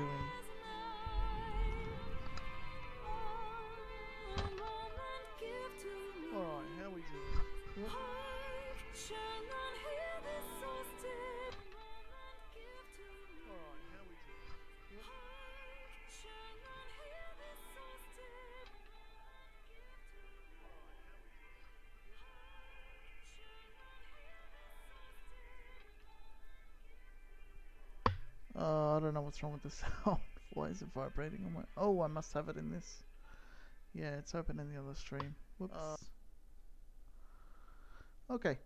doing? What's wrong with the sound. Why is it vibrating on my... Oh, I must have it in this. Yeah, it's open in the other stream. Whoops. okay.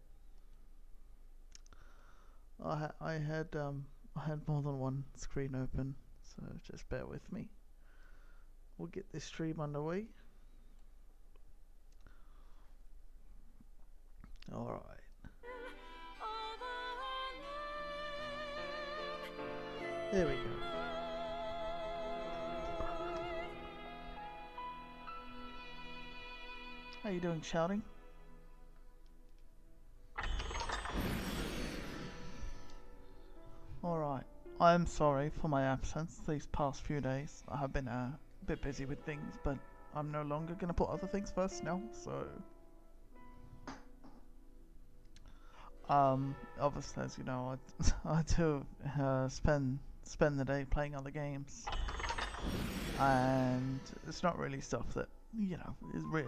I ha I had um I had more than one screen open, so just bear with me. We'll get this stream underway. All right. There we go. How are you doing, shouting? Alright, I'm sorry for my absence these past few days. I have been uh, a bit busy with things, but I'm no longer gonna put other things first now, so... Um, obviously, as you know, I, I do uh, spend spend the day playing other games, and it's not really stuff that you know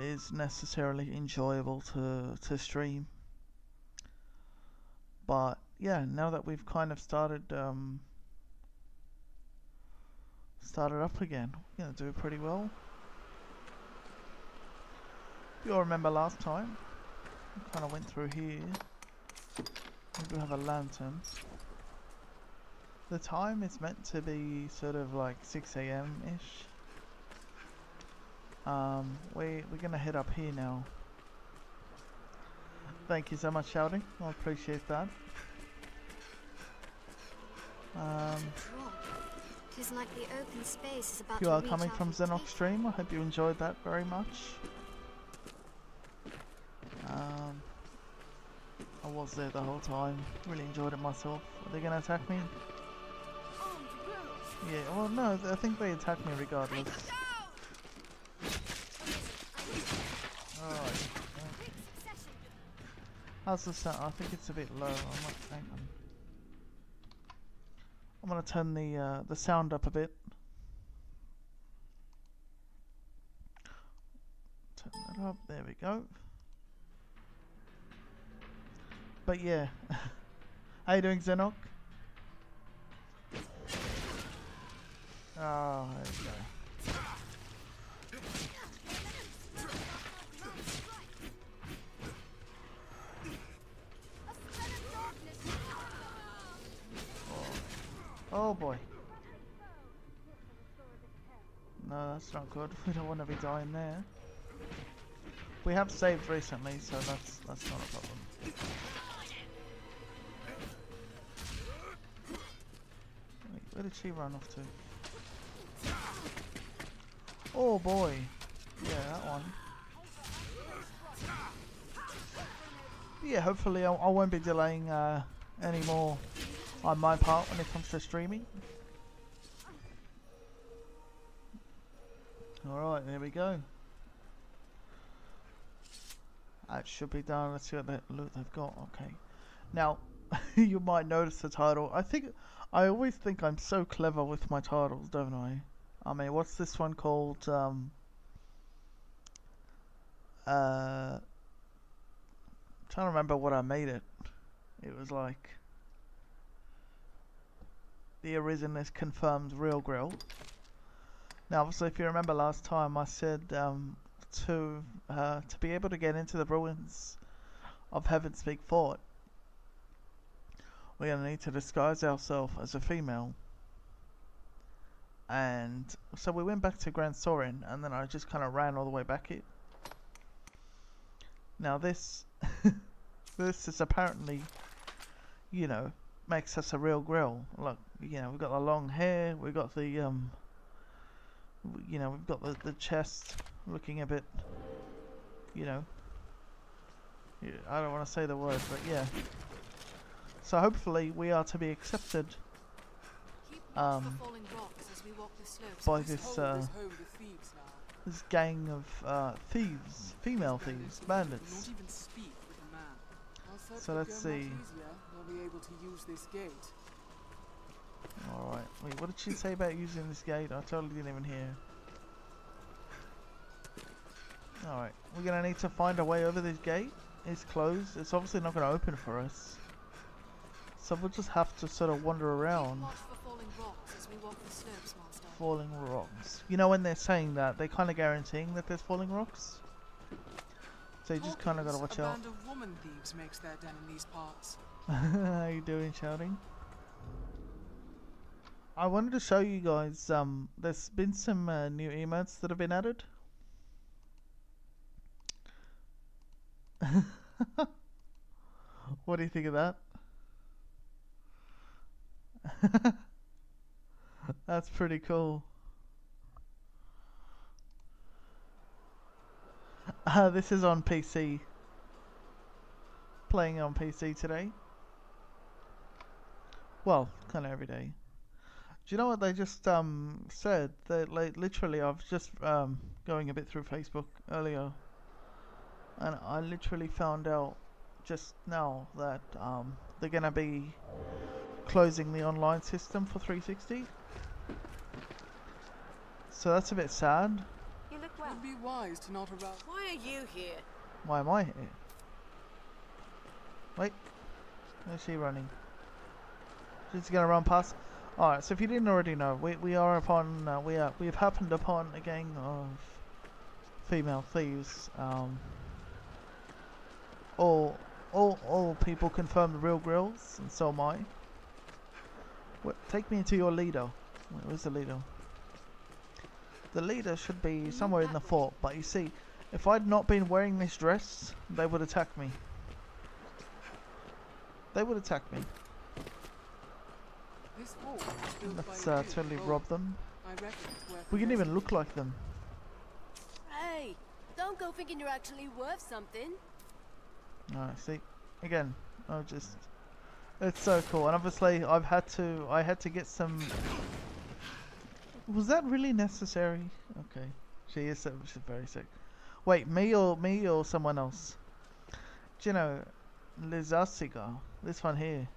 is, necessarily enjoyable to to stream. But yeah, now that we've kind of started um, started up again, we're gonna do pretty well. you all remember last time, kind of went through here. We do have a lantern. The time is meant to be sort of like 6 a.m. ish. Um, we we're gonna head up here now. Thank you so much, Sheldon. I appreciate that. Um, like the open space is about you are coming from Xenox stream. I hope you enjoyed that very much. Um, I was there the whole time. Really enjoyed it myself. Are they gonna attack me? Yeah. Well, no. I think they attack me regardless. How's the sound? I think it's a bit low. I might hang on. I'm gonna turn the uh, the sound up a bit. Turn that up. There we go. But yeah, how you doing, Zenok? Oh, there we go. Oh boy. No, that's not good. We don't want to be dying there. We have saved recently, so that's that's not a problem. Wait, where did she run off to? Oh boy. Yeah, that one. Yeah, hopefully I, I won't be delaying uh, any more on my part when it comes to streaming. Alright, there we go. That should be done. Let's see what the loot they've got. Okay. Now, you might notice the title. I think, I always think I'm so clever with my titles, don't I? I mean, what's this one called? Um, uh, trying to remember what I made it. It was like the originalist confirmed real grill. Now, obviously, if you remember last time, I said um, to uh, to be able to get into the ruins of Heavenspeak Fort, we're gonna need to disguise ourselves as a female. And so we went back to Gran Soren, and then I just kind of ran all the way back it. Now this, this is apparently, you know, makes us a real grill. Look, you know, we've got the long hair, we've got the um, you know, we've got the the chest looking a bit, you know. I don't want to say the word, but yeah. So hopefully we are to be accepted um, by this uh, is home to thieves now. this gang of uh, thieves, female thieves, bandits. not even speak with a man. Our search So let's see. easier. We'll be able to use this gate. Alright, wait, what did she say about using this gate? I totally didn't even hear. Alright, we're gonna need to find a way over this gate. It's closed. It's obviously not gonna open for us. So we'll just have to sort of wander around. Watch falling rocks as we walk the slopes, Master. Falling rocks. You know when they're saying that, they're kind of guaranteeing that there's falling rocks. So you just kind of gotta watch a out. woman thieves makes their den in these parts. How you doing, shouting? I wanted to show you guys. Um, there's been some uh, new emotes that have been added. what do you think of that? That's pretty cool. Uh, this is on PC. Playing on PC today. Well, kind of every day. Do you know what they just um said? They like literally, I was just um going a bit through Facebook earlier, and I literally found out just now that um they're gonna be closing the online system for 360. So that's a bit sad. You look It well. would be wise to not arouse. Why are you here? Why am I here? Wait, where's she running? She's gonna run past. Alright, so if you didn't already know, we we are upon uh, we are we have happened upon a gang of female thieves. Um, all all all people confirm the real grills, and so am I. What, take me to your leader. Where's the leader? The leader should be somewhere in the fort, but you see, if I'd not been wearing this dress, they would attack me. They would attack me. This fort was built by Let's uh, totally of rob them. I reckon it's worth We can even look like them. Hey, don't go thinking you're actually worth something. Alright, see, again, I'll just, it's so cool. And obviously, I've had to, I had to get some. Was that really necessary? Okay, she is, she's very sick. Wait, me or me or someone else? Do you know, Lizasiga, this one here.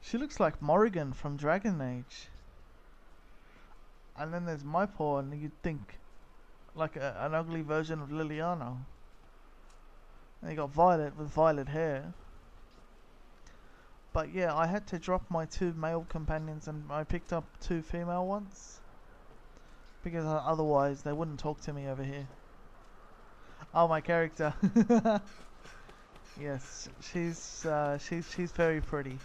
She looks like Morrigan from Dragon Age. And then there's my paw, and you'd think like a, an ugly version of Liliana. And you got Violet with violet hair. But yeah, I had to drop my two male companions and I picked up two female ones. Because uh, otherwise they wouldn't talk to me over here. Oh, my character. yes, she's uh, she's she's very pretty,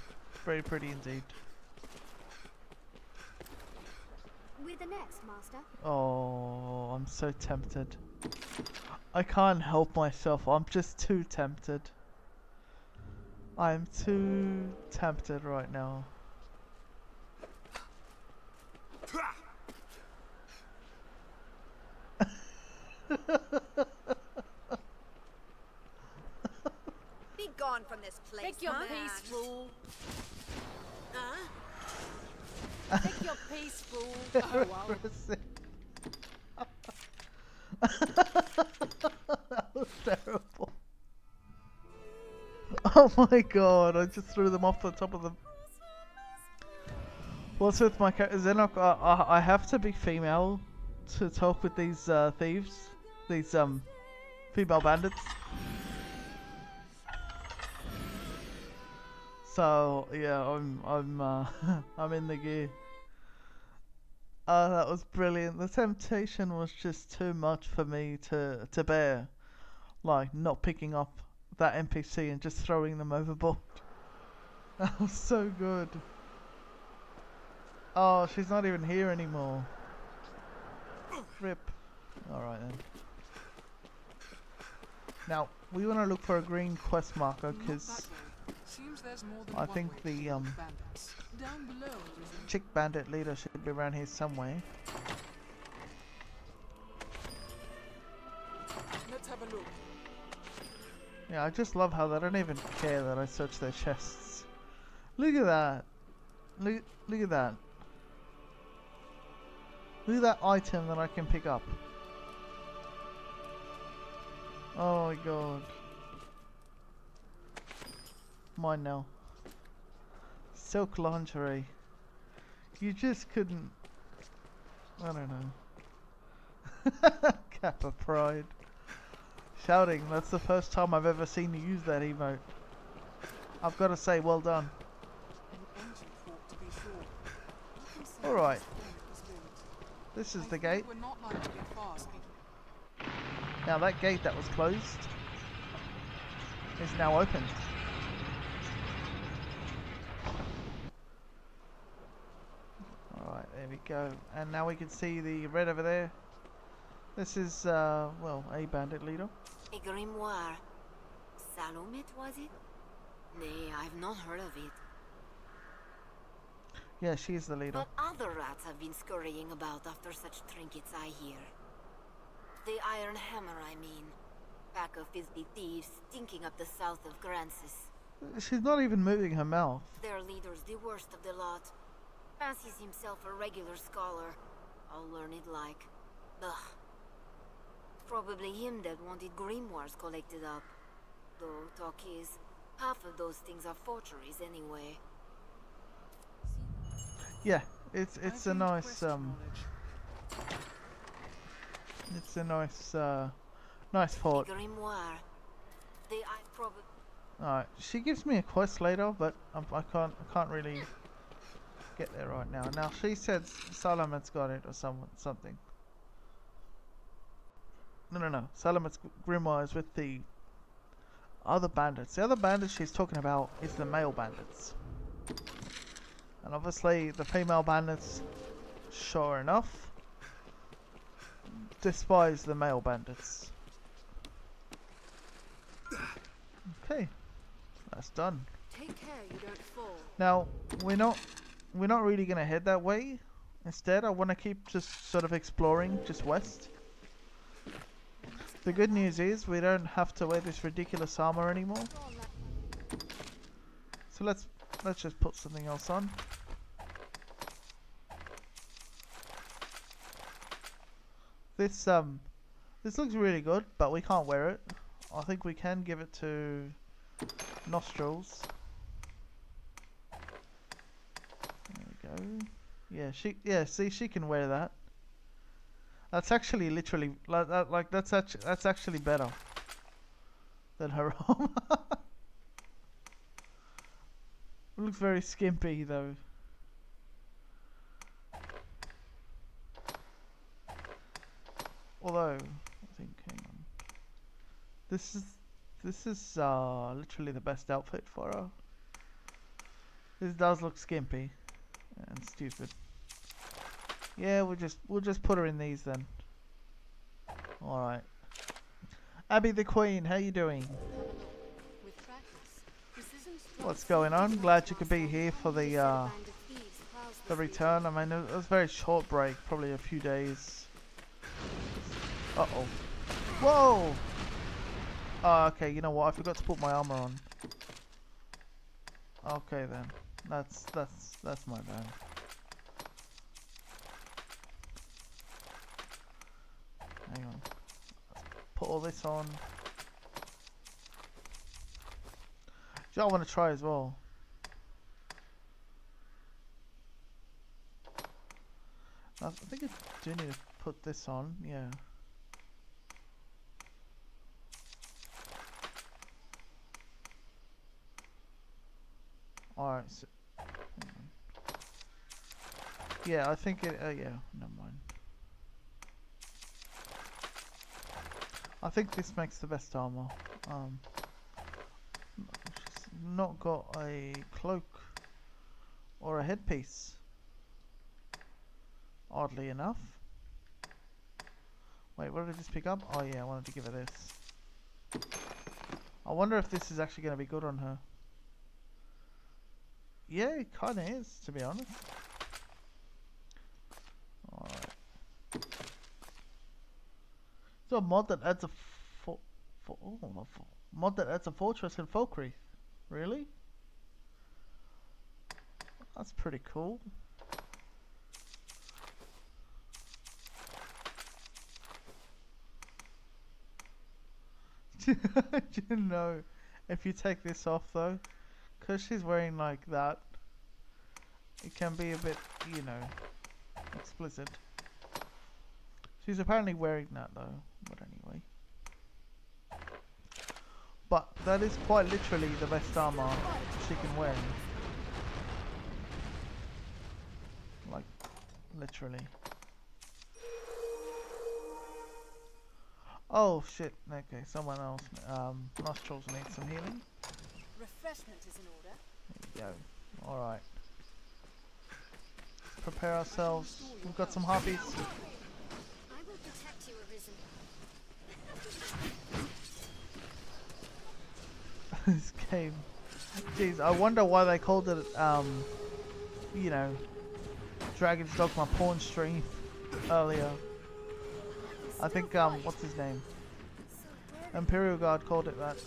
very pretty indeed. We're the next, Master. Oh, I'm so tempted. I can't help myself. I'm just too tempted. I'm too tempted right now. Be gone from this place. Take your peace, fool. Huh? Take your peace, fool. Oh, wow. For a sec. that was terrible. Oh my god, I just threw them off the top of the. What's with my character? Not. Uh, I I have to be female to talk with these uh, thieves, these um, female bandits. So yeah, I'm I'm uh, I'm in the gear. Oh, that was brilliant. The temptation was just too much for me to to bear, like not picking up that NPC and just throwing them overboard. That was so good. Oh, she's not even here anymore. Rip. Alright then. Now, we want to look for a green quest marker because that way. Seems there's more than I think the, um. Down below chick bandit leader should be around here somewhere. Let's have a look. Yeah, I just love how they don't even care that I search their chests. Look at that. Look, look at that. Look at that item that I can pick up. Oh my god. Mine now. Silk lingerie. You just couldn't. I don't know. Kappa pride. Shouting, that's the first time I've ever seen you use that emote. I've got to say, well done. Alright, this is the gate. We're not likely fast. people. Now that gate that was closed is now open. Alright, there we go. And now we can see the red over there. This is, uh, well, a bandit leader. A grimoire. Salomet, was it? Nay, I've not heard of it. Yeah, she's the leader. But other rats have been scurrying about after such trinkets, I hear. The Iron Hammer, I mean. Pack of filthy thieves stinking up the south of Gransys. She's not even moving her mouth. Their leader's the worst of the lot. Fancies himself a regular scholar. All learned like. Ugh. Probably him that wanted grimoires collected up. Though, talk is, half of those things are forgeries anyway. Yeah, it's it's I a nice um, knowledge. It's a nice uh, nice fort. grimoire. They I probably Alright, she gives me a quest later, but um, I can't I can't really get there right now. Now she said Salomet's got it or someone something. No, no, no. Salomet's grimoire is with the other bandits. The other bandits she's talking about is the male bandits. And obviously the female bandits, sure enough, despise the male bandits. Okay, that's done. Take care you don't fall. Now we're not we're not really gonna head that way. Instead, I want to keep just sort of exploring just west. The good news is we don't have to wear this ridiculous armor anymore. So let's let's just put something else on. This um this looks really good, but we can't wear it. I think we can give it to nostrils. There we go. Yeah, she yeah, see she can wear that. That's actually literally like that like that's actually that's actually better than her armor. Looks very skimpy though. Although, I think. This is this is uh literally the best outfit for her. This does look skimpy and stupid. Yeah, we'll just we'll just put her in these then. All right. Abby the Queen, how you doing? What's going on? Glad you could be here for the uh the return. I mean, it was a very short break, probably a few days. Uh oh. Whoa! Oh, okay, you know what? I forgot to put my armor on. Okay then. That's that's that's my bad. Hang on. Put all this on. Do you want to try as well? I think I do need to put this on, yeah. Alright, so. Yeah, I think it, uh, yeah, never mind. I think this makes the best armor. Um, not got a cloak or a headpiece oddly enough. Wait, what did I just pick up? Oh yeah, I wanted to give her this. I wonder if this is actually going to be good on her. Yeah, it kind of is, to be honest. Alright. So a mod that adds a oh, a mod that adds a fortress and falkry. Really? That's pretty cool. Do you know, if you take this off though, because she's wearing like that, it can be a bit, you know, explicit. She's apparently wearing that though, but anyway. But that is quite literally the best armor she can wear. Like, literally. Oh shit, okay, someone else, um, nostrils need some healing. Refreshment is in order. There you go. Alright. Prepare ourselves. We've got some hobbies. I will protect you, Arisen. this game. Jeez, I wonder why they called it, um, you know, Dragon's Dogma porn stream earlier. I think, um, what's his name? Imperial Guard called it that.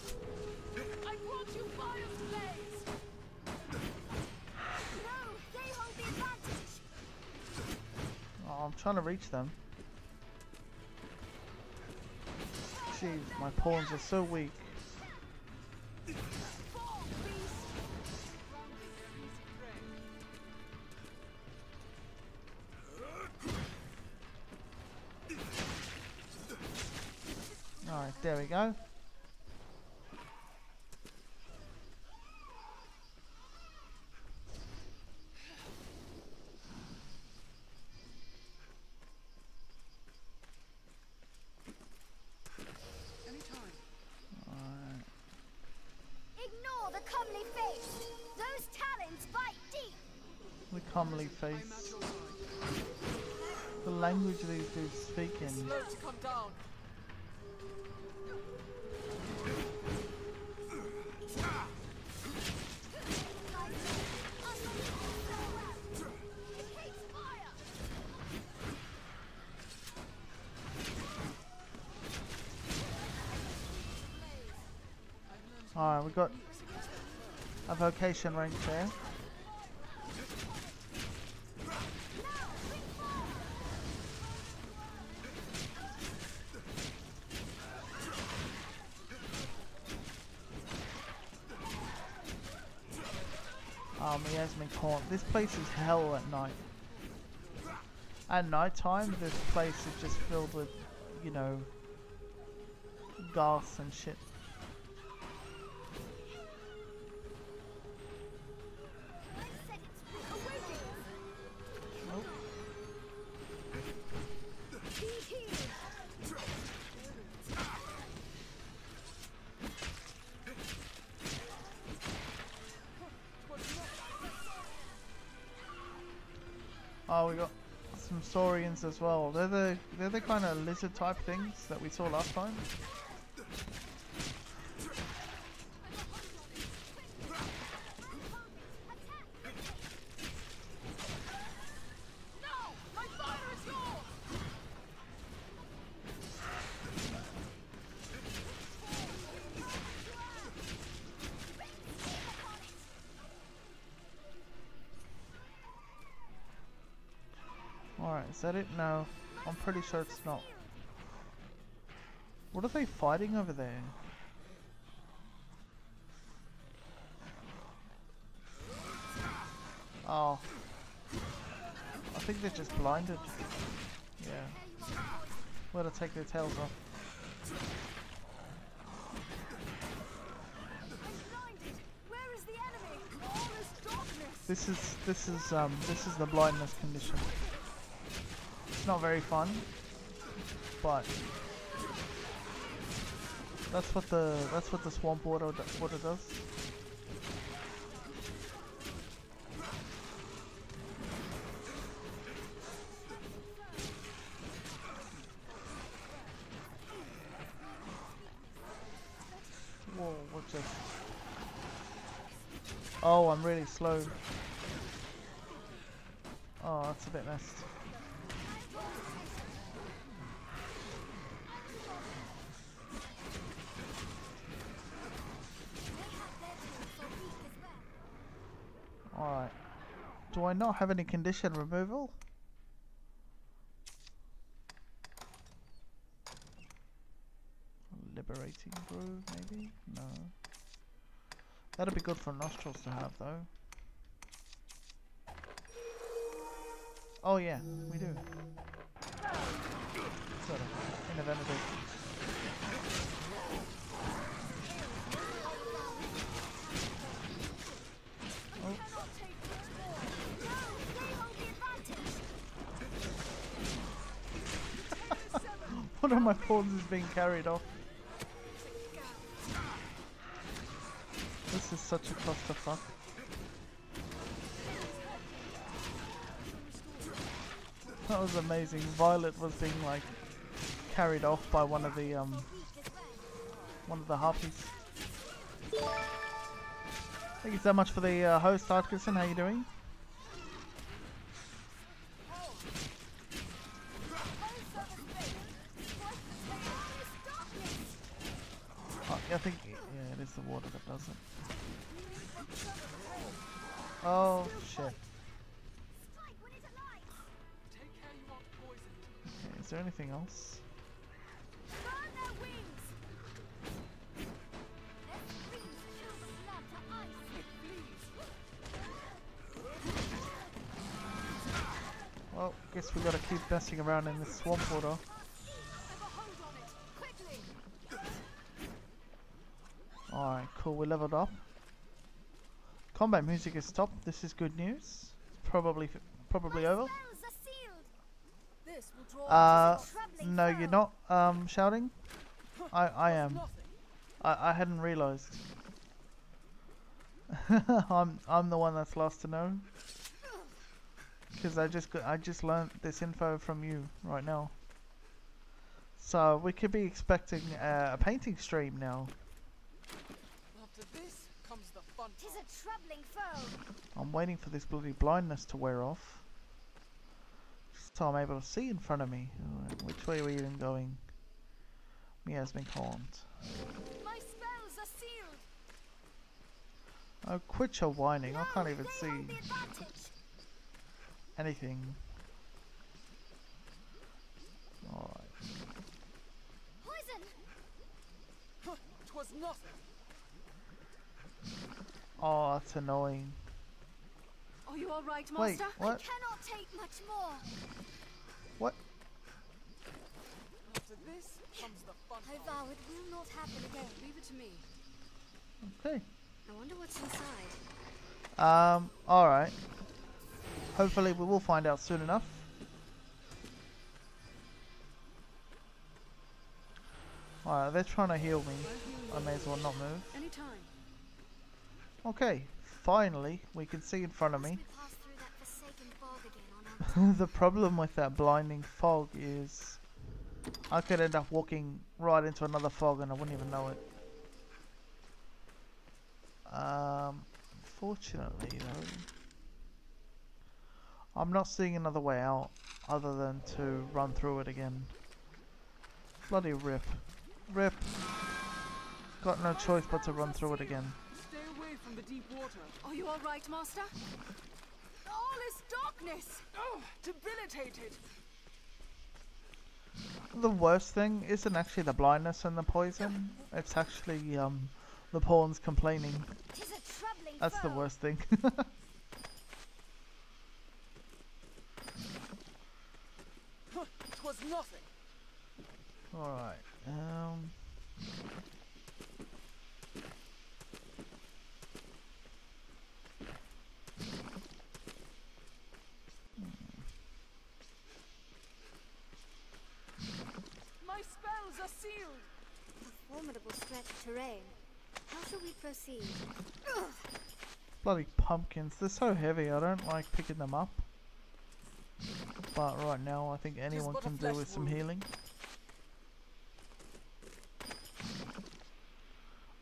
I'm trying to reach them. Jeez, my pawns are so weak. Alright, there we go. A vocation rank there. Oh, Miasmi Court. This place is hell at night. At night time, this place is just filled with, you know, gas and shit. As well. They're the they're the kind of lizard type things that we saw last time. Is that it? No. I'm pretty sure it's not. What are they fighting over there? Oh. I think they're just blinded. Yeah. Let her take their tails off. This is this is um this is the blindness condition. Not very fun, but that's what the that's what the swamp water water does. Whoa, what's this? Oh, I'm really slow. Oh, that's a bit messed. Have any condition removal? liberating brew, maybe? No. That'd be good for nostrils to have, though. Oh yeah, we do. Sort of. In a vanity. Oh, No, they hold the advantage. one of my pawns is being carried off. This is such a clusterfuck. That was amazing. Violet was being like carried off by one of the um one of the harpies. Thank you so much for the uh, host, Atkinson. How are you doing? In this swamp water. Alright, cool, we leveled up. Combat music is stopped, this is good news. Probably probably over. Uh, no, you're not um, shouting. I, I am. I, I hadn't realised. I'm I'm the one that's lost to know. Because I just got, I just learned this info from you right now. So we could be expecting uh, a painting stream now. After this comes the fun Tis a troubling foe. I'm waiting for this bloody blindness to wear off. So I'm able to see in front of me. Alright, which way are we even going? Miasmin can't. My spells are sealed. Oh, quit your whining. I can't even see hold the advantage. Anything. Alright. Poison. Twas nothing. Oh, that's annoying. Are you all right, Wait, Master? I what? cannot take much more. What? After this comes the fun I vow it will not happen again. Leave it to me. Okay. I wonder what's inside. Um, alright. Hopefully we will find out soon enough. Alright, they're trying to heal me. I may as well not move. Okay, finally we can see in front of me. We pass through that forsaken bog again on our the problem with that blinding fog is I could end up walking right into another fog and I wouldn't even know it. Um, fortunately though, I'm not seeing another way out other than to run through it again. Bloody rip. Rip. Got no choice but to run through it again. Stay away from the deep water. Are you all right, Master? All is darkness. Oh, debilitated. The worst thing isn't actually the blindness and the poison. It's actually um the pawns complaining. Tis a troubling That's the worst thing. Twas nothing. Alright. Um My spells are sealed. A formidable stretch of terrain. How shall we proceed? bloody pumpkins. They're so heavy. I don't like picking them up. But right now I think anyone can do flesh with some wound. healing.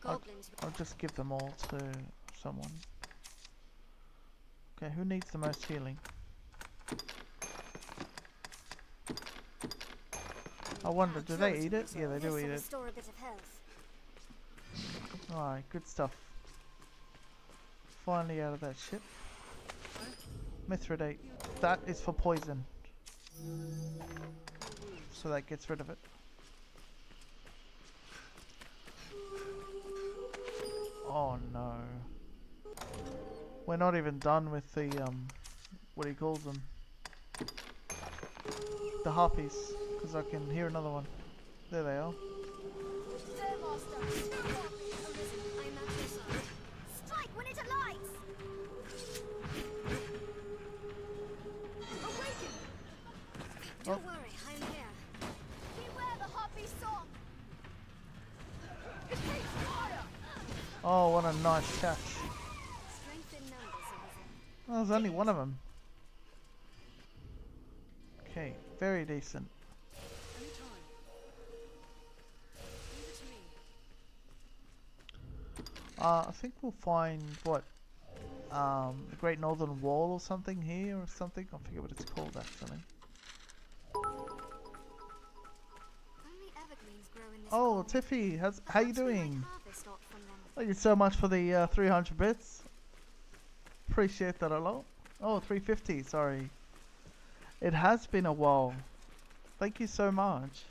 Goblins. I'll just give them all to someone. Okay, who needs the most healing? I wonder, do they eat it? Yeah, they do eat it. restore a bit of health. Alright, good stuff. Finally out of that ship. Mithridate. That is for poison. So that gets rid of it. Oh no. We're not even done with the, um, what he calls them. The harpies, because I can hear another one. There they are. Oh, what a nice catch. Strength in numbers, Arisen. Oh, there's only one of them. Okay, very decent. Anytime. Leave it to me. Uh, I think we'll find what um, the Great Northern Wall or something here or something. I forget what it's called actually. Only evergreens grow in this Oh. Tiffy, how's, how you doing? harvest lot from them. Thank you so much for the uh, 300 bits. Appreciate that a lot. Oh, 350, sorry. It has been a while. Thank you so much.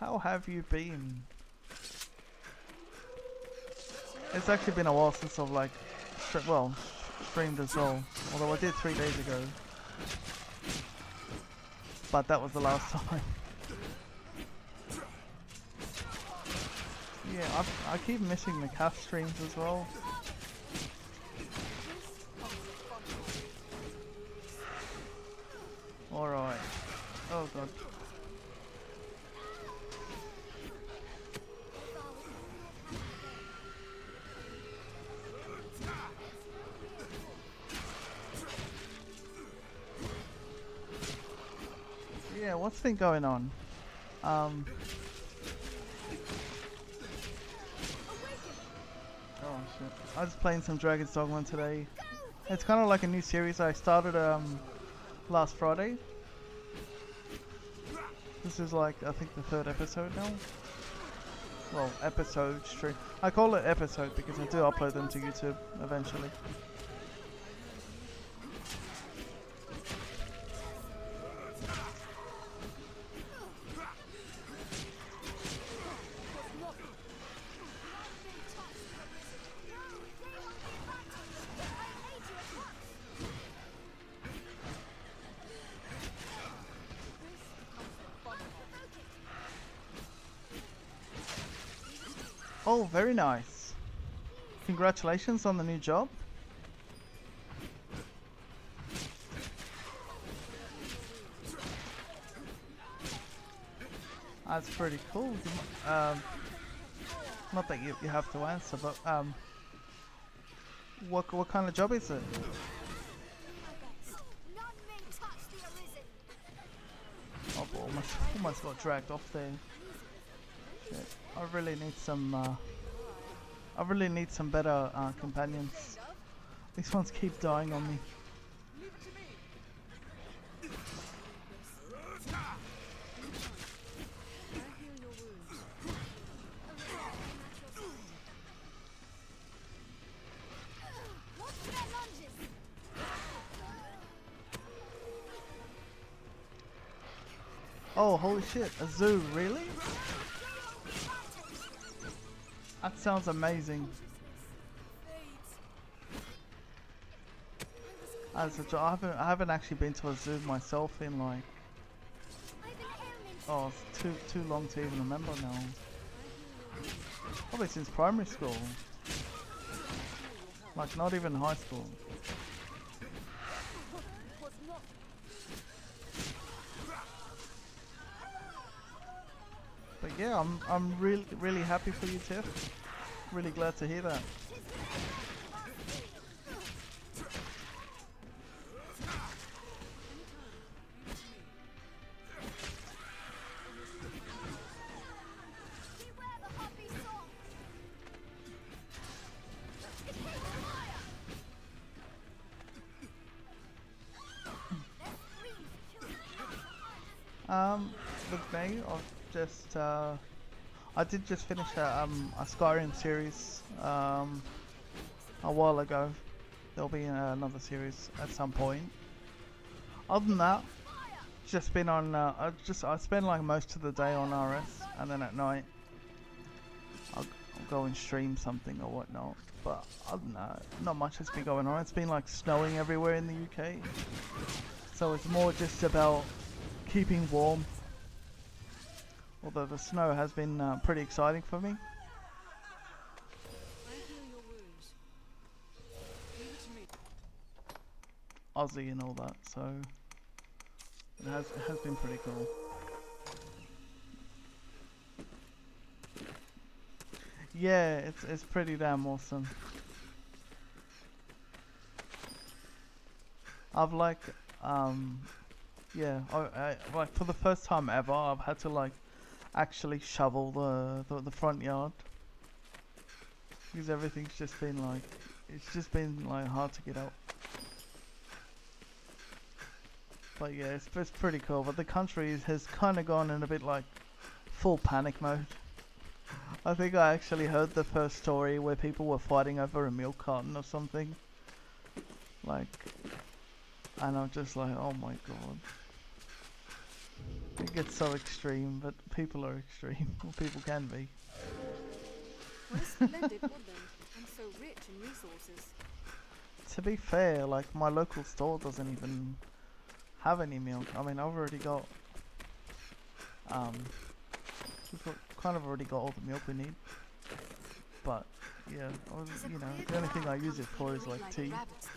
How have you been? It's actually been a while since I've like, well, streamed as well. Although I did three days ago. But that was the last time. Yeah, I, I keep missing the cast streams as well. Alright. Oh god. Yeah, what's been going on? Um. I was playing some Dragon's Dogma today. It's kind of like a new series I started um last Friday. This is like I think the third episode now. Well, episode stream. I call it episode because I do upload them to YouTube eventually. Very nice. Congratulations on the new job. That's pretty cool. Um, not that you, you have to answer, but um, what what kind of job is it? Oh, almost almost got dragged off there. Shit. I really need some. Uh, I really need some better uh, companions. These ones keep dying on me. Oh, holy shit! A zoo, really? That sounds amazing. As I haven't, I haven't actually been to a zoo myself in like, oh, it's too too long to even remember now. Probably since primary school. Like not even high school. But yeah, I'm I'm really really happy for you, Tiff. Really glad to hear that. Uh, I did just finish a um a Skyrim series um a while ago. There'll be another series at some point. Other than that, just been on. Uh, I just I spend like most of the day on RS, and then at night, I'll, go and stream something or whatnot. But other than that, not much has been going on. It's been like snowing everywhere in the UK. So it's more just about keeping warm. Although the snow has been uh, pretty exciting for me. Aussie and all that, so it has it has been pretty cool. Yeah, it's it's pretty damn awesome. I've like um yeah, I, I like for the first time ever I've had to like actually shovel the the, the front yard because everything's just been like it's just been like hard to get out. But yeah, it's, it's pretty cool. But the country is- has kind of gone in a bit like full panic mode. I think I actually heard the first story where people were fighting over a milk carton or something. Like, and I'm just like, oh my god. It gets so extreme, but people are extreme. Well, people can be. What a splendid woodland, and so rich in resources. To be fair, like my local store doesn't even have any milk. I mean, I've already got, um, we've got, kind of already got all the milk we need. But yeah, was, you know, the only thing I use it for is like tea. Rabbits.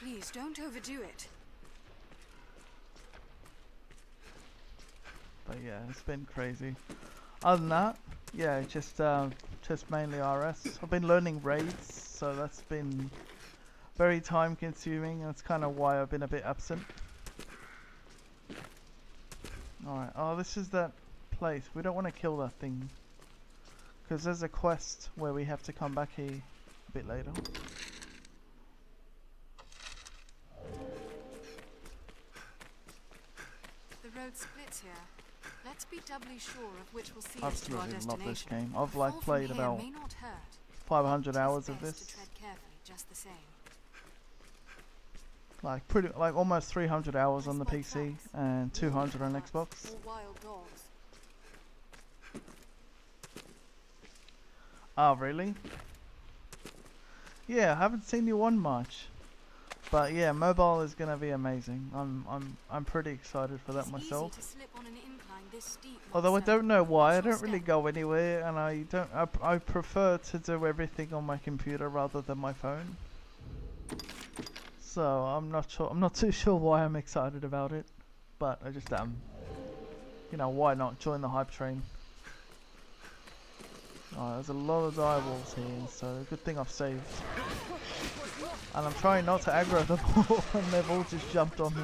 Please don't overdo it. But yeah, it's been crazy. Other than that, yeah, just uh, just mainly RS. I've been learning raids, so that's been very time consuming. That's kind of why I've been a bit absent. Alright, oh this is that place. We don't want to kill that thing. Because there's a quest where we have to come back here a bit later. The road splits here. Let's be doubly sure of which will see I us to our absolutely love this destination. game. I've like played about may not hurt. 500 hours of this. To tread carefully, just the same. Like pretty, like almost 300 hours on the PC and 200 on Xbox. Or wild dogs. Oh, really? Yeah, I haven't seen you on much. But yeah, mobile is gonna be amazing. I'm I'm I'm pretty excited for that It's myself. Although I don't know why, I don't really go anywhere, and I don't. I, I prefer to do everything on my computer rather than my phone. So I'm not sure. I'm not too sure why I'm excited about it, but I just am. You know, why not join the hype train? Oh, there's a lot of direwolves here, so good thing I've saved. And I'm trying not to aggro them all, and they've all just jumped on me.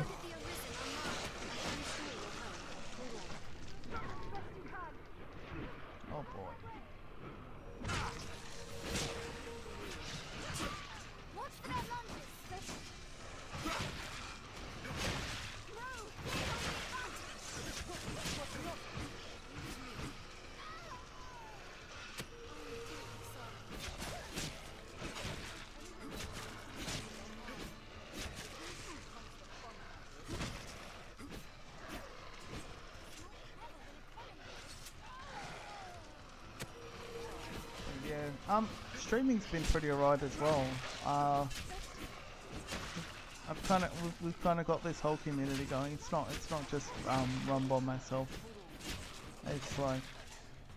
Been pretty alright as well. Uh, I've kind of we've, we've kind of got this whole community going. It's not it's not just um run by myself. It's like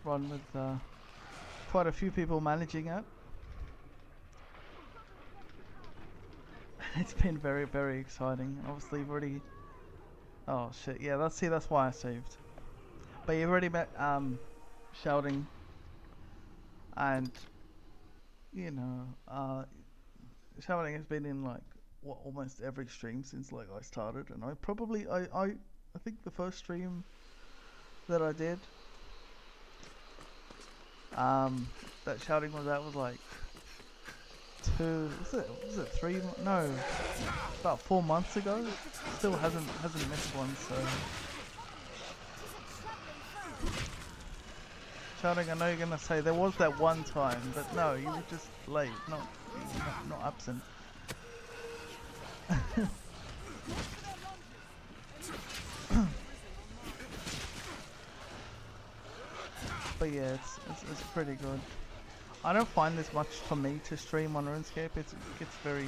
run with uh, quite a few people managing it. It's been very very exciting. Obviously, you've already. Oh shit! Yeah, that's see that's why I saved. But you've already met um, shouting and you know, uh, shouting has been in like what almost every stream since like I started, and I probably I I I think the first stream that I did, um, that shouting was out was like two was it was it three no about four months ago. Still hasn't hasn't missed one so. Shouting, I know you're gonna say there was that one time, but no, you were just late, not not, not absent. But yeah, it's, it's it's pretty good. I don't find this much for me to stream on RuneScape. It's, it gets very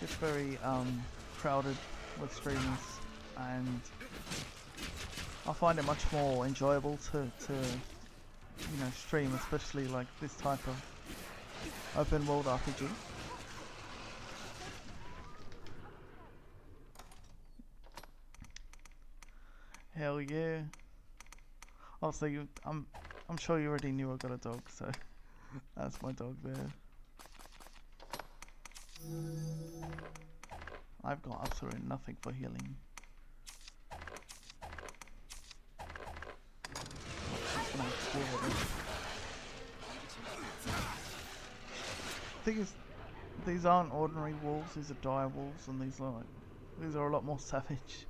gets very um, crowded with streamers, and I find it much more enjoyable to to you know stream, especially like this type of open world RPG. Hell yeah. Also, you, I'm, I'm sure you already knew I got a dog, so that's my dog there. I've got absolutely nothing for healing. Just gonna. Thing is, these aren't ordinary wolves. These are dire wolves, and these are like, these are a lot more savage.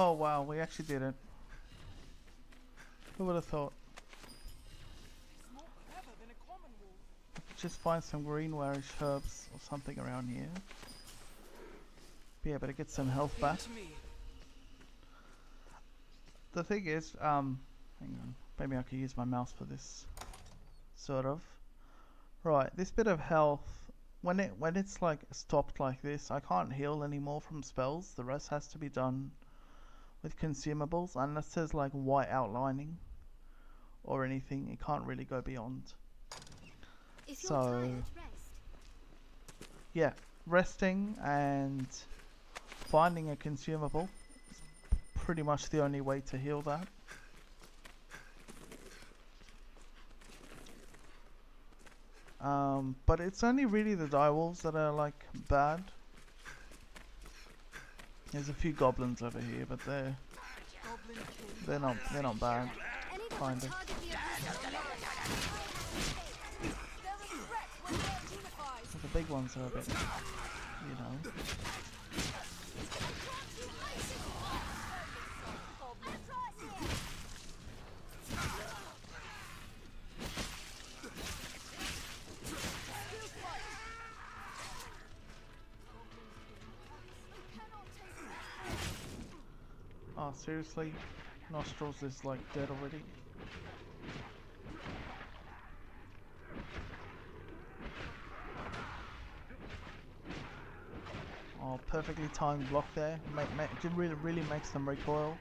Oh wow, we actually did it. Who would have thought? Just find some greenwarish herbs or something around here. Be able to get some health back. The thing is, um, hang on, maybe I could use my mouse for this. Sort of. Right, this bit of health, when it when it's like stopped like this, I can't heal anymore from spells. The rest has to be done with consumables, unless there's like white outlining or anything. It can't really go beyond. If So- tired, rest. Yeah, resting and finding a consumable is pretty much the only way to heal that. Um, but it's only really the direwolves that are like bad. There's a few goblins over here, but they're they're not they're not bad. They're unified. But the big ones are a bit, you know. Seriously? Nostrils is like dead already. Oh, perfectly timed block there. Make, make, really, really makes them recoil.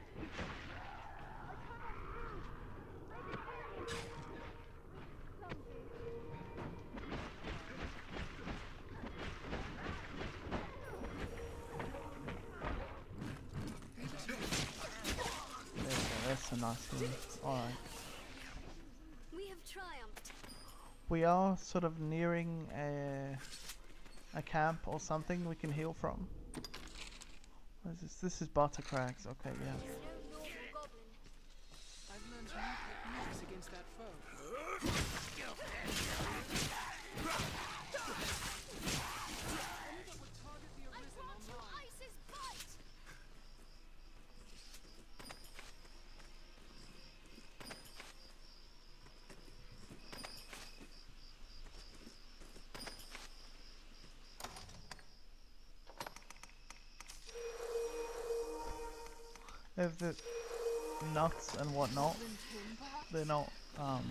There we go, that's a nice one. Alright. We have triumphed. We are sort of nearing a, a camp or something we can heal from. This? This is Butter Cracks. Okay, yeah. If the nuts and whatnot, they're not um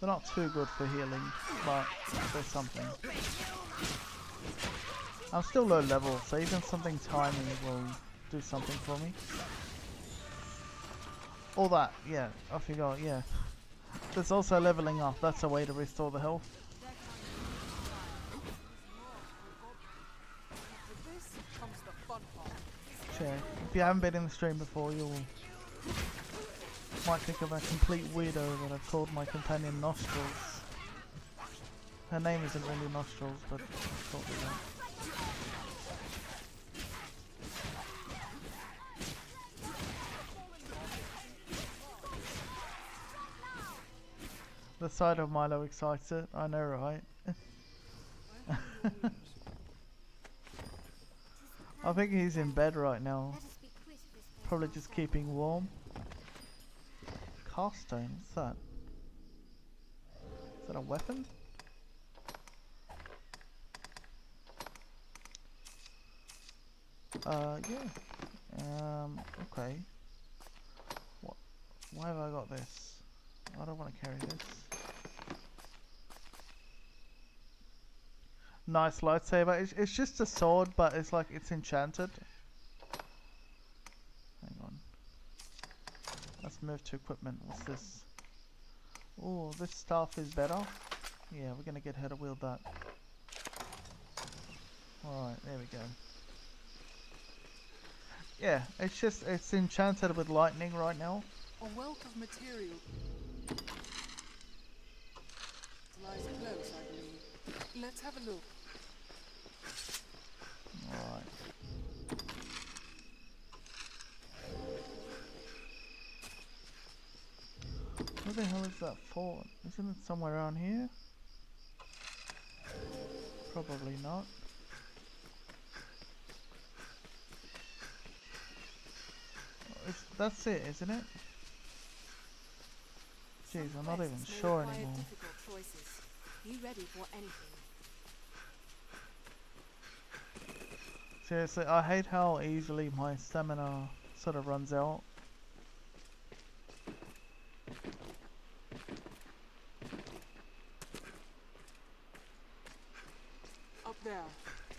they're not too good for healing, but there's something. I'm still low level, so even something tiny will do something for me. All that, yeah, I forgot, yeah. There's also leveling up, that's a way to restore the health. With if you haven't been in the stream before, you'll might think I'm a complete weirdo that I've called my companion Nostrils. Her name isn't really Nostrils, but I thought it was. The sight of Milo excites it, I know right? I think he's in bed right now. Let us be quit of this place Probably just keeping warm. Carstone, what's that? Is that a weapon? Uh, yeah. Um, okay. What? Why have I got this? I don't want to carry this. Nice lightsaber. It's, it's just a sword, but it's like it's enchanted. Hang on. Let's move to equipment. What's this? Oh, this staff is better. Yeah, we're gonna get her to wield that. Alright, there we go. Yeah, it's just, it's enchanted with lightning right now. A wealth of material. Lies close, I believe. Let's have a look. Alright. Where the hell is that fort? Isn't it somewhere around here? Probably not. It's, that's it, isn't it? Jeez, I'm not even sure anymore. Be ready for anything. Seriously, I hate how easily my stamina sort of runs out. Up there.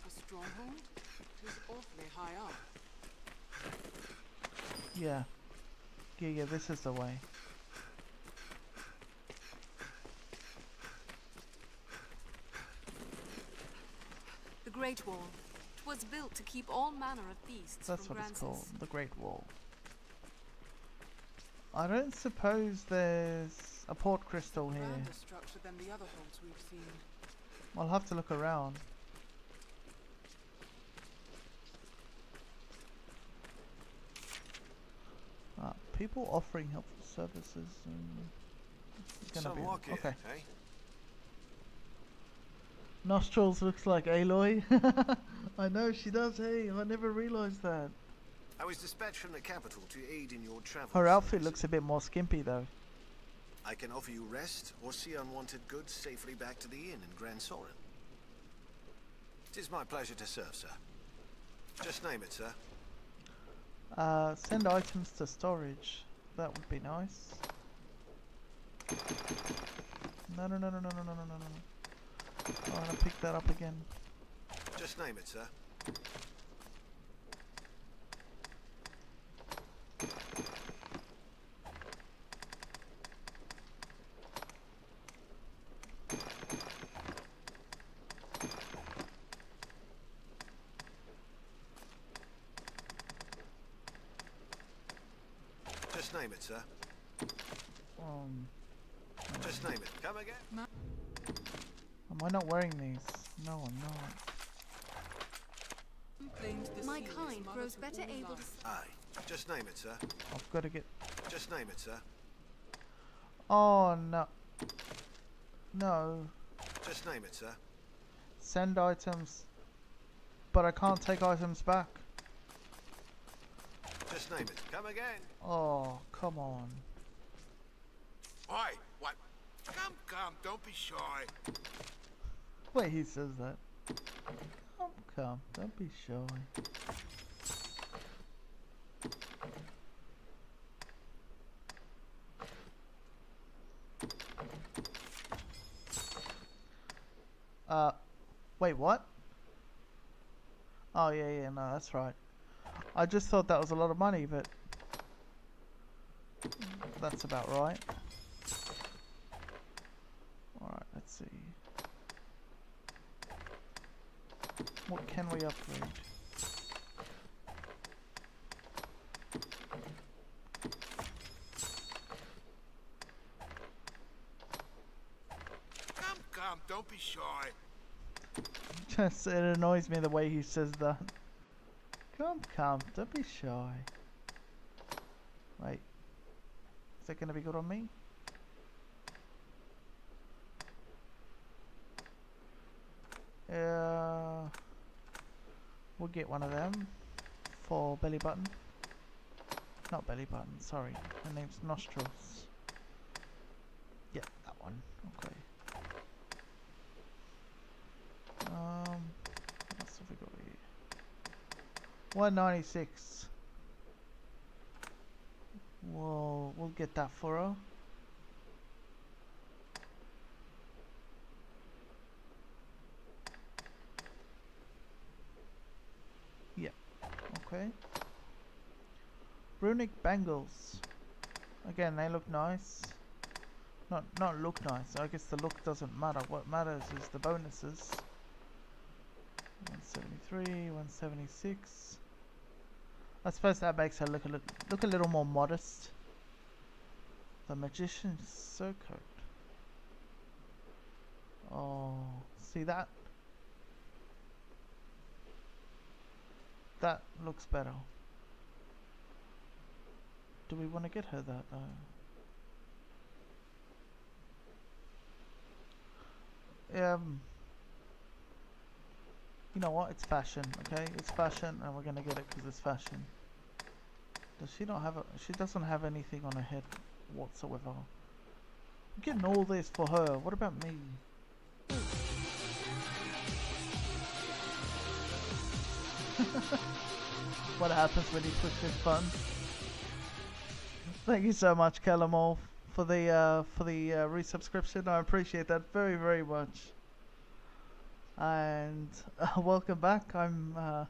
A stronghold? It is awfully high up. Yeah. Yeah, yeah, this is the way. The Great Wall. It was built to keep all manner of beasts That's from what it's called, the Great Wall. I don't suppose there's a port crystal here. Grander structure than the other holds we've seen. I'll have to look around. Ah, people offering helpful services and it's gonna Some be okay. eh? Nostrils looks like Aloy. I know she does. Hey, I never realized that. I was dispatched from the capital to aid in your travels. Her outfit looks a bit more skimpy though. I can offer you rest or see unwanted goods safely back to the inn in Gran Soren. It is my pleasure to serve, sir. Just name it, sir. Uh, send items to storage. That would be nice. No, no, no, no, no, no, no, no, no. I want to pick that up again. Just name it, sir. Just name it, sir. Um, Just name it. Come again? Am I not wearing these? No, I'm not. My kind grows better able to. Aye. Just name it, sir. I've got to get. Just name it, sir. Oh no. No. Just name it, sir. Send items. But I can't take items back. Just name it. Come again. Oh, come on. Oi, what? Come, come, don't be shy. Wait, he says that. Come, come, don't be shy. Uh, wait, what? Oh yeah, yeah, no, that's right. I just thought that was a lot of money, but that's about right. Alright, let's see. What can we upgrade? Come, come, don't be shy. Just it annoys me the way he says that. Come, come, don't be shy. Wait. Is that gonna be good on me? Uh, we'll get one of them for belly button. Not belly button, sorry. Her name's Nostrils. Yeah, that one. Okay. Um, what else have we got here? 196. We'll, we'll get that for her. Yeah, okay. Runic bangles. Again, they look nice. Not not look nice. I guess the look doesn't matter. What matters is the bonuses. 173, 176. I suppose that makes her look a little look a little more modest. The magician's surcoat. Oh, see that? That looks better. Do we want to get her that though? Um, you know what? It's fashion, okay? It's fashion, and we're gonna get it because it's fashion. Does she not have a? She doesn't have anything on her head whatsoever. I'm getting all this for her. What about me? what happens when you push this button? Thank you so much, Kellamall, for the uh, for the uh, resubscription. I appreciate that very very much. And uh, welcome back. I'm uh,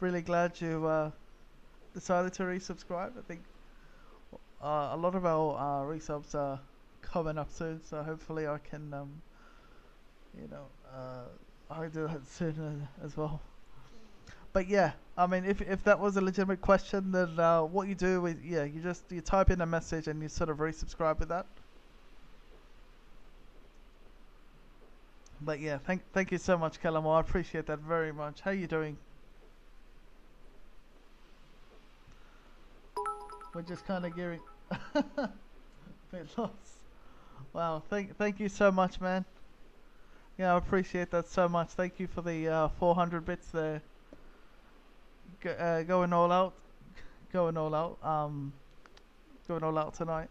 really glad you uh, decided to resubscribe. I think uh, a lot of our uh, resubs are coming up soon, so hopefully I can, um, you know, I do that soon as well. But yeah, I mean, if if that was a legitimate question, then uh, what you do is yeah, you just you type in a message and you sort of resubscribe with that. But yeah, thank thank you so much, Kellamore. I appreciate that very much. How you doing? We're just kind of gearing. Bit lost. Wow, thank thank you so much, man. Yeah, I appreciate that so much. Thank you for the uh, 400 bits there. Uh, going all out, going all out. Um, going all out tonight.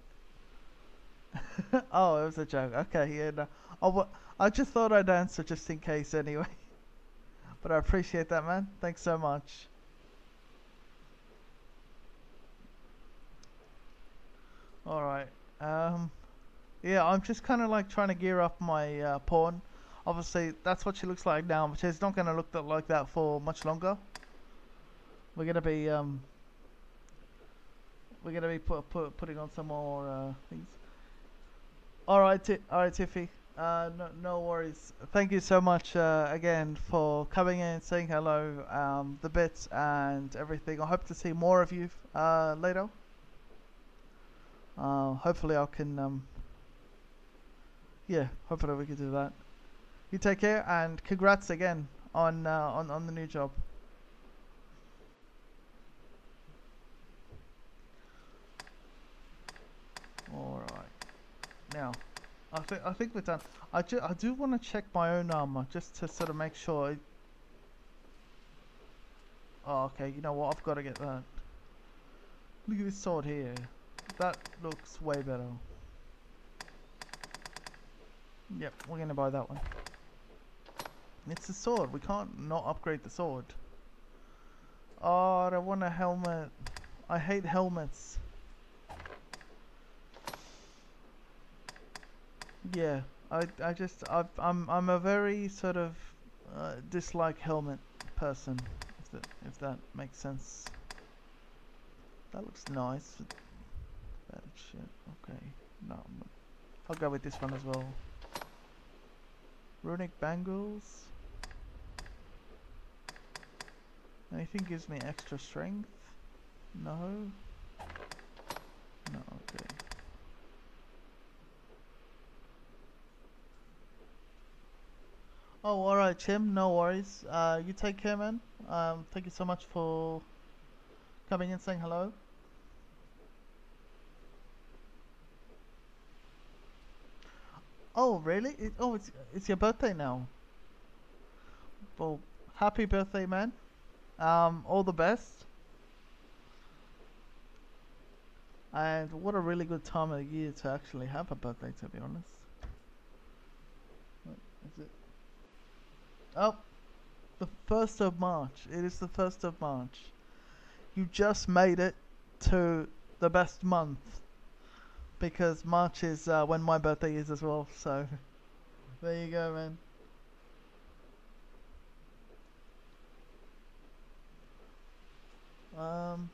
oh, it was a joke. Okay, yeah. No. Oh, I just thought I'd answer just in case anyway. but I appreciate that, man. Thanks so much. Alright. Um, yeah, I'm just kind of like trying to gear up my uh, pawn. Obviously, that's what she looks like now, but she's not going to look that, like that for much longer. We're going to be... Um, we're to be put, put, putting on some more uh, things. Alright, alright, Tiffy. Uh, no, no worries. Thank you so much uh, again for coming in, saying hello, um, the bits and everything. I hope to see more of you uh, later. Uh, hopefully I can, um, yeah, hopefully we can do that. You take care and congrats again on uh, on on the new job. All right, now. I think I think we're done. I, ju I do want to check my own armor just to sort of make sure. Oh, okay. You know what? I've got to get that. Look at this sword here. That looks way better. Yep, we're gonna buy that one. It's a sword. We can't not upgrade the sword. Oh, I want a helmet. I hate helmets. Yeah, I I just i I'm I'm a very sort of uh, dislike helmet. person, if that if that makes sense. That looks nice. Shit. Okay, no, I'll go with this one as well. Runic bangles. Anything gives me extra strength? No. No. Okay. Oh, alright, Tim. No worries. Uh, you take care, man. Um, thank you so much for coming and saying hello. Oh, really? It, oh, it's it's your birthday now. Well, happy birthday, man. Um, all the best. And what a really good time of the year to actually have a birthday, to be honest. What is it? Oh, the 1st of March. It is the 1st of March. You just made it to the best month. Because March is uh, when my birthday is as well, so there you go, man. Um,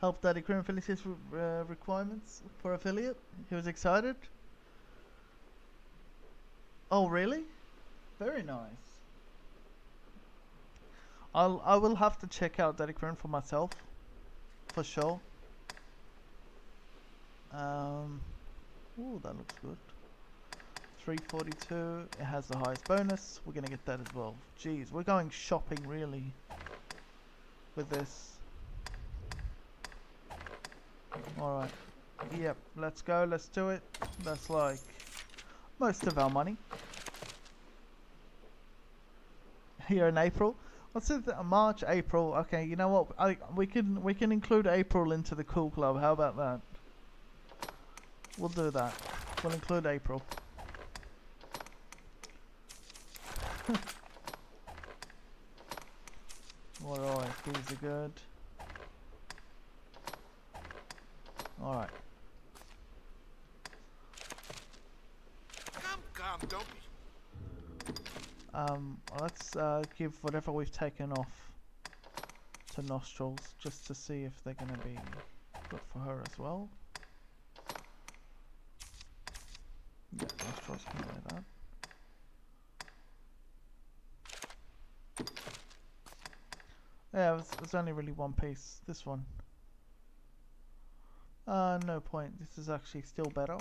help Daddy Cream finish his uh, requirements for affiliate. He was excited. Oh, really? Very nice. I'll I will have to check out that equipment for myself, for sure. Um, ooh, that looks good. 342. It has the highest bonus. We're gonna get that as well. Jeez, we're going shopping really with this. Alright. Yep, let's go, let's do it. That's like most of our money. Here in April. What's it? March, April. Okay, you know what? I we can we can include April into the cool club. How about that? We'll do that. We'll include April. Alright, these are good. Alright. Come, come, don't be. Um, let's uh, give whatever we've taken off to nostrils just to see if they're going to be good for her as well. Yeah, nostrils can wear that. Yeah, it only really one piece. This one. Uh, no point. This is actually still better.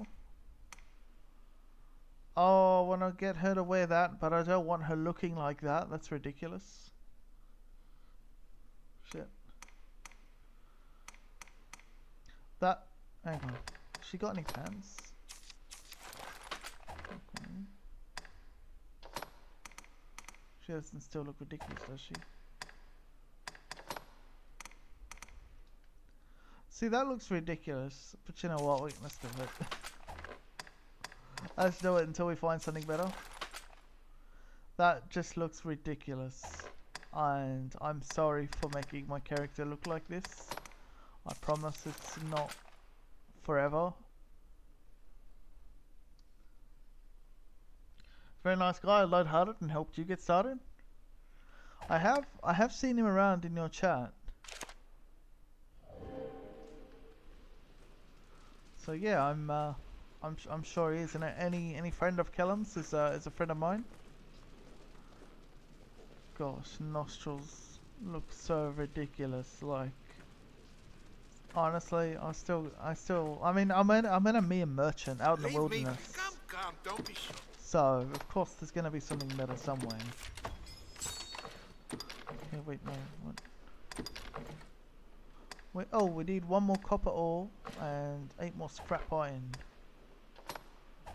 Oh, I want to get her to wear that, but I don't want her looking like that. That's ridiculous. Shit. That. Hang on. She got any pants? She doesn't still look ridiculous, does she? See, that looks ridiculous, but you know what? We, let's do it. Let's do it until we find something better. That just looks ridiculous. And I'm sorry for making my character look like this. I promise it's not forever. Very nice guy, light-hearted and helped you get started. I have I have seen him around in your chat. So yeah, I'm uh, I'm I'm sure he is. And any any friend of Kellum's is uh, is a friend of mine. Gosh, nostrils look so ridiculous. Like, honestly, I still I still I mean I'm in I'm in a mere merchant out in the Leave wilderness. Come, come, shy. So of course there's gonna be something better somewhere. Okay, wait, no. What? Wait, oh, we need one more copper ore and eight more scrap iron.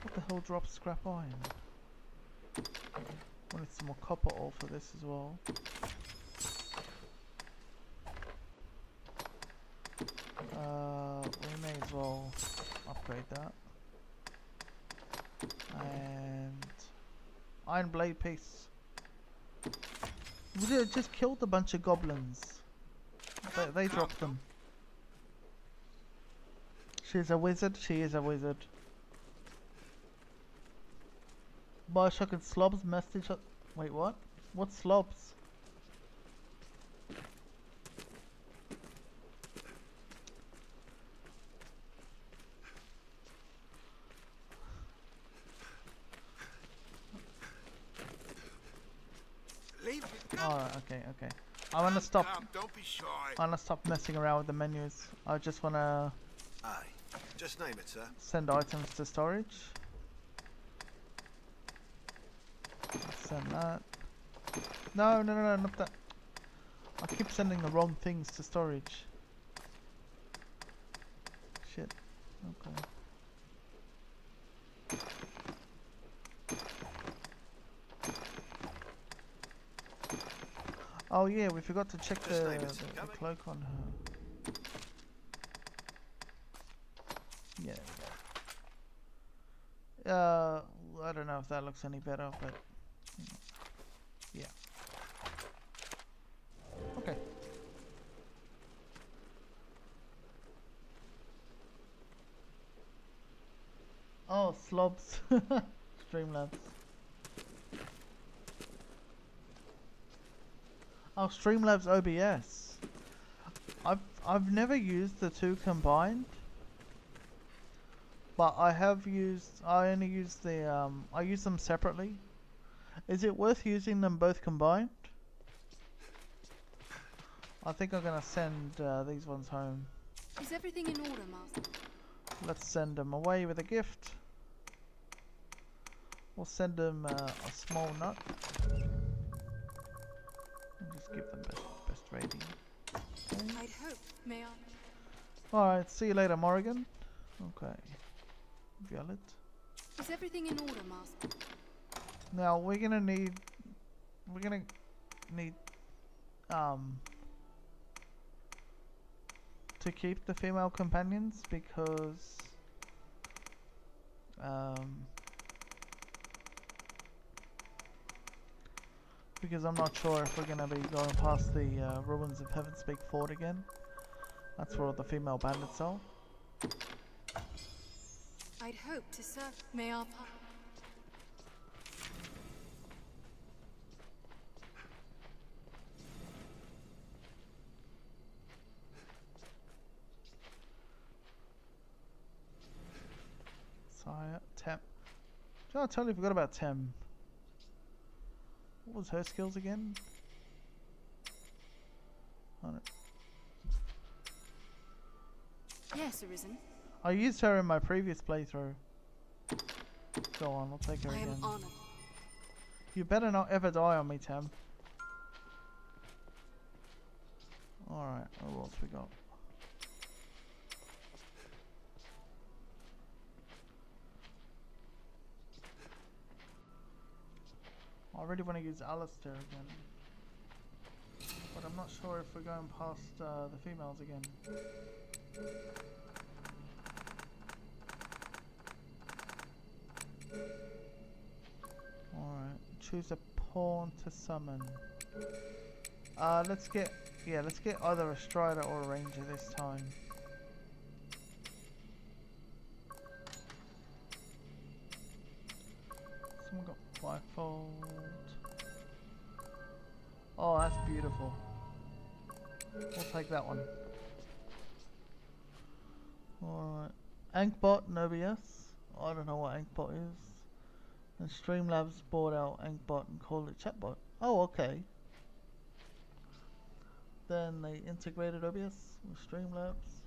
What the hell drops scrap iron? We need some more copper ore for this as well. Uh, we may as well upgrade that. And iron blade piece. We just killed a bunch of goblins. They, they dropped them. She's a wizard. She is a wizard. Bioshock and slobs message. Wait, what? What slobs? oh okay, okay. I wanna stop. I wanna stop messing around with the menus. I just wanna. Aye. Just name it, sir. Send items to storage. Send that. No, no, no, no, not that. I keep sending the wrong things to storage. Shit. Okay. Oh yeah, we forgot to check the, Just name it, the, the cloak on her. Yeah. there we go. Uh, I don't know if that looks any better, but you know, yeah. Okay. Oh, slobs. Streamlabs. Oh, Streamlabs OBS. I've I've never used the two combined. But I have used I only use the um I use them separately. Is it worth using them both combined? I think I'm gonna send uh, these ones home. Is everything in order, Master? Let's send them away with a gift. We'll send them uh, a small nut. And just give them best, best rating. I'd hope. May I? Alright, see you later, Morrigan. Okay. Violet. Is everything in order, Master? Now we're gonna need we're gonna need um to keep the female companions because um because I'm not sure if we're gonna be going past the uh, ruins of Heavenspeak Fort again. That's where the female bandits are. I'd hope to serve. May I? Sire, Tem. I totally forgot about Tem? What was her skills again? Yes, Arisen. I used her in my previous playthrough. Go on, I'll take her I again. You better not ever die on me, Tem. Alright, what else we got? I really want to use Alistair again. But I'm not sure if we're going past uh, the females again. Alright, choose a pawn to summon. Uh, let's get, yeah, let's get either a Strider or a Ranger this time. That one. Alright. AnkhBot and OBS. I don't know what AnkhBot is. And Streamlabs bought out AnkhBot and called it Chatbot. Oh, okay. Then they integrated OBS with Streamlabs.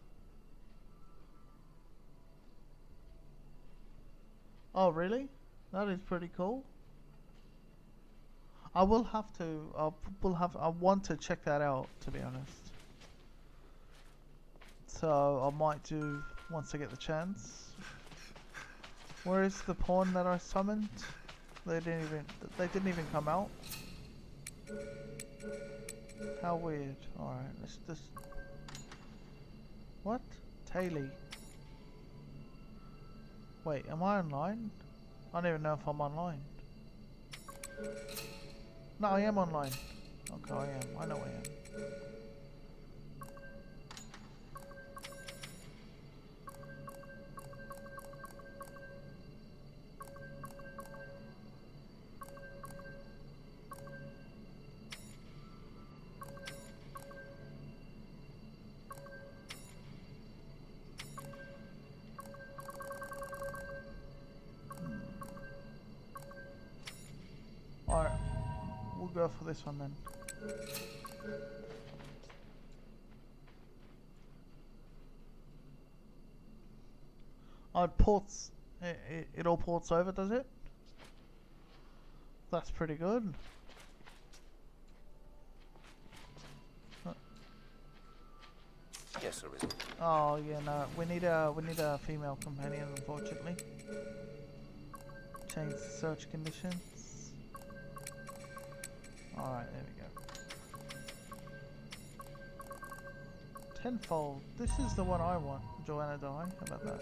Oh, really? That is pretty cool. I will have to. I will have. I want to check that out. To be honest. So I might do once I get the chance. Where is the pawn that I summoned? They didn't even. They didn't even come out. How weird. Alright, let's just. What? Taylor. Wait, am I online? I don't even know if I'm online. No, I am online. Okay, I am. I know I am. This one then. Oh, it ports. It, it, it all ports over, does it? That's pretty good. Yes, Arisen. Oh yeah, no, we need a we need a female companion, unfortunately. Change the search conditions. All right, there we go. Tenfold. This is the one I want. Joanna Die. How about that?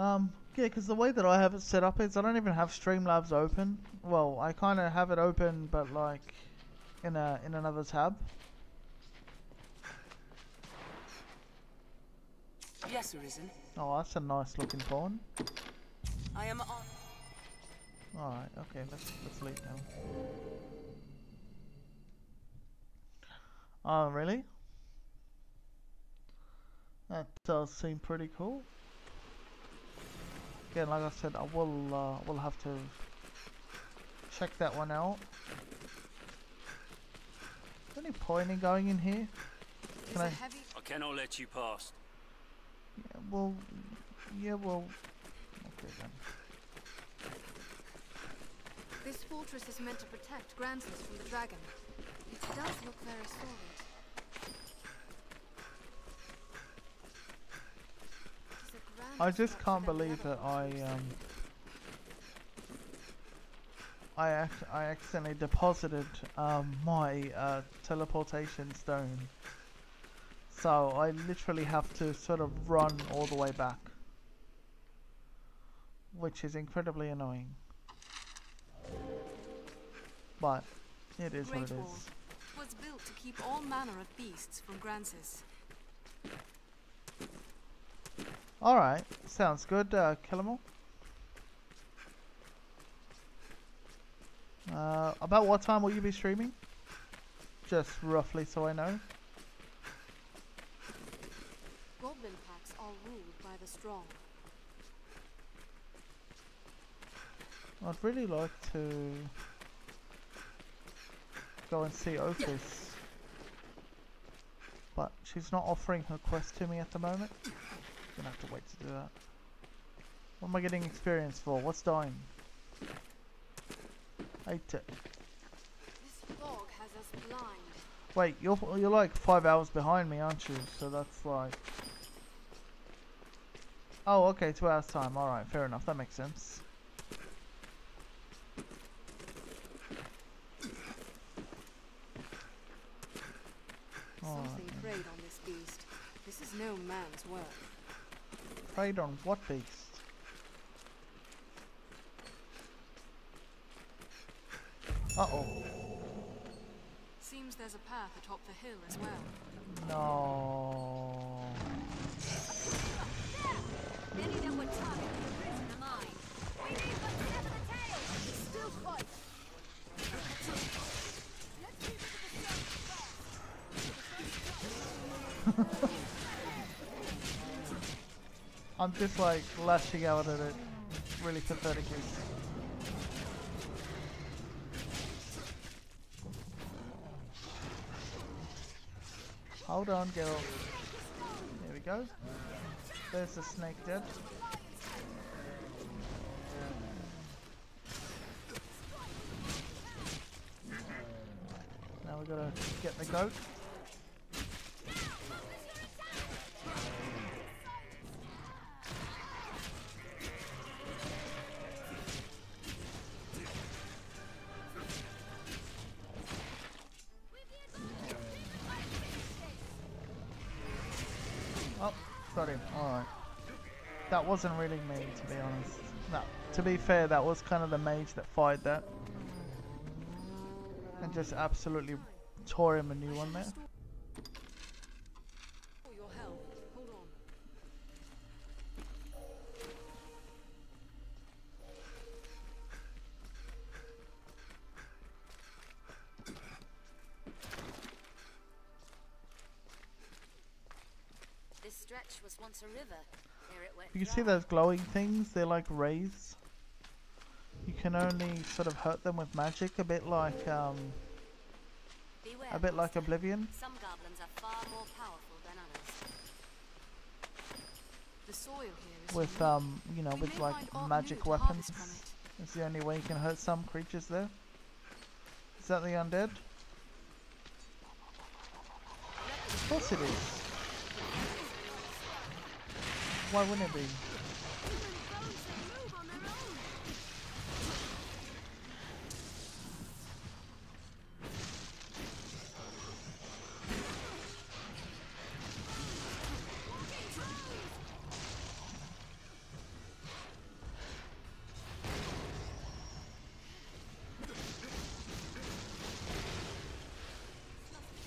Um, yeah, because the way that I have it set up is I don't even have Streamlabs open. Well, I kind of have it open, but like in a in another tab. Yes, Arisen. Oh, that's a nice looking pawn. I am on. All right, okay, let's let's leave now. Oh, really? That does seem pretty cool. Again, like I said, I will uh, will have to check that one out. Is there any point in going in here? Can a I- heavy I cannot let you past. Yeah, well, yeah, well. Okay then. This fortress is meant to protect Gransys from the dragon. It does look very solid. I just can't believe that I um I ac- I accidentally deposited um my uh, teleportation stone. So I literally have to sort of run all the way back. Which is incredibly annoying. But it is what Great it Wall is. was built to keep all manner of beasts from Gransys. Alright, sounds good, uh, Killamore. Uh, about what time will you be streaming? Just roughly so I know. Goblin packs are ruled by the strong. I'd really like to go and see Opus. But she's not offering her quest to me at the moment. Gonna have to wait to do that. What am I getting experience for? What's dying? Eight. This fog has us blind. Wait, you're you're like five hours behind me, aren't you? So that's like. Oh, okay, two hours time. All right, fair enough. That makes sense. Alright, Something preyed on this beast. This is no man's work. Preyed on what beast? Uh oh. Seems there's a path atop the hill as well. No. I'm just like lashing out at it really pathetically. Hold on, girl. There we go. There's the snake dead. Now we gotta get the goat. Wasn't really me, to be honest. No, to be fair, that was kind of the mage that fired that. And just absolutely tore him a new one there. You see those glowing things? They're like rays. you can only sort of hurt them with magic, a bit like um, Beware, a bit like. Oblivion. Some goblins are far more powerful than others. The soil here is with um, you know, We with like find art new magic weapons. It's the only way you can hurt some creatures there. Is that the undead? Of course it is. Why wouldn't it be?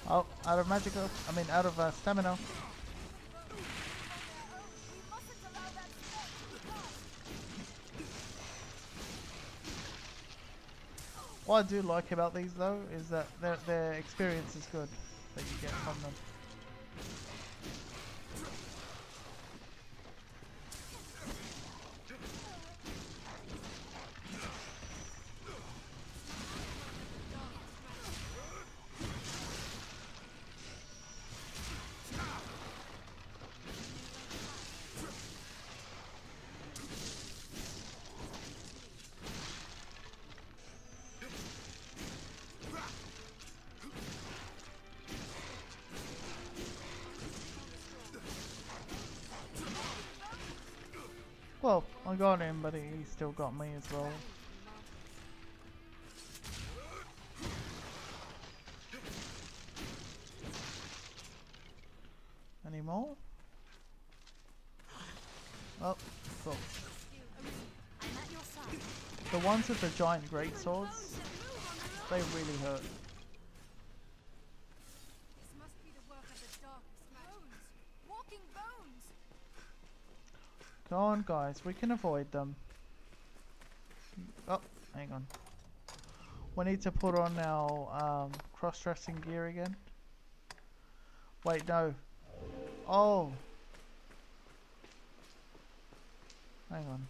Oh, out of magical. I mean, out of uh, stamina. What I do like about these though is that their their experience is good that you get from them. Got him, but he still got me as well. Any more? Oh. The ones with the giant great swords, they really hurt. This must be the work of the darkest magic. Bones! Walking bones! Guys, we can avoid them. Oh, hang on. We need to put on our um, cross-dressing gear again. Wait, no. Oh. Hang on.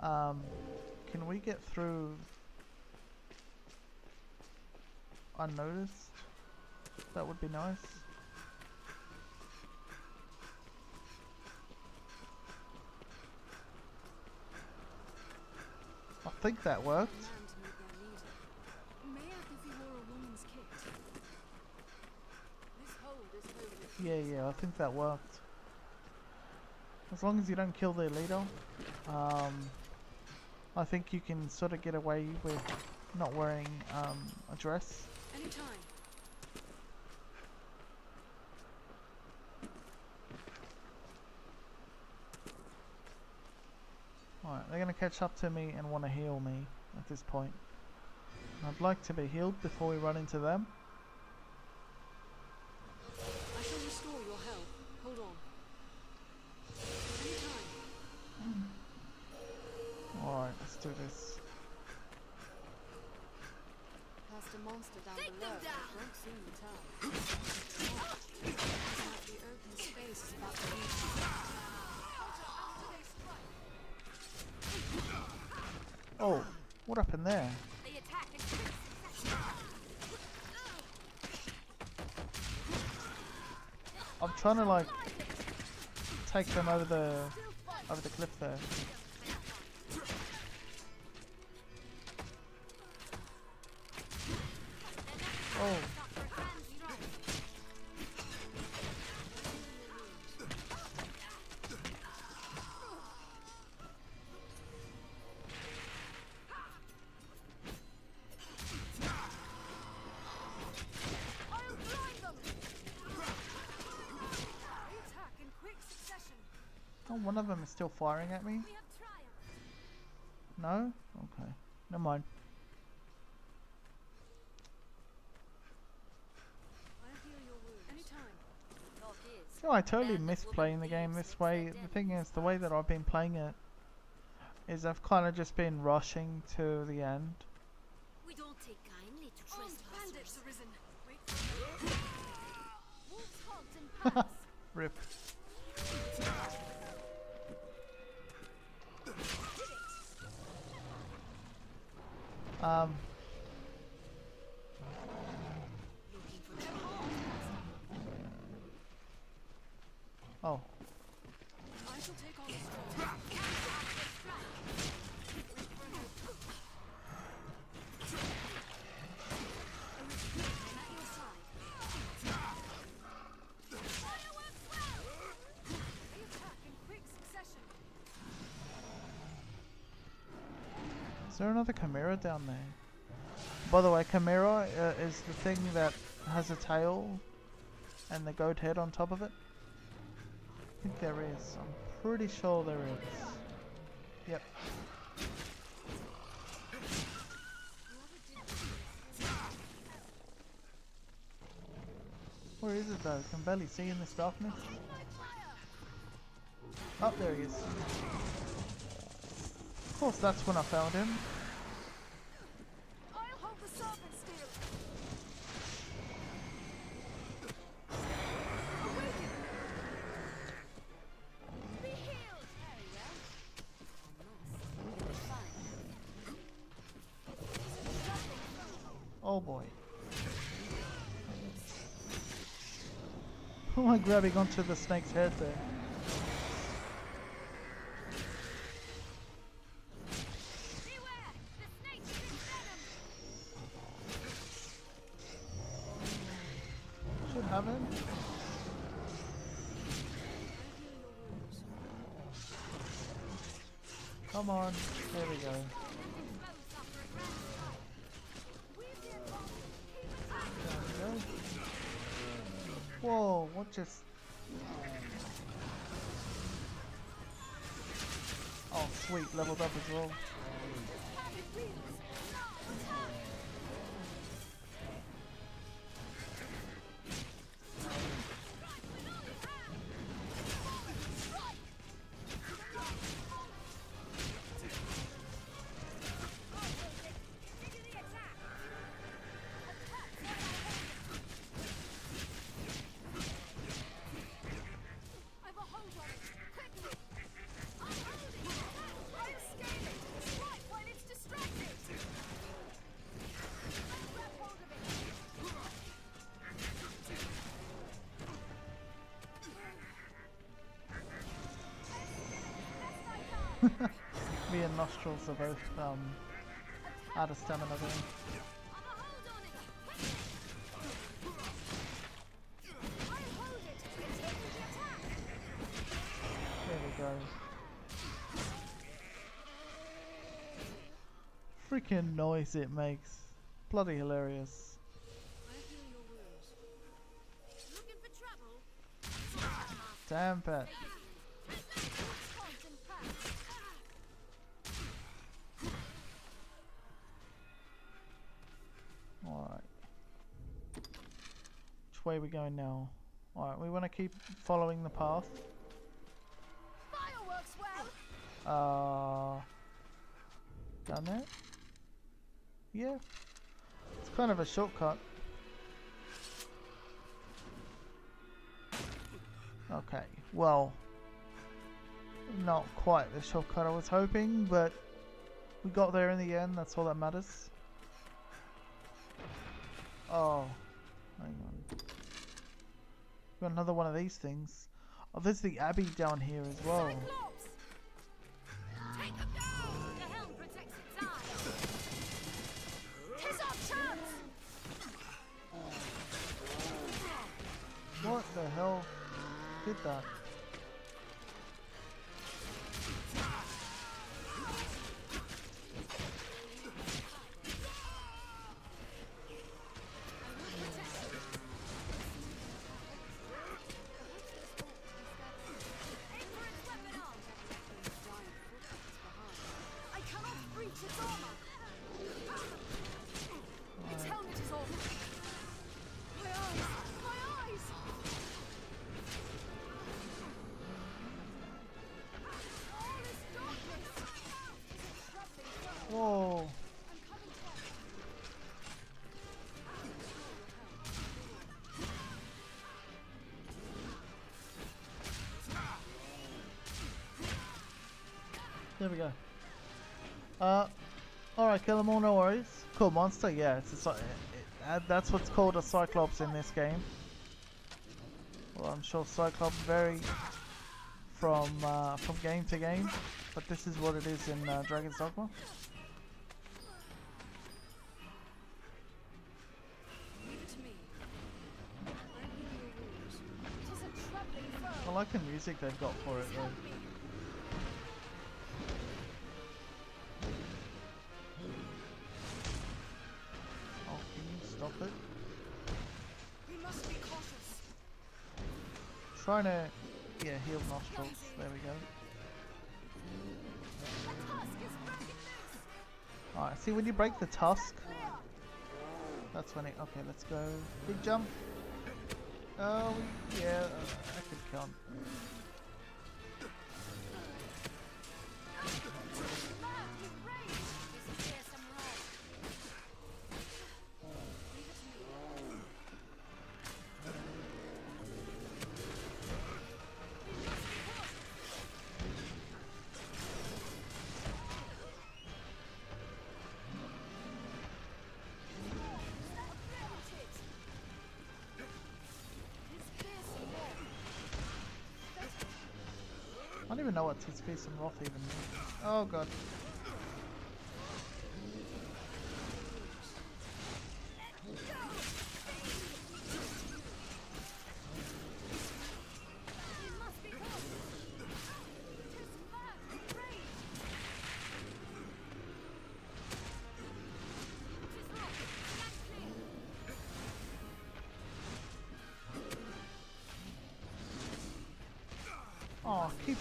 Um, can we get through unnoticed? That would be nice. I think that worked. Their. Yeah, yeah, I think that worked. As long as you don't kill the leader, um, I think you can sort of get away with not wearing um, a dress. Anytime. Alright, they're gonna catch up to me and want to heal me at this point. I'd like to be healed before we run into them. I shall restore your health. Hold on. Anytime. Alright, let's do this. Past a monster down Take below. them down. but Won't soon return. Like the open space is about to be. Oh, what happened there? I'm trying to like take them over the over the cliff there. Oh, still firing at me. We have triumphed. No? Okay, never mind. I'll heal your wounds. Anytime. Thought is, No, I totally miss playing the game this way. The thing is, the way that I've been playing it is I've kind of just been rushing to the end. We don't take kindly to trespassers. bandits Um. Oh, is there another Chimera down there? By the way, Chimera uh, is the thing that has a tail and the goat head on top of it. I think there is. I'm pretty sure there is. Yep. Where is it though? I Can barely see in this darkness. Up there he is. Of course, that's when I found him. I'll hold the serpent steel. Oh boy. Who am I grabbing onto the snake's head there? Me and Nostrils are both um, out of stamina there. We go. Freaking noise it makes. Bloody hilarious. Damn pet. We going now? Alright, we want to keep following the path. Fireworks well. Uh, down there? Yeah. It's kind of a shortcut. Okay, well, not quite the shortcut I was hoping, but we got there in the end, that's all that matters. Oh, hang on. Got another one of these things. Oh, there's the Abbey down here as well. Cyclops. Take them down. The helm protects its eyes. Here's our chance. What the hell did that? There we go. Uh, alright, kill them all, no worries. Cool monster, yeah, it's a, it, it, that's what's called a Cyclops in this game. Well, I'm sure Cyclops vary from uh, from game to game, but this is what it is in uh, Dragon's Dogma. I like the music they've got for it though. Break the tusk, that's when it, okay, let's go. Big jump. Oh, yeah, I could count. Know face and wrath even. Oh god.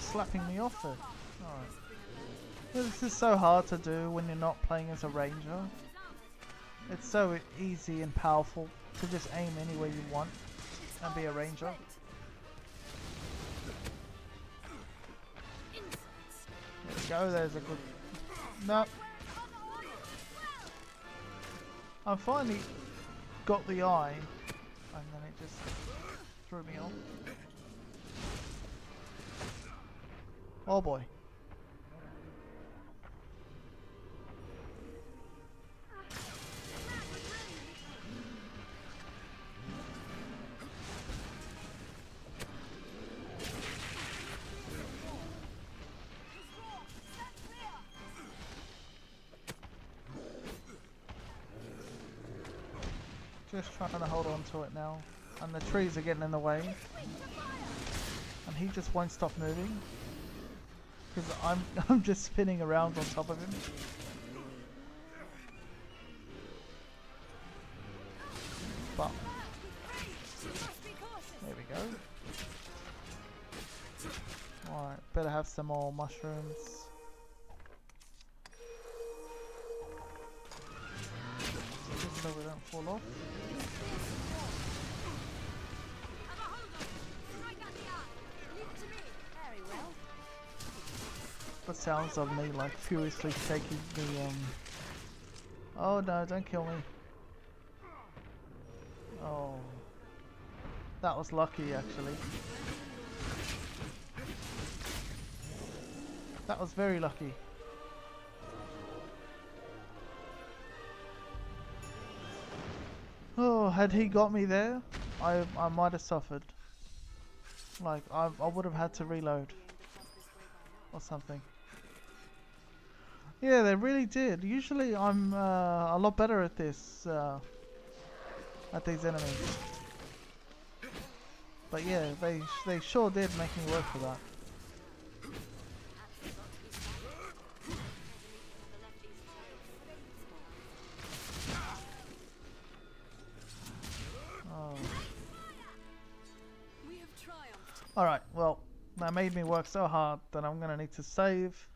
Slapping me off it. Alright. This is so hard to do when you're not playing as a ranger. It's so easy and powerful to just aim anywhere you want and be a ranger. There we go, there's a good... No. I finally got the eye and then it just threw me off. Oh boy. Just trying to hold on to it now. And the trees are getting in the way. And he just won't stop moving. Because I'm, I'm just spinning around on top of him. But, there we go. Alright, better have some more mushrooms. Sounds of me like furiously shaking the um Oh no, don't kill me. Oh. That was lucky actually. That was very lucky. Oh, had he got me there, I I might have suffered. Like I I would have had to reload or something. Yeah, they really did. Usually I'm uh, a lot better at this, uh, at these enemies. But yeah, they they sure did make me work for that. Oh. We have triumphed. Alright, well, that made me work so hard that I'm gonna need to save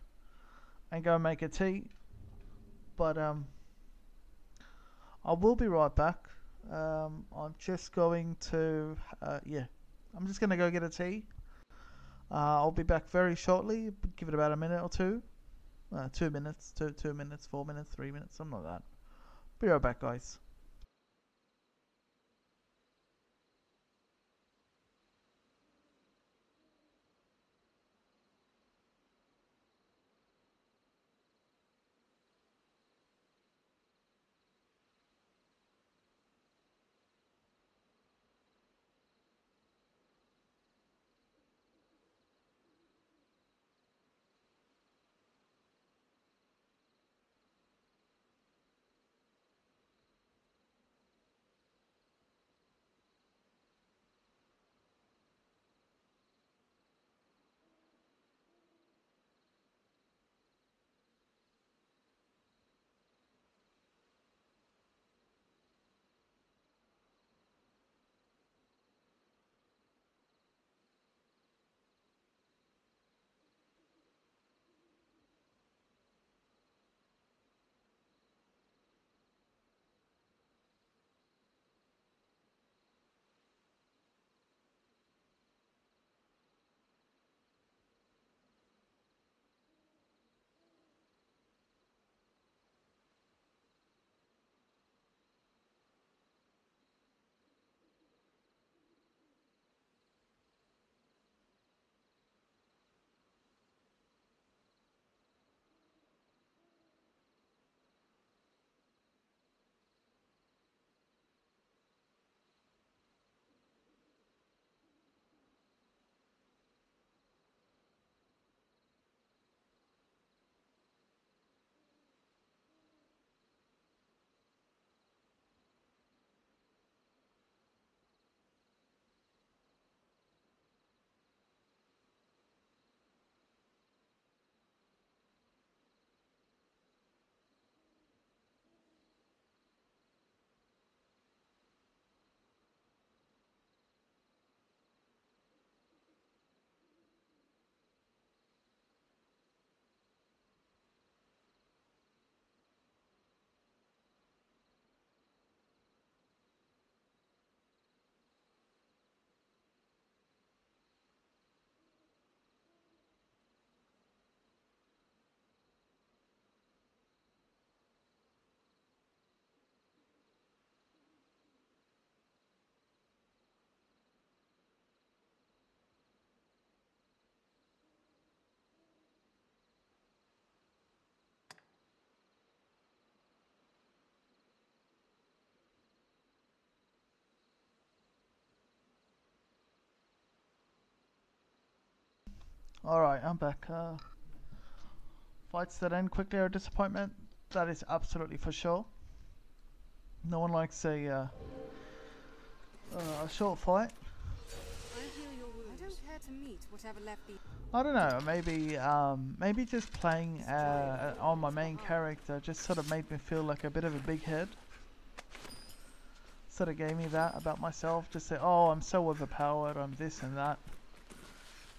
and go make a tea. But um I will be right back. Um I'm just going to uh yeah. I'm just gonna go get a tea. Uh, I'll be back very shortly. Give it about a minute or two. Uh, two minutes, two two minutes, four minutes, three minutes, something like that. Be right back, guys. Alright, I'm back. Uh, fights that end quickly are a disappointment. That is absolutely for sure. No one likes a, uh, uh, a short fight. I don't know, maybe um, maybe just playing uh, on my main character just sort of made me feel like a bit of a big head. Sort of gave me that about myself, just say, oh, I'm so overpowered, I'm this and that.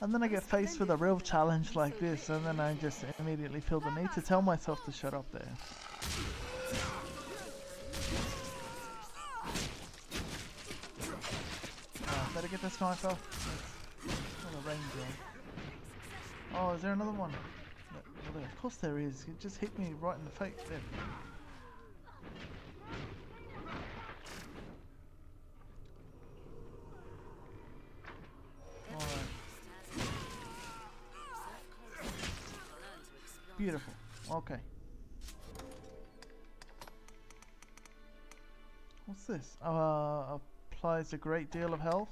And then I get faced with a real challenge like this, and then I just immediately feel the need to tell myself to shut up there. Uh, better get this sniper. Not a ranger. Oh, is there another one? Of course there is. It just hit me right in the face there. Beautiful. Okay. What's this? Uh, applies a great deal of health.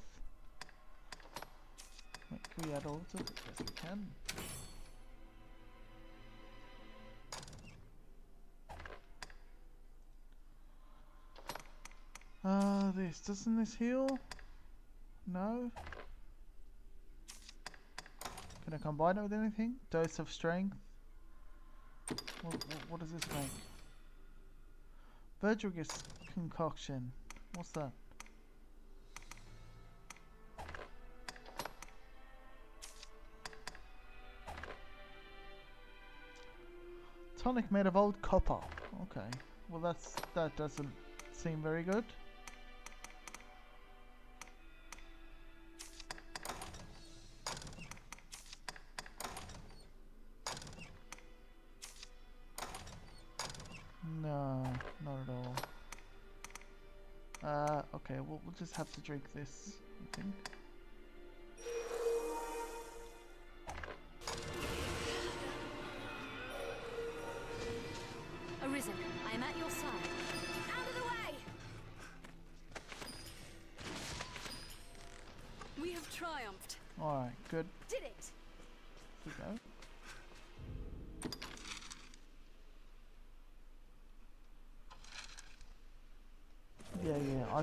Wait, Can we add all to it? Yes, we can. Uh, this. Doesn't this heal? No? Can I combine it with anything? Dose of strength? What, what, what does this make? Verdigris concoction. What's that? Tonic made of old copper. Okay. Well, that's that doesn't seem very good. Have to drink this, I think.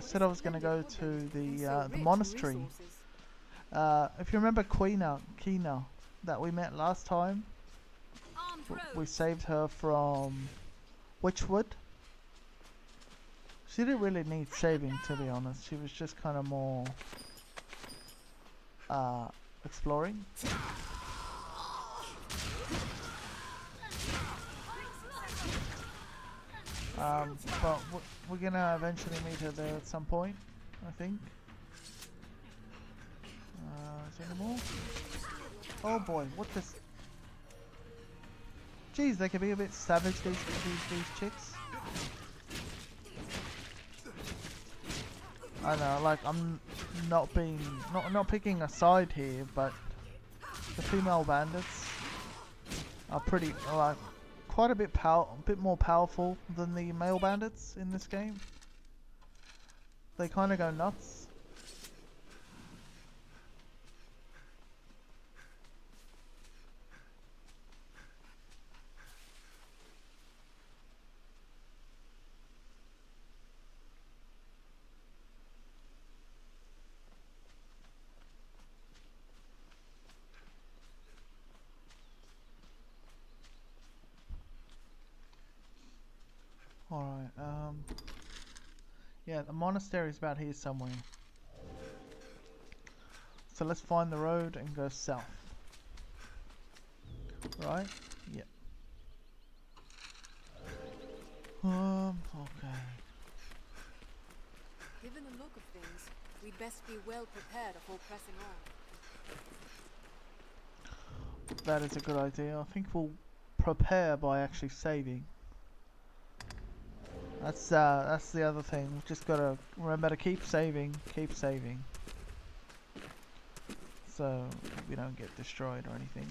Said I was going to go to the uh, the monastery. Uh, if you remember Quina, Kina, that we met last time, Armed w- road. we saved her from Witchwood. She didn't really need saving, to be honest. She was just kind of more uh, exploring. Um, but we're gonna eventually meet her there at some point, I think. Uh, is there any more? Oh boy, what this? Jeez, they can be a bit savage these these these chicks. I know, like I'm not being not not picking a side here, but the female bandits are pretty like quite a bit power, a bit more powerful than the male bandits in this game. They kind of go nuts. Alright, um... Yeah, the monastery is about here somewhere. So let's find the road and go south. Right? Yep. Um, okay. Given the look of things, we'd best be well prepared before pressing on. That is a good idea. I think we'll prepare by actually saving. That's uh, that's the other thing. We've just gotta remember to keep saving, keep saving, so we don't get destroyed or anything.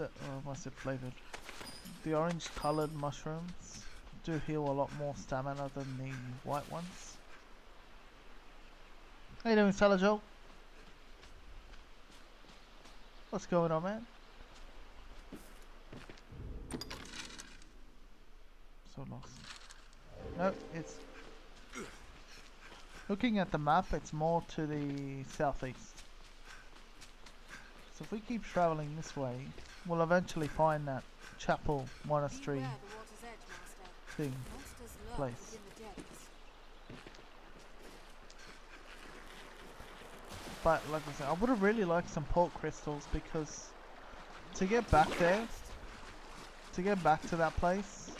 Uh, oh, flavoured? The orange coloured mushrooms do heal a lot more stamina than the white ones. How you doing, Salajo? What's going on, man? So lost. No, it's looking at the map. It's more to the southeast. So if we keep traveling this way, we'll eventually find that chapel monastery edge, thing. Place. But like I said, I would have really liked some port crystals because to get back there, to get back to that place,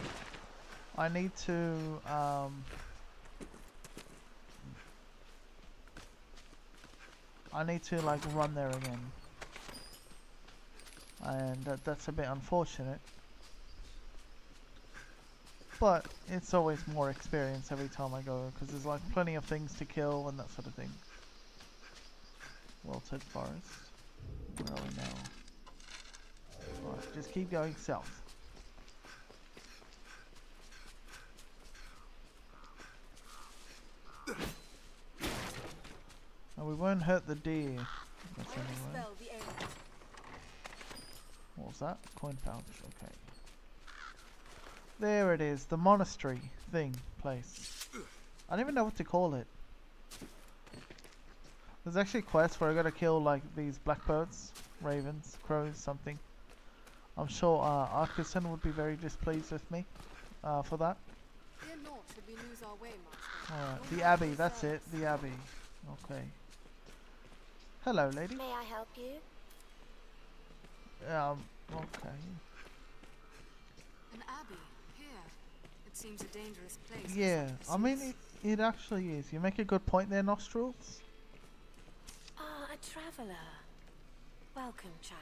I need to um, I need to like run there again, and that, that's a bit unfortunate. But it's always more experience every time I go because there's like plenty of things to kill and that sort of thing. Wilted Forest. Where are we now? Right, just keep going south. And we won't hurt the deer. That's anyway. Spell the air. What was that? Coin pouch, okay. There it is, the monastery thing, place. I don't even know what to call it. There's actually quests where I gotta kill like these blackbirds, ravens, crows, something. I'm sure uh, Arkisan would be very displeased with me uh, for that. Fear naught should we lose our way, Alright, the Abbey, that's it, the Abbey. Okay. Hello, lady. May I help you? Um, okay. An abbey here. It seems a dangerous place. Yeah, I mean, it, it actually is. You make a good point there, Nostrils. Ah, a traveller. Welcome, child.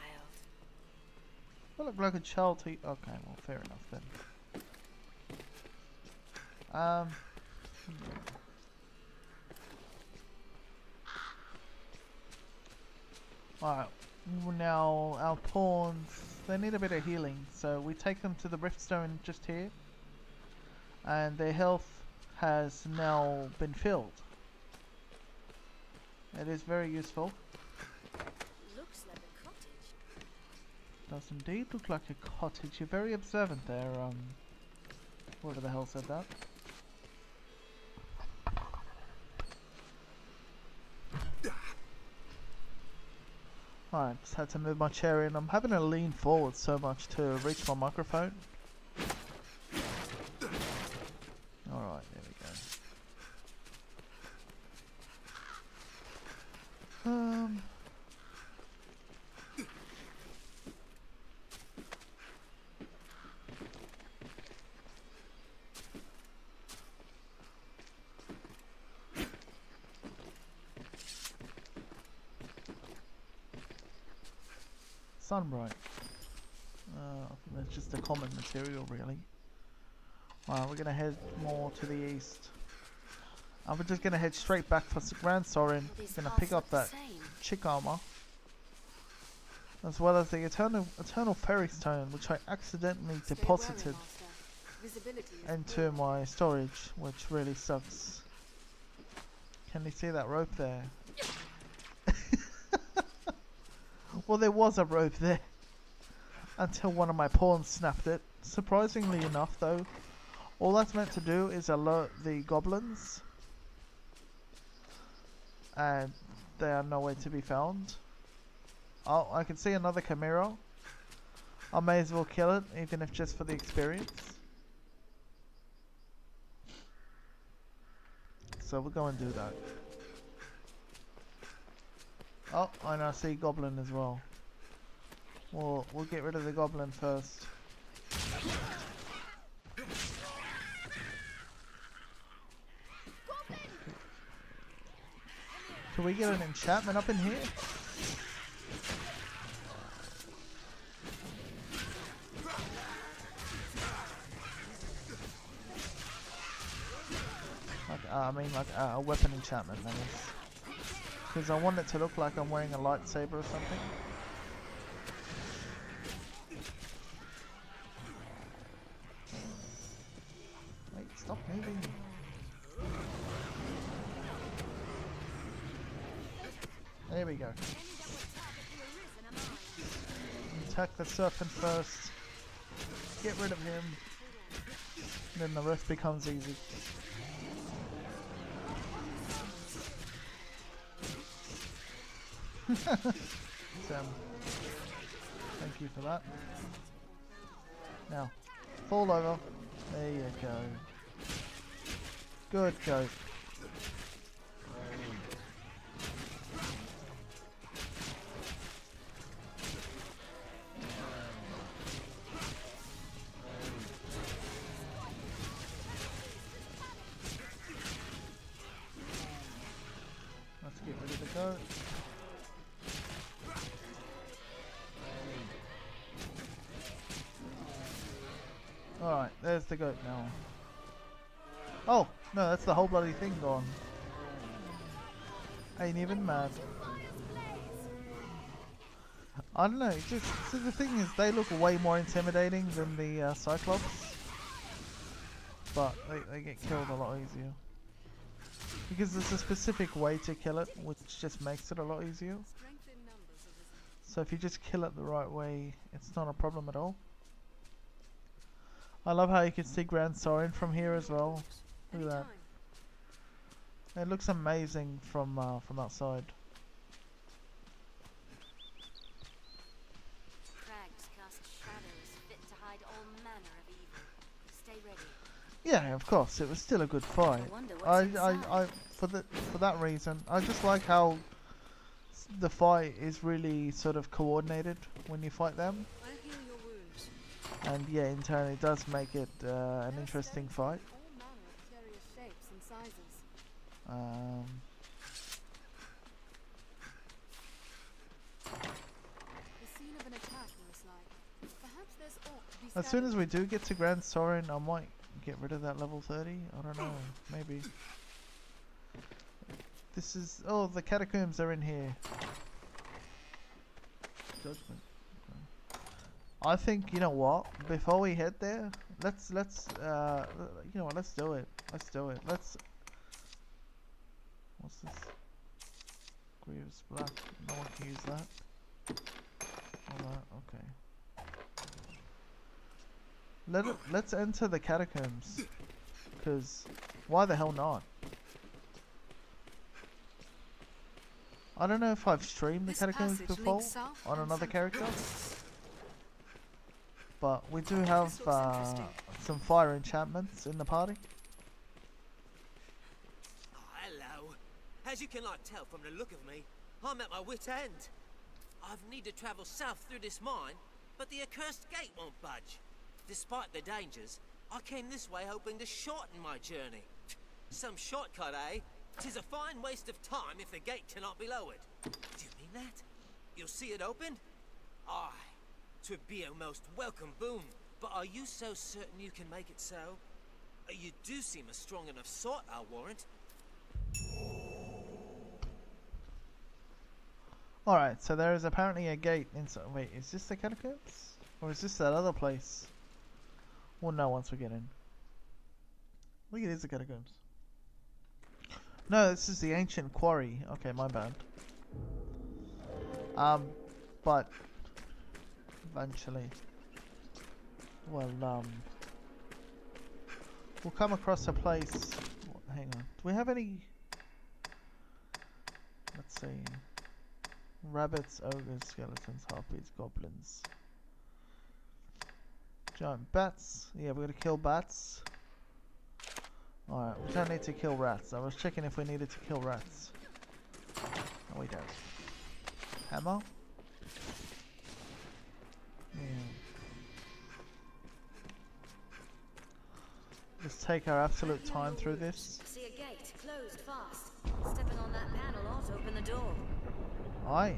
I look like a child to Okay, well, fair enough then. Um. Alright, now our pawns, they need a bit of healing, so we take them to the Riftstone just here. And their health has now been filled. It is very useful. Looks like a cottage. Does indeed look like a cottage. You're very observant there, um... Whoever the hell said that. Alright, just had to move my chair in. I'm having to lean forward so much to reach my microphone. Alright, there we go. Um... Sunbright. Uh, I think that's just a common material, really. Alright, we're gonna head more to the east. And we're just gonna head straight back for Gran Soren. Gonna pick up that same. chick armor. As well as the Eternal Eternal Ferrystone, which I accidentally Stay deposited wary, Master. Visibility is into my storage, which really sucks. Can you see that rope there? Well, there was a rope there. Until one of my pawns snapped it. Surprisingly enough, though, all that's meant to do is alert the goblins. And they are nowhere to be found. Oh, I can see another Chimera. I may as well kill it, even if just for the experience. So we'll go and do that. Oh, and I see goblin as well. We'll we'll get rid of the goblin first. Can we get an enchantment up in here? Like, uh, I mean, like uh, a weapon enchantment, that is because I want it to look like I'm wearing a lightsaber or something. Wait, stop moving. There we go. Attack the serpent first. Get rid of him. And then the rest becomes easy. Sam, um, thank you for that. Now, fall over. There you go. Good joke. No, that's the whole bloody thing gone. Ain't even mad. I don't know, just, so the thing is, they look way more intimidating than the uh, Cyclops. But they, they get killed a lot easier. Because there's a specific way to kill it, which just makes it a lot easier. So if you just kill it the right way, it's not a problem at all. I love how you can see Gran Soren from here as well. Look at that. It looks amazing from uh, from outside. Crags cast shadows fit to hide all manner of evil. Stay ready. Yeah, of course, it was still a good fight. I I, I, for the for that reason, I just like how the fight is really sort of coordinated when you fight them, I'll heal your wounds. and yeah, in turn, it does make it uh, an interesting fight. Be as soon as we do get to Gran Soren, I might get rid of that level 30. I don't know, maybe. This is oh, the catacombs are in here. Judgment. I think you know what. Before we head there, let's let's uh, you know what? Let's do it. Let's do it. Let's. What's this? Grievous black. No one can use that. All that. Okay. Let it. Let's enter the catacombs. Cause why the hell not? I don't know if I've streamed the catacombs before on another character, but we do have uh, some fire enchantments in the party. Oh, hello. As you cannot tell from the look of me, I'm at my wit's end. I've need to travel south through this mine, but the accursed gate won't budge. Despite the dangers, I came this way hoping to shorten my journey. Some shortcut, eh? Tis a fine waste of time if the gate cannot be lowered. Do you mean that? You'll see it opened? Aye. Twould be a most welcome boon, but are you so certain you can make it so? You do seem a strong enough sort, I'll warrant. Alright, so there is apparently a gate inside. Wait, is this the catacombs? Or is this that other place? We'll know once we get in. Look, is the catacombs. No, this is the ancient quarry. Okay, my bad. Um, but eventually, well, um, we'll come across a place. Hang on. Do we have any? Let's see. Rabbits, ogres, skeletons, harpies, goblins. Giant bats. Yeah, we're gonna kill bats. Alright, we don't need to kill rats. I was checking if we needed to kill rats. No, we don't. Hammer? Yeah. Just take our absolute time through this. See a gate closed fast. Stepping on that panel ought to open the door. Aye.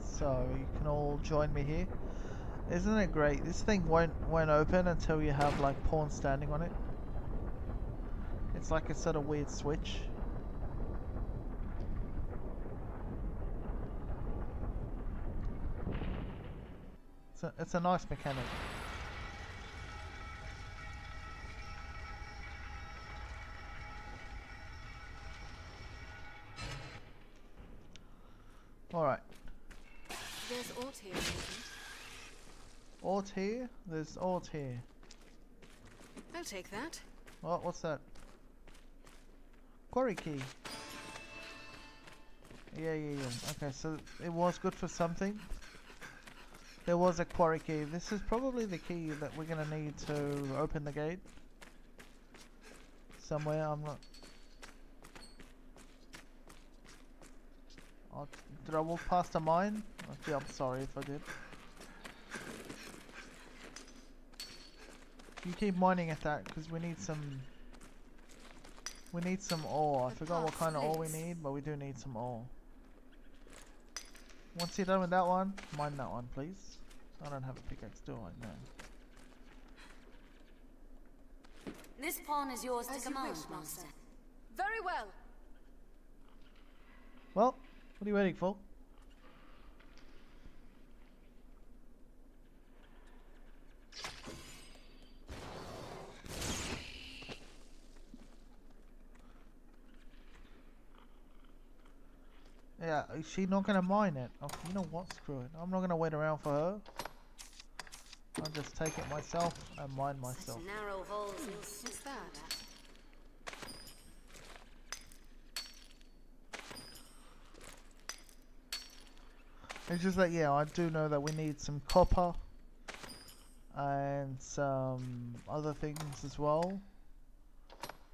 So you can all join me here. Isn't it great? This thing won't won't open until you have like pawn standing on it. It's like a sort of weird switch. It's a, it's a nice mechanic. Alright. There's Ort here. Ort here? There's Ort here. I'll take that. What? What's that? Quarry key. Yeah, yeah, yeah. Okay, so it was good for something. There was a quarry key. This is probably the key that we're gonna need to open the gate. Somewhere, I'm not... Oh, did I walk past a mine? Gee, I'm sorry if I did. You keep mining at that, because we need some... We need some ore. I forgot what kind of ore we need, but we do need some ore. Once you're done with that one, mine that one, please. I don't have a pickaxe, do I? No. This pawn is yours As to you command, wish, master. master. Very well. Well, what are you waiting for? Yeah, is she not gonna mine it? Oh, you know what? Screw it. I'm not gonna wait around for her. I'll just take it myself and mine myself. Such narrow holes What's that? It's just that, yeah, I do know that we need some copper and some other things as well.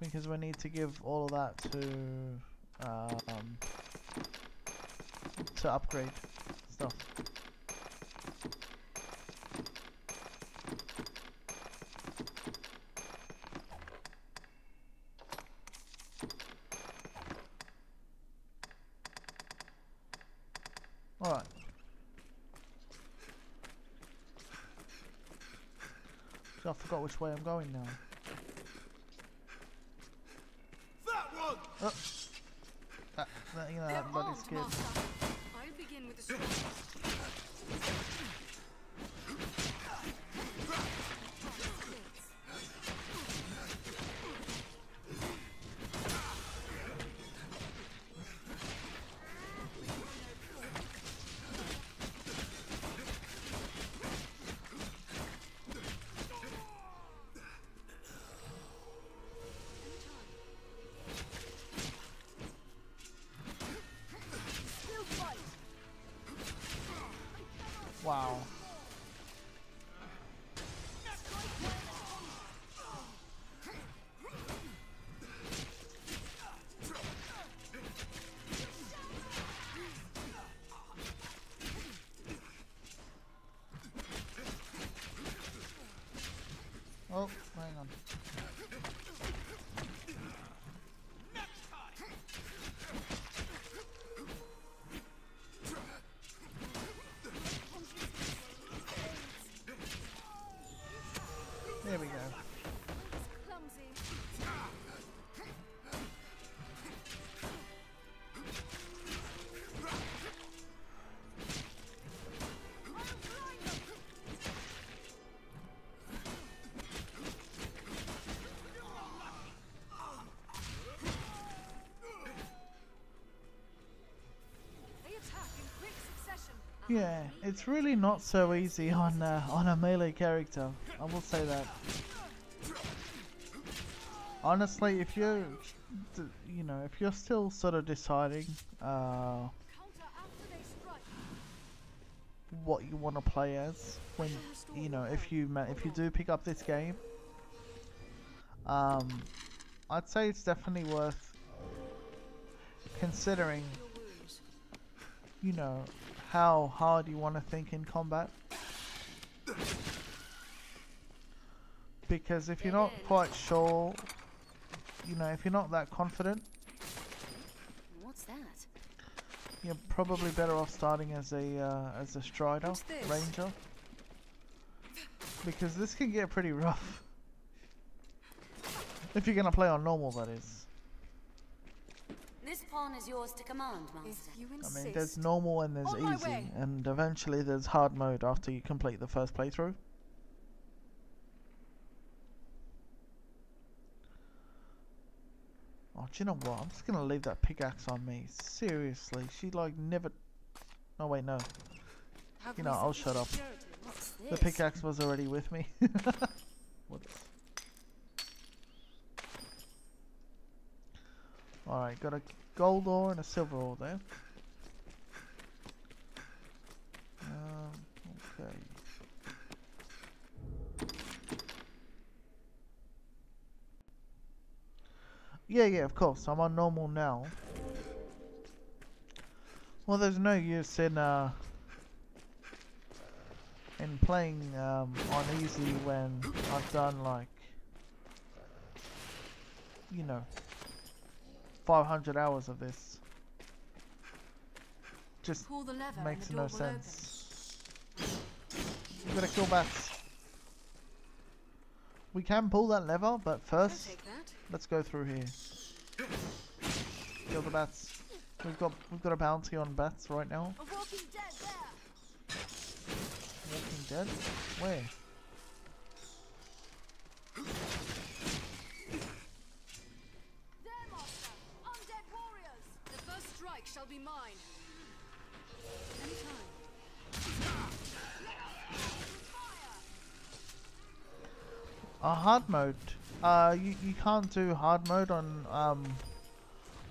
Because we need to give all of that to, um, to upgrade stuff. Alright. So I forgot which way I'm going now. There we go. Yeah, it's really not so easy on uh, on a melee character. I will say that. Honestly, if you're, you know, if you're still sort of deciding uh, what you want to play as, when you know, if you if you do pick up this game, um, I'd say it's definitely worth considering you know, how hard you want to think in combat. Because if you're not quite sure, you know, if you're not that confident, What's that? you're probably better off starting as a uh, as a strider, ranger. Because this can get pretty rough. If you're gonna play on normal, that is. This pawn is yours to command, master. you I mean, there's normal and there's easy, way. and eventually there's hard mode after you complete the first playthrough. Do you know what? I'm just gonna leave that pickaxe on me. Seriously, she like never No, wait, no. You know, I'll shut up. The pickaxe was already with me. Alright, got a gold ore and a silver ore there. Um, okay. Yeah, yeah, of course. I'm on normal now. Well, there's no use in, uh, in playing um, on easy when I've done like you know 500 hours of this just Pull the lever makes no sense. you gotta kill bats we can pull that lever but first. Let's go through here kill the bats we've got we've got a bounty on bats right now A walking dead there. Walking Dead? Where? There, master. Undead warriors. The first strike shall be mine. Anytime. A hard mode. Uh, you, you can't do hard mode on um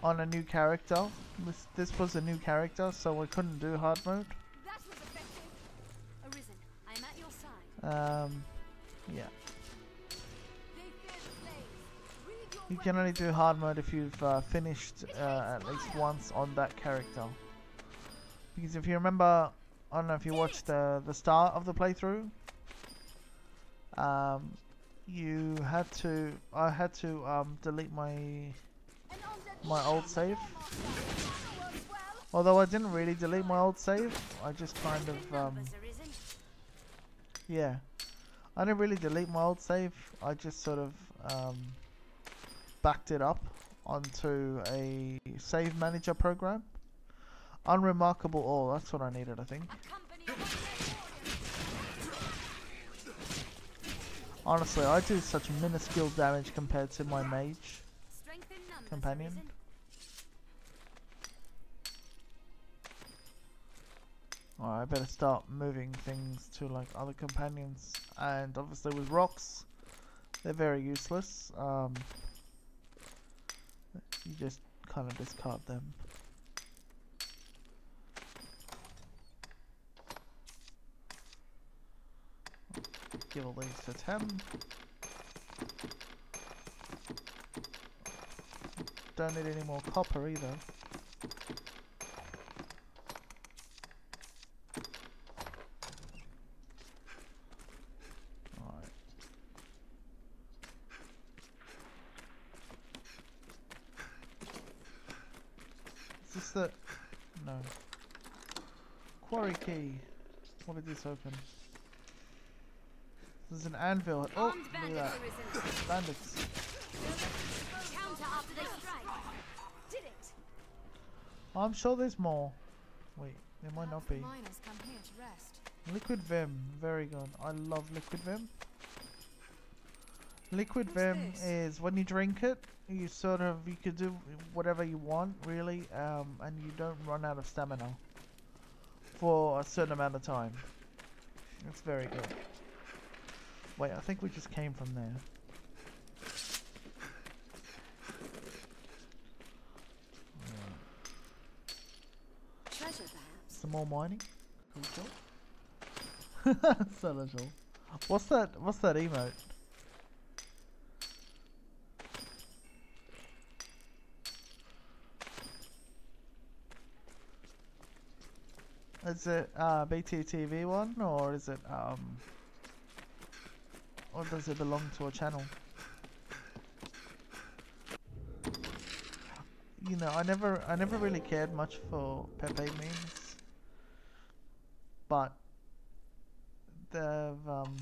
on a new character. This this was a new character, so I couldn't do hard mode. That was effective. Arisen, I am at your side. Um, yeah. They fear the flames. Read your You can only do hard mode if you've uh, finished uh, at least once on that character. Because if you remember, I don't know if you watched the the start of the playthrough. Um, you had to. I had to um delete my my old save. Although I didn't really delete my old save, I just kind of um yeah. I didn't really delete my old save. I just sort of um backed it up onto a save manager program. Unremarkable all. That's what I needed, I think. A company of undead warriors. Honestly, I do such minuscule damage compared to my mage. Companion. Alright, I better start moving things to like other companions. And obviously with rocks, they're very useless. Um, you just kind of discard them. Give all these to Tem. Don't need any more copper either. No. Quarry key. What did this open? There's an anvil. Oh, look at that. Bandits. Counter after they strike. Did it. I'm sure there's more. Wait, there might not be. miners come here to rest. Liquid Vim, very good. I love Liquid Vim. Liquid What's Vim this? is when you drink it, you sort of you could do whatever you want really, um, and you don't run out of stamina for a certain amount of time. It's very good. Wait, I think we just came from there. Treasure, perhaps. Some more mining. Cool. so little. What's that? What's that emote? Is it uh, BTTV one or is it um or does it belong to a channel? You know, I never I never really cared much for Pepe memes, but they've um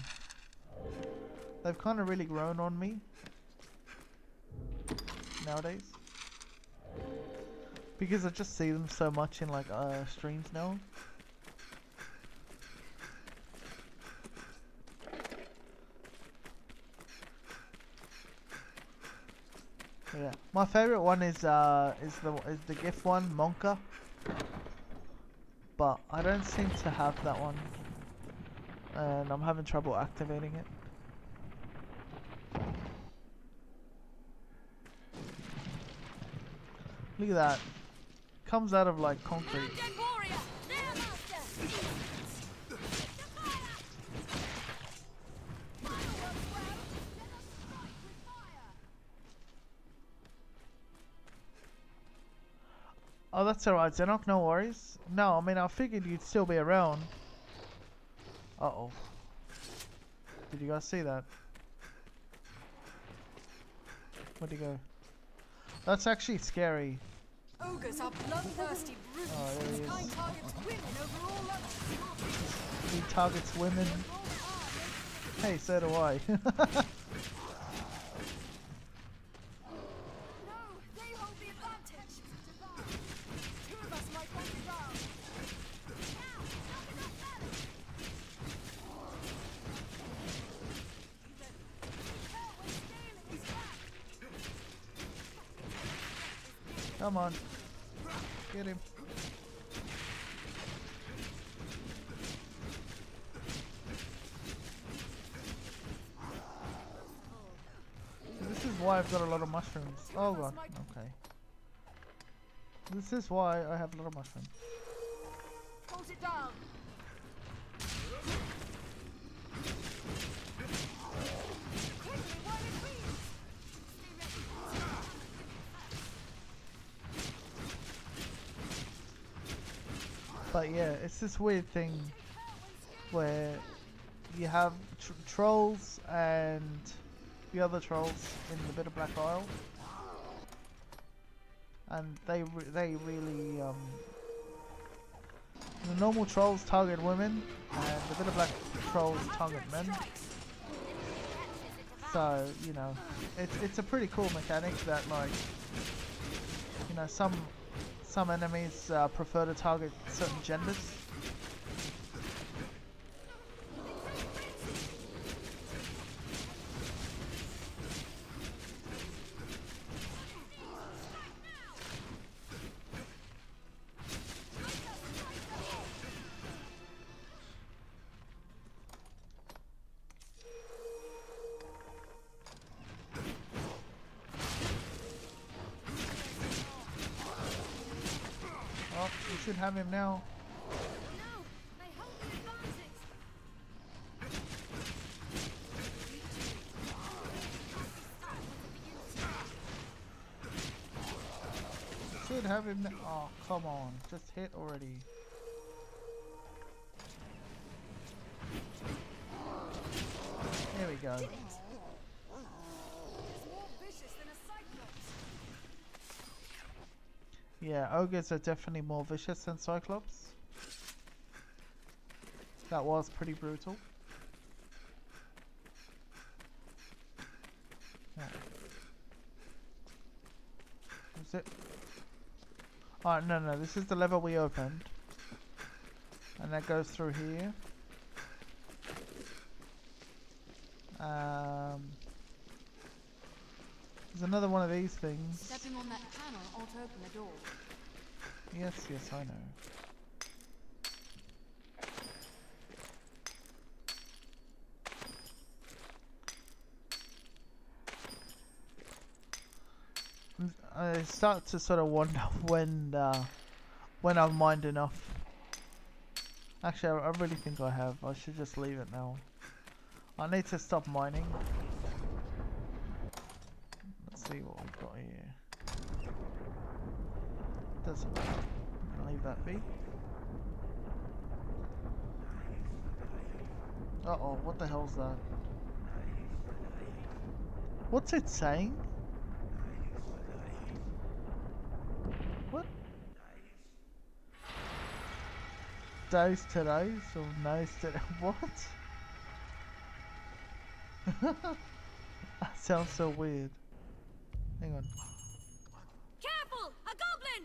they've kind of really grown on me nowadays because I just see them so much in like uh streams now. Yeah, my favorite one is uh is the is the GIF one, Monka. but I don't seem to have that one. And I'm having trouble activating it. Look at that. Comes out of like concrete. Oh, that's alright, Zenok, no worries. No, I mean, I figured you'd still be around. Uh-oh. Did you guys see that? Where'd he go? That's actually scary. Ogres are bloodthirsty brutes. Oh, there he This kind targets women over all others. He targets women. Hey, so do I. Come on. Get him. This is why I've got a lot of mushrooms. Oh god, okay. This is why I have a lot of mushrooms. Hold it down. But yeah, it's this weird thing where you have tr trolls and the other trolls in the Bitterblack Isle, and they re they really um, the normal trolls target women, and the Bitterblack trolls target men. So you know, it's it's a pretty cool mechanic that like you know some some enemies uh, prefer to target certain genders. Him now. Should have him now. Oh, come on. Just hit already. There we go. Yeah, ogres are definitely more vicious than Cyclops. That was pretty brutal. Yeah. It? Oh, no, no, this is the level we opened. And that goes through here. Um, there's another one of these things. Stepping on that panel ought to open the door. Yes, yes, I know. I start to sort of wonder when uh, when I've mined enough. Actually, I, I really think I have. I should just leave it now. I need to stop mining. See what we've got here. Doesn't matter. We can leave that be. Uh oh, what the hell's that? What's it saying? What? Days today, so nice today. What? that sounds so weird. Hang on. Careful! A goblin!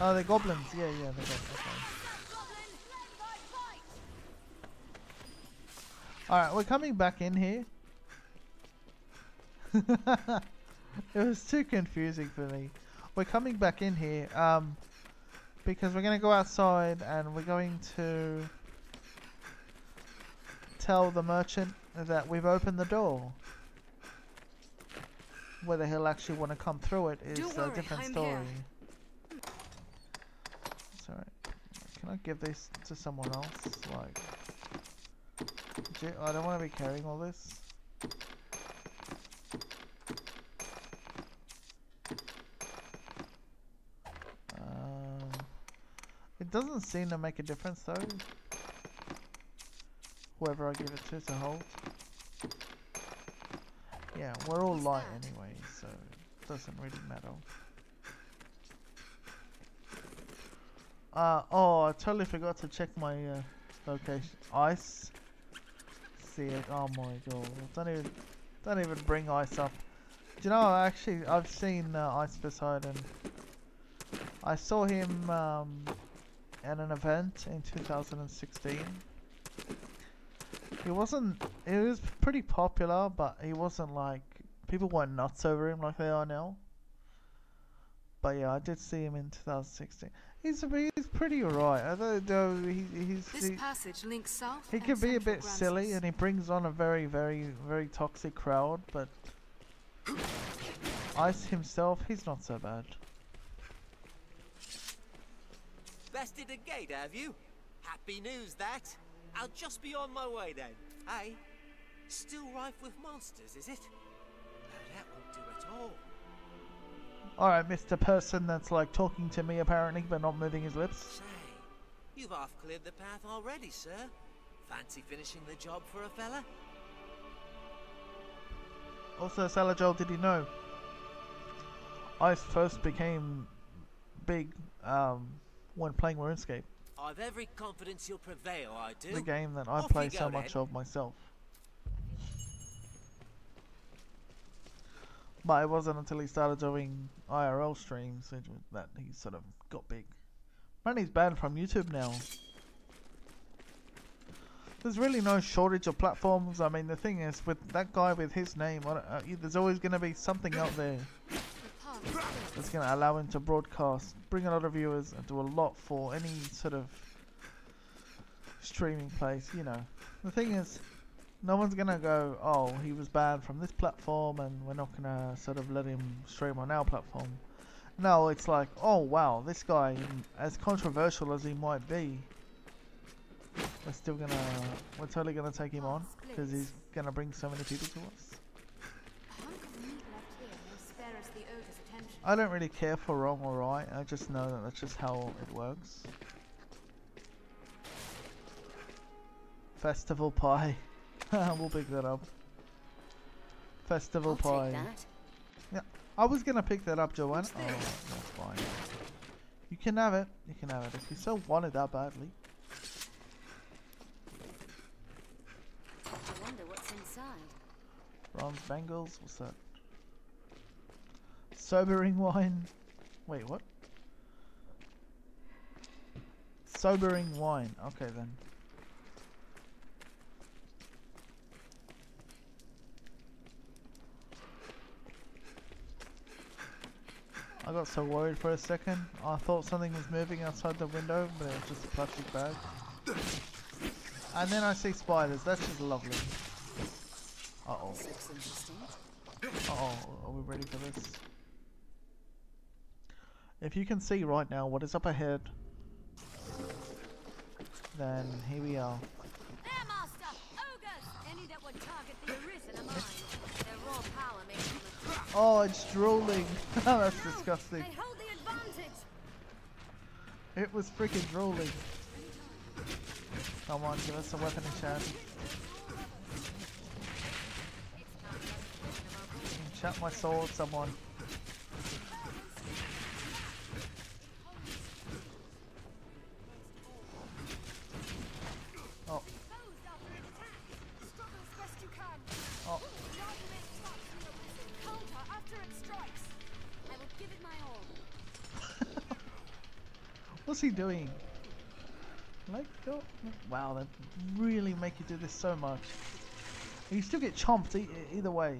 Oh, they're goblins. Yeah, yeah, they're goblins. Okay. Goblin! Led by fight! Alright, we're coming back in here. it was too confusing for me. We're coming back in here. Um, because we're going to go outside and we're going to tell the merchant that we've opened the door. Whether he'll actually want to come through it is Don't a different I'm story. Sorry, can I give this to someone else? Like, I don't want to be carrying all this. Um, it doesn't seem to make a difference though. Whoever I give it to to hold. Yeah, we're all light anyway, so it doesn't really matter. Uh, oh, I totally forgot to check my uh, location. Ice. See it. Oh my god. Don't even, don't even bring ice up. Do you know, actually, I've seen uh, Ice Poseidon. I saw him um, at an event in 2016. He wasn't, he was pretty popular, but he wasn't like, people weren't nuts over him like they are now. But yeah, I did see him in 2016. He's he's pretty alright. I don't know. He, he's This he, passage links south. he can be a central bit silly, and he brings on a very very very toxic crowd. But Ice himself, he's not so bad. Bested a gate, have you? Happy news, that. I'll just be on my way then. Hey, still rife with monsters, is it? No, that won't do at all. Alright, Mr. Person that's like talking to me apparently, but not moving his lips. Say, you've half cleared the path already, sir. Fancy finishing the job for a fella? Also, Salajol, did you know? I first became big um, when playing RuneScape, I've every confidence you'll prevail, I do. the game that I Off play so much then. of myself. But it wasn't until he started doing IRL streams that he sort of got big. Man, he's banned from YouTube now. There's really no shortage of platforms. I mean, the thing is, with that guy with his name, uh, there's always going to be something out there that's going to allow him to broadcast, bring a lot of viewers, and do a lot for any sort of streaming place. You know, the thing is, no one's going to go, oh, he was banned from this platform, and we're not going to sort of let him stream on our platform. No, it's like, oh wow, this guy, mm, as controversial as he might be, we're still gonna, we're totally gonna take him on because he's gonna bring so many people to us. A hunk of meat left here may spare us the ogre's attention. I don't really care for wrong or right. I just know that that's just how it works. Festival pie. we'll pick that up. Festival I'll pie. that. I was gonna pick that up, Joanne. Oh, that's fine. You can have it. You can have it if you so want it that badly. I wonder what's inside. Bronze bangles. What's that? Sobering wine. Wait, what? Sobering wine. Okay then. I got so worried for a second. I thought something was moving outside the window, but it was just a plastic bag. And then I see spiders. That's just lovely. Uh oh. This looks interesting. Uh oh. Are we ready for this? If you can see right now what is up ahead, then here we are. There, Master! Ogres! Any that would target the Arisen are mine. Their raw power makes them a Oh, it's drooling. That's disgusting. The advantage! It was freaking drooling. Come on, give us a weapon in chat. Chat my sword, someone. What's he doing? Like, go. Wow, they really make you do this so much. You still get chomped e either way.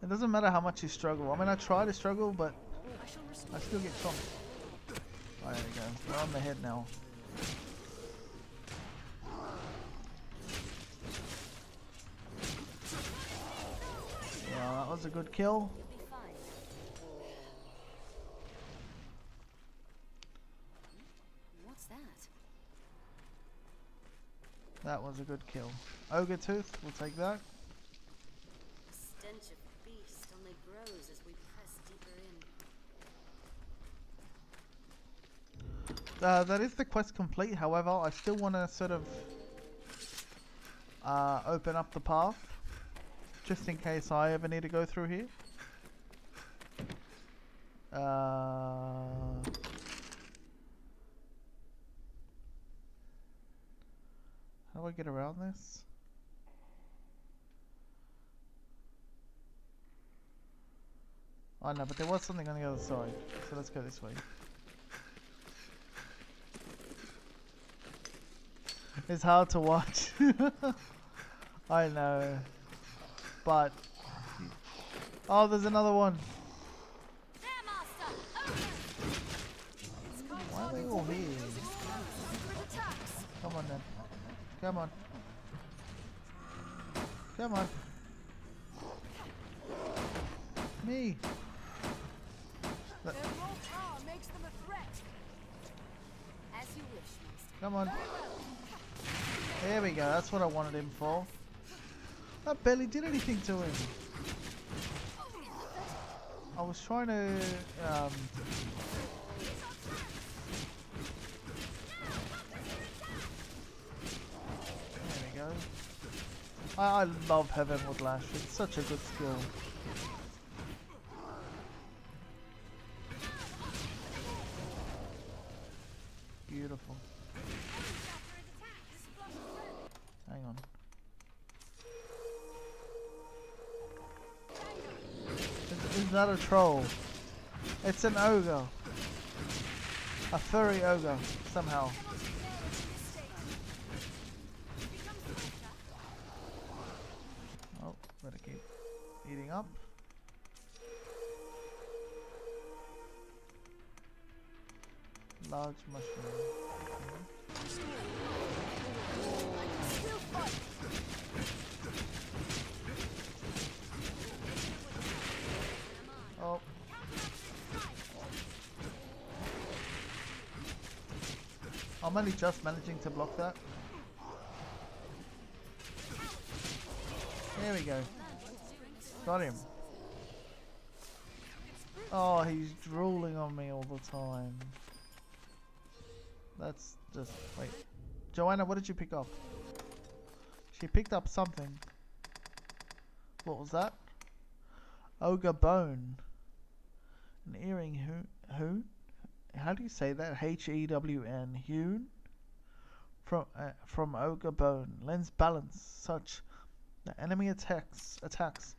It doesn't matter how much you struggle. I mean, I try to struggle, but I I still get chomped. Oh, there we go. We're on the head now. Yeah, that was a good kill. That was a good kill. Ogre Tooth, we'll take that. The stench of beast only grows as we press deeper in. Uh, that is the quest complete, however, I still want to sort of uh, open up the path, just in case I ever need to go through here. Uh, how do I get around this? Oh no, but there was something on the other side, so let's go this way. It's hard to watch. I know. But Oh, there's another one. There, Master! Over! Why are they all here? Come on. Come on. Me. Their makes them a threat. As you wish, Master. Come on. There we go. That's what I wanted him for. I barely did anything to him. I was trying to. Um, there we go. I, I love Heavenward Lash. It's such a good skill. Beautiful. Hang on. Is that a troll? It's an ogre. A furry ogre, somehow. Large mushroom. Mm-hmm. Oh. I'm only just managing to block that. There we go. Got him. Oh, he's drooling on me all the time. That's just... Wait. Joanna, what did you pick up? She picked up something. What was that? Ogre Bone. An earring who who? How do you say that? H E W N. Hewn? From uh, from Ogre Bone. Lens balance such that enemy attacks attacks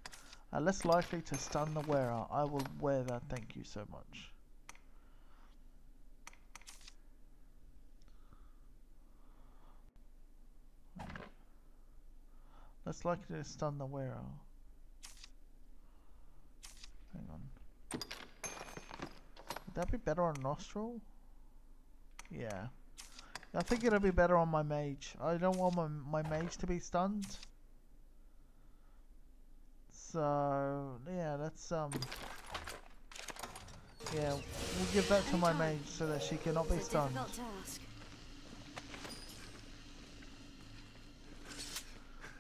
are less likely to stun the wearer. I will wear that, thank you so much. Less likely to stun the wearer. Hang on. Would that be better on Nostril? Yeah. I think it'll be better on my mage. I don't want my, my mage to be stunned. So, yeah, that's, um... Yeah, we'll give that to my mage so that she cannot be stunned. difficult task.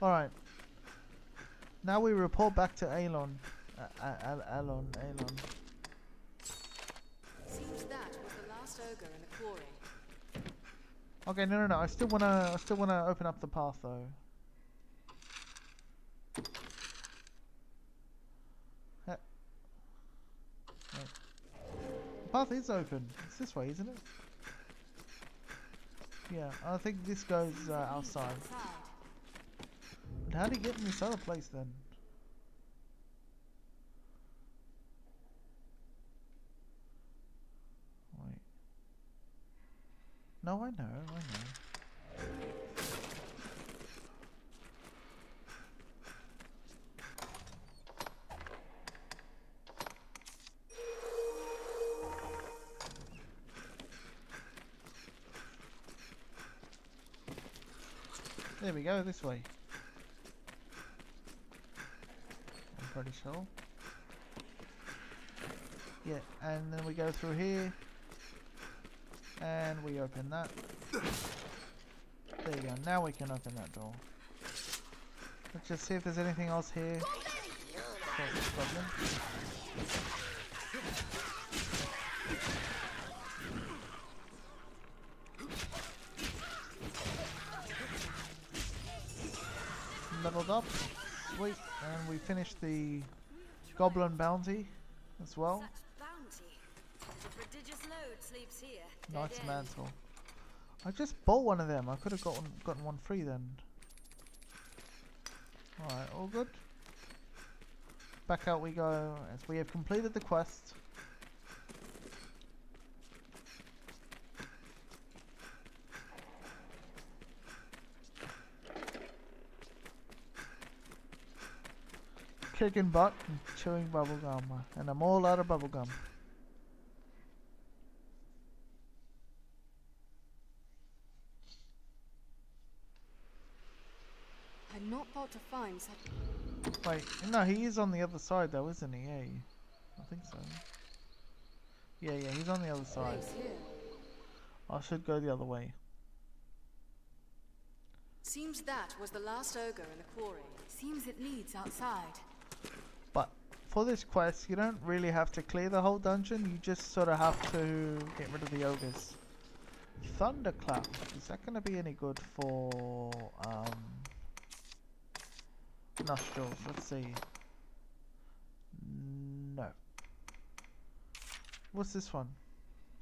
Alright. Now we report back to Alon. Uh, Al Alon, Alon. Seems that was the last ogre in the quarry. Okay, no, no, no. I still wanna, I still wanna open up the path though. The path is open. It's this way, isn't it? Yeah, I think this goes uh, outside how do you get in this other place then? Wait. No, I know, I know. There we go, this way. Pretty sure. Yeah, and then we go through here. And we open that. There you go, now we can open that door. Let's just see if there's anything else here. Leveled up. Sweet. And we finished the Goblin Bounty as well. Such bounty. The prodigious load sleeps here. Nice mantle. I just bought one of them. I could have gotten gotten one free then. Alright, all good. Back out we go as we have completed the quest. Kicking butt and chewing bubblegum. Uh, and I'm all out of bubblegum. I'm not thought to find such. Wait, no, he is on the other side though, isn't he? Yeah, I think so. Yeah, yeah, he's on the other side. I should go the other way. Seems that was the last ogre in the quarry. Seems it leads outside. For this quest, you don't really have to clear the whole dungeon. You just sort of have to get rid of the ogres. Thunderclap. Is that going to be any good for um, nostrils? Let's see. No. What's this one?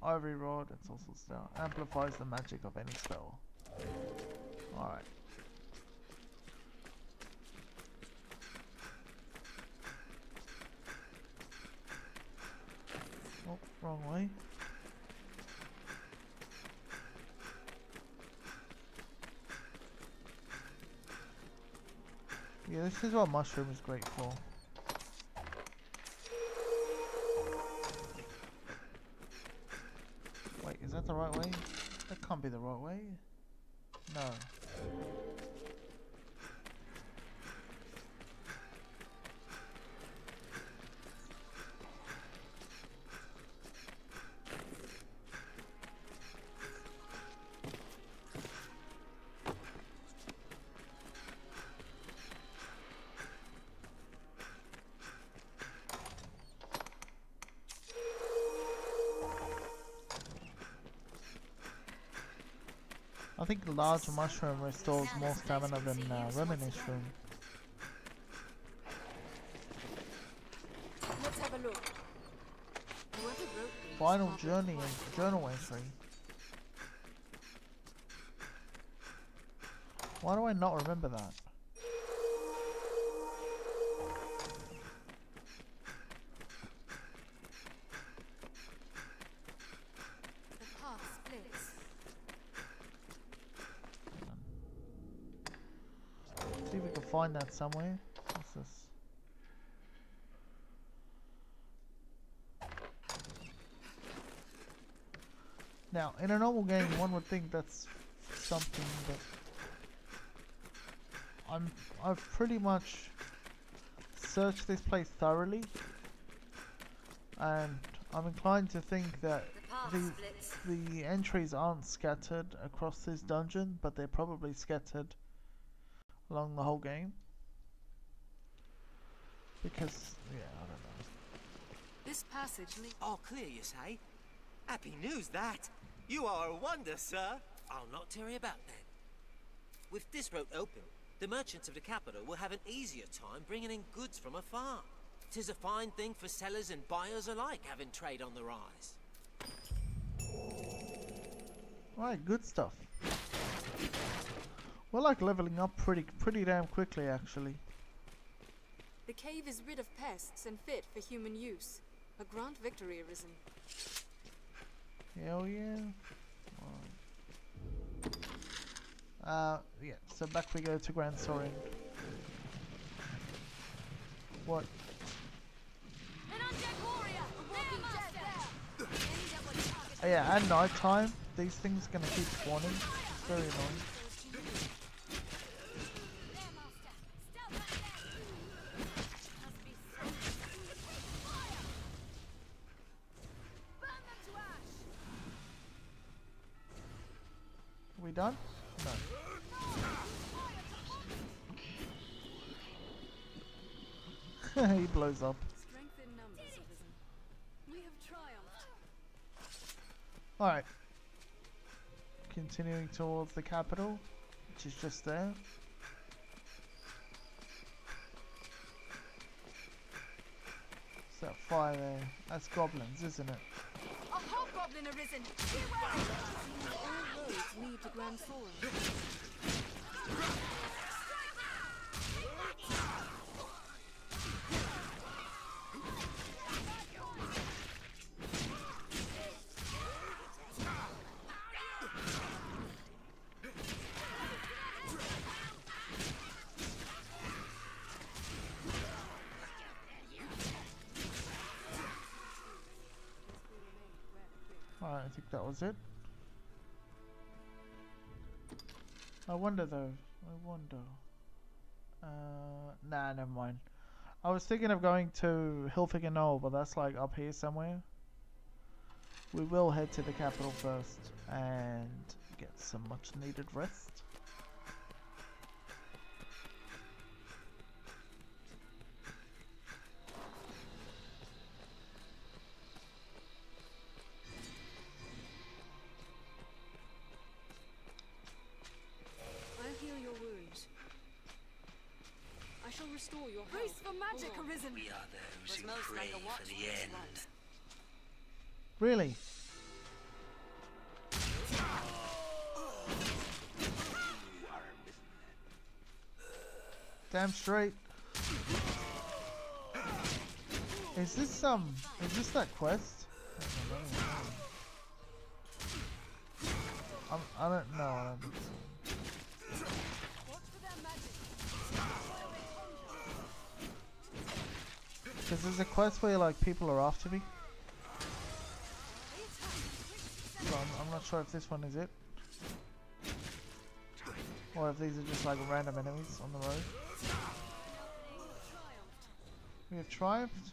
Ivory Rod. It's also still amplifies the magic of any spell. Alright. Oh, wrong way. Yeah, this is what mushroom is great for. Wait, is that the right way? That can't be the right way. No. Large mushroom restores more stamina than uh, reminisce room. Let's have a look. Whoever wrote these Final journey and journal entry. Why do I not remember that? Find that somewhere. What's this? Now, in a normal game, one would think that's something, but I'm I've pretty much searched this place thoroughly, and I'm inclined to think that The the the entries aren't scattered across this dungeon, but they're probably scattered along the whole game. Because, yeah, I don't know. This passage leads. All clear, you say? Happy news, that. You are a wonder, sir. I'll not tarry about then. With this road open, the merchants of the capital will have an easier time bringing in goods from afar. Tis a fine thing for sellers and buyers alike having trade on the rise. Right, good stuff. We're like leveling up pretty pretty damn quickly actually. The cave is rid of pests and fit for human use. A grand victory arisen. Hell yeah. Right. Uh, yeah, so back we go to Gran Soren. What? An undead warrior! There, master! Any that would target Oh, yeah, at night time, these things are gonna keep spawning. Very annoying. Done? No. he blows up. Strength in numbers, citizen. We have triumphed. Alright. Continuing towards the capital, which is just there. That fire there? That's goblins, isn't it? A hobgoblin arisen! Beware! Lead to Grand I think that was it. I wonder though. I wonder. Uh, nah, never mind. I was thinking of going to Hillfigure Knoll, but that's like up here somewhere. We will head to the capital first and get some much needed rest. Magic arisen! We are those who most pray like for the end. light. Really? Damn straight. Is this um? Is this that quest? I'm, I don't know. I don't think so. Watch for their magic! Because there's a quest where like people are after me. So I'm, I'm not sure if this one is it. Or if these are just like random enemies on the road. We have triumphed.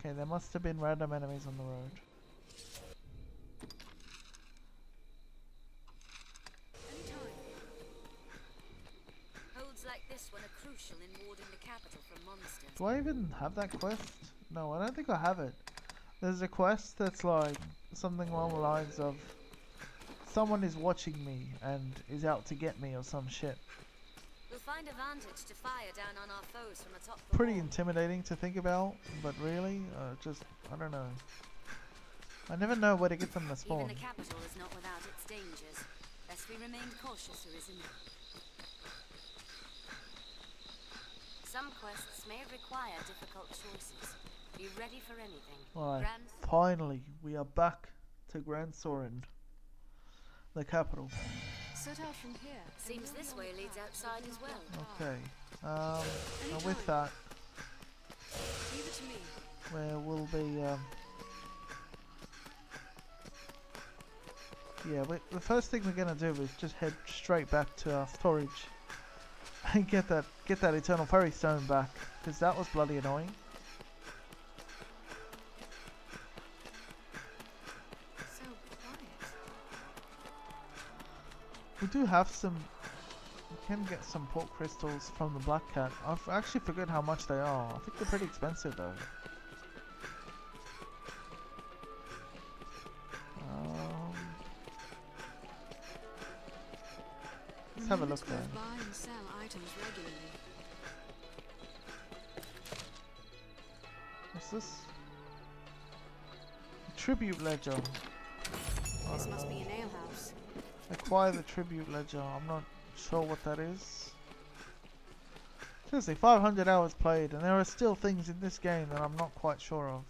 Okay, there must have been random enemies on the road. Holds like this one are crucial in warding the capital from monsters. Do I even have that quest? No, I don't think I have it. There's a quest that's like something along the lines of someone is watching me and is out to get me or some shit. We'll find a vantage to fire down on our foes from atop the Pretty intimidating to think about, but really, uh, just, I don't know. I never know where to get them to Even spawn. the capital is not without its dangers. We remain cautious, Arisen. Some quests may require difficult choices. Be ready for anything. Grand finally, we are back to Gran Soren, the capital. Set out from here. Seems this way leads outside as well. Okay, um, and with that, Leave it to me. where we'll be, um, yeah, we, the first thing we're gonna do is just head straight back to our storage and get that get that eternal Ferrystone back because that was bloody annoying. So. We do have some. We can get some Portcrystals from the Black Cat. I've actually forgot how much they are. I think they're pretty expensive though. Have a look there. buy and sell items regularly. What's this? Tribute ledger. This must know. be an oh. alehouse. Acquire the tribute ledger. I'm not sure what that is. Seriously, 500 hours played, and there are still things in this game that I'm not quite sure of.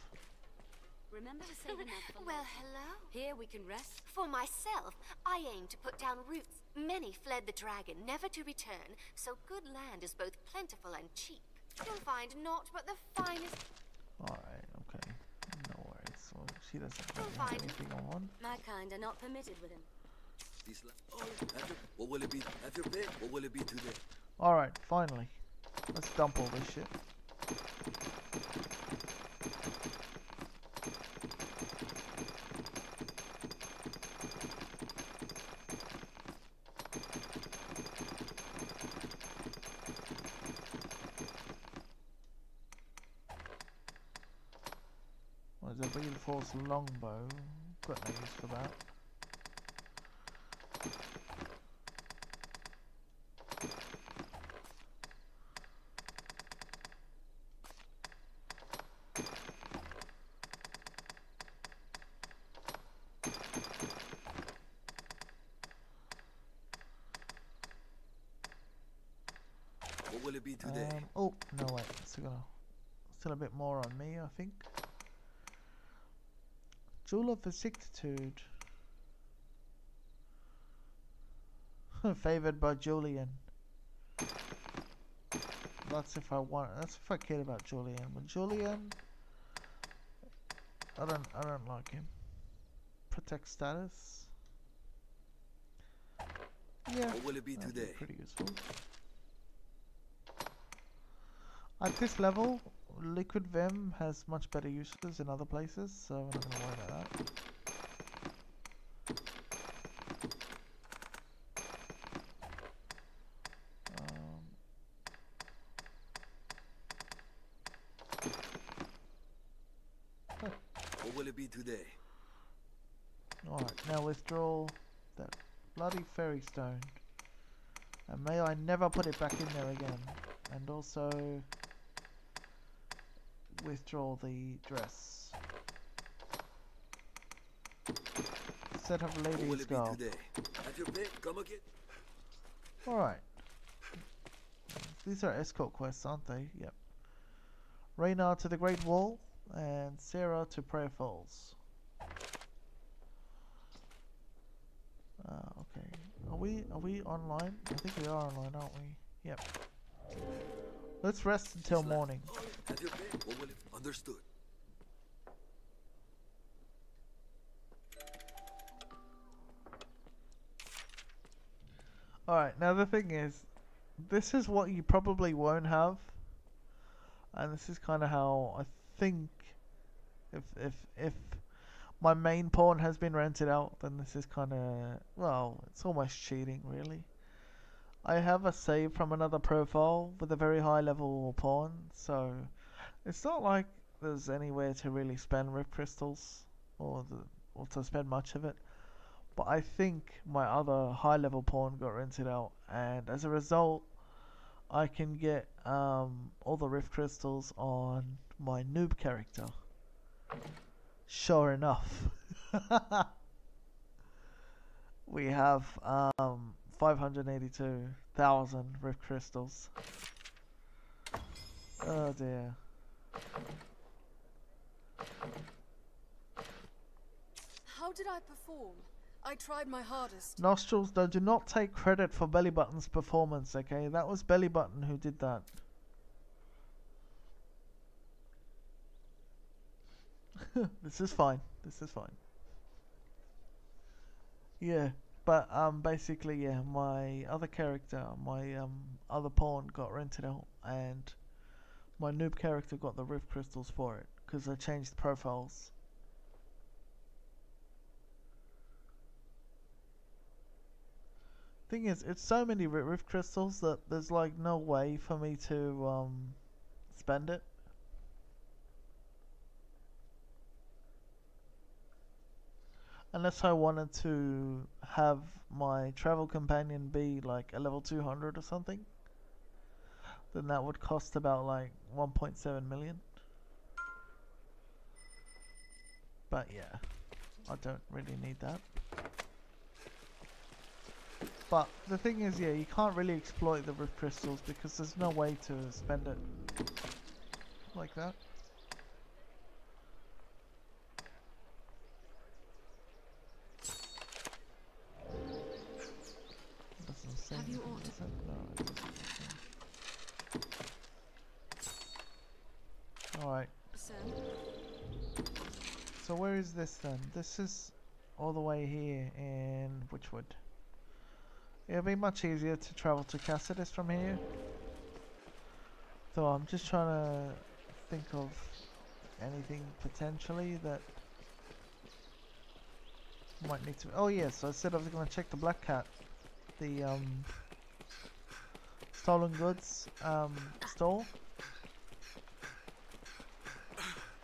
Remember to save enough for Well, hello. Here we can rest. For myself, I aim to put down roots. Many fled the dragon, never to return, so good land is both plentiful and cheap. You'll find naught but the finest. Alright, okay. No worries. Well, she doesn't We'll have find- anything I want. My kind are not permitted with him. Oh, what will it be? Have your pick. What will it be today? Alright, finally. Let's dump all this shit. a longbow. Got no use for that. What will it be today? Um, oh, no wait, still, gonna, still a bit more on me, I think. Jewel of Vicissitude. Favored by Julien. That's if I want. That's if I cared about Julien. But Julien, I don't. I don't like him. Protect status. Yeah. What will it be today? Pretty useful. At this level, Liquid Vim has much better uses in other places, so I'm not gonna worry about that. Um, What will it be today? Alright, now withdraw that bloody Ferrystone. And may I never put it back in there again. And also withdraw the dress. Set up ladies will lady's it be garb. today? Have your pick. Come again. Alright. These are escort quests, aren't they? Yep. Reynard to the Greatwall and Sarah to Prayer Falls. Uh, okay. Are we are we online? I think we are online, aren't we? Yep. Let's rest until morning. Understood. Alright, now the thing is, this is what you probably won't have. And this is kind of how I think if if if my main pawn has been rented out, then this is kind of well, it's almost cheating really. I have a save from another profile with a very high level pawn, so it's not like there's anywhere to really spend rift crystals or the, or to spend much of it. But I think my other high level pawn got rented out, and as a result, I can get um, all the rift crystals on my noob character. Sure enough, we have um, 582,000 rift crystals. Oh dear. How did I perform? I tried my hardest. Nostrils, though, do not take credit for Belly Button's performance, okay? That was Belly Button who did that. this is fine. This is fine. Yeah, but um, basically, yeah, my other character, my um, other pawn got rented out, and my noob character got the rift crystals for it because I changed the profiles. Thing is, it's so many ri- rift crystals that there's like no way for me to um spend it. Unless I wanted to have my travel companion be like a level 200 or something, then that would cost about like 1.7 million. But yeah, I don't really need that. But the thing is, yeah, you can't really exploit the rift crystals because there's no way to spend it like that. Doesn't say Have you anything, aught- does it? No, it doesn't. Alright, Sir, so where is this then? This is all the way here in Witchwood. It'll be much easier to travel to Cassardis from here. So I'm just trying to think of anything potentially that might need to. Oh yes, I said I was going to check the Black Cat, the um, stolen goods um, store.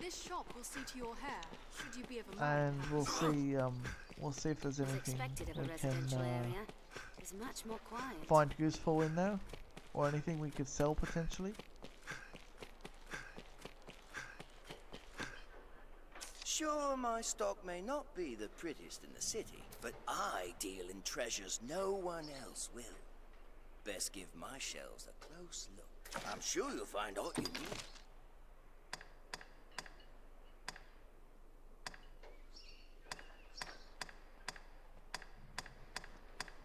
This This shop will see to your hair, should you be of a and we'll see um we'll see if there's anything expected of a we can residential uh, area. Much more quiet. find useful in there, or anything we could sell potentially. Sure, my stock may not be the prettiest in the city, but I deal in treasures no one else will. Best give my shelves a close look. I'm sure you'll find all you need.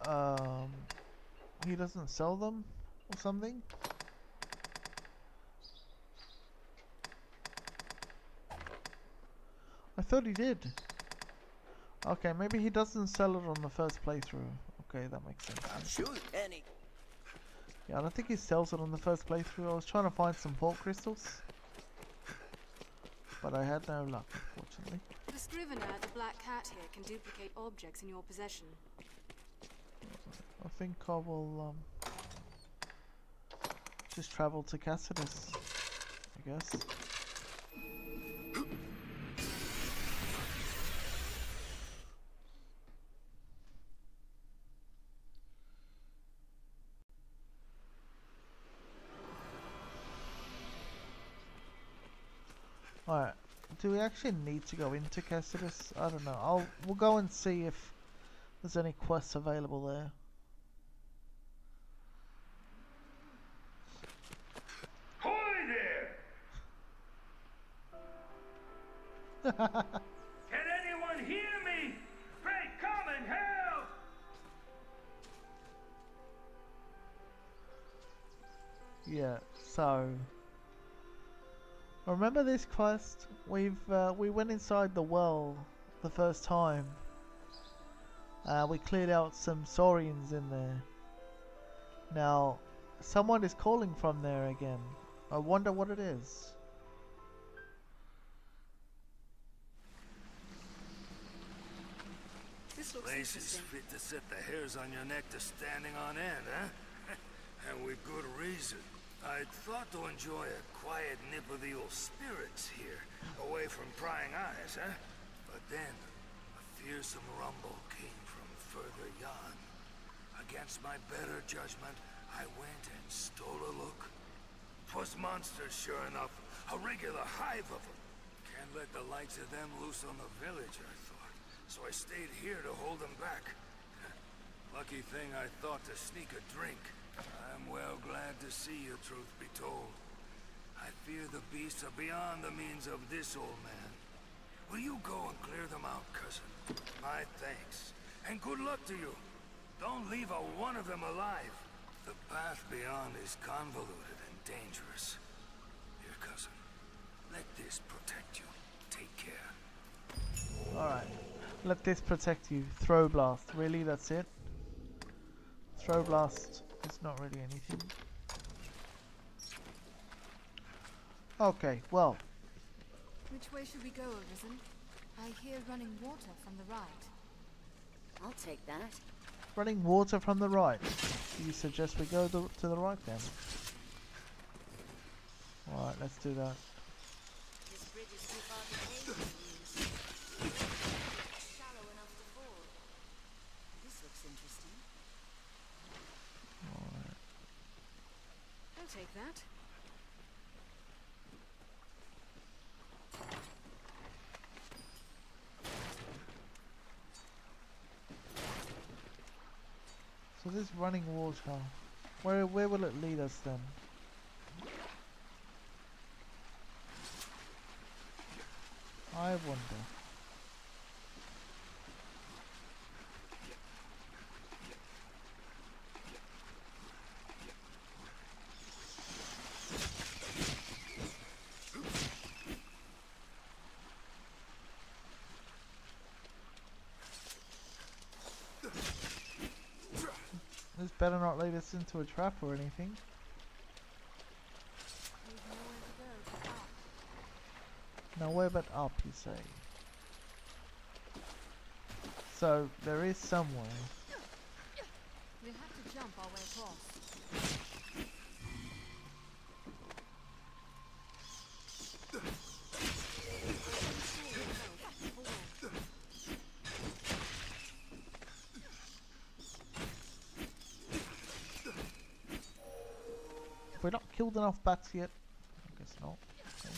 Um, he doesn't sell them or something. I thought he did. Okay, maybe he doesn't sell it on the first playthrough. Okay, that makes sense. I'm sure any. Yeah, I don't think he sells it on the first playthrough. I was trying to find some Portcrystals. But I had no luck, unfortunately. The Scrivener, the Black Cat here, can duplicate objects in your possession. I think I will um, just travel to Cassardis, I guess. Alright, do we actually need to go into Cassardis? I don't know. I'll we'll go and see if there's any quests available there. Can anyone hear me? Pray come and help! Yeah, so remember this quest? We've uh, we went inside the well the first time. Uh, we cleared out some saurians in there. Now, someone is calling from there again. I wonder what it is. Looks Place is fit to set the hairs on your neck to standing on end, huh? and with good reason. I'd thought to enjoy a quiet nip of the old spirits here, away from prying eyes, huh? But then, a fearsome rumble came from further yon. Against my better judgment, I went and stole a look. 'Twas monsters, sure enough, a regular hive of them. Can't let the likes of them loose on the village, I. So I stayed here to hold them back. Lucky thing I thought to sneak a drink. I'm well glad to see you, truth be told. I fear the beasts are beyond the means of this old man. Will you go and clear them out, cousin? My thanks. And good luck to you. Don't leave a one of them alive. The path beyond is convoluted and dangerous. Here, cousin. Let this protect you. Take care. Alright. Let this protect you. Throw blast. Really, that's it? Throw blast is not really anything. Okay, well, Which way should we go, Arisen? I hear running water from the right. I'll take that. running water from the right. Do you suggest we go the, to the right then? Alright, let's do that. This bridge is too far to take. it seems. Shallow enough to fall. This looks interesting. Alright. I'll take that. So this running water, where where will it lead us then? I wonder. This better not lead us into a trap or anything. Nowhere but up. You say. So, there is somewhere. We'll have to jump our way across. Killed enough bats yet? I guess not. Okay.